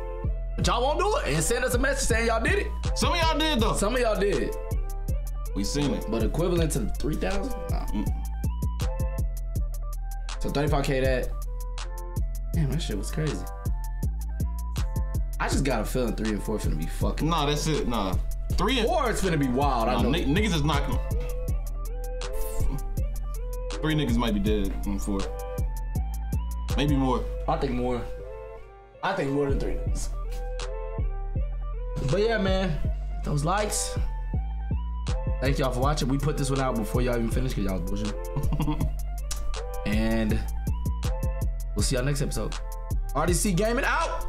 But y'all won't do it and send us a message saying y'all did it. Some of y'all did though. Some of y'all did. We seen it. But equivalent to 3,000? No. So 35k that. Damn, that shit was crazy. I just got a feeling three and four finna be fucking. Nah, that's it. Nah. Three and four is finna be wild. I Nah, know. ni- niggas is not. Three niggas might be dead in four. Maybe more. I think more. I think more than three niggas. But yeah, man, those likes. Thank y'all for watching. We put this one out before y'all even finished because y'all was bullshit. [LAUGHS] and we'll see y'all next episode. RDC Gaming out.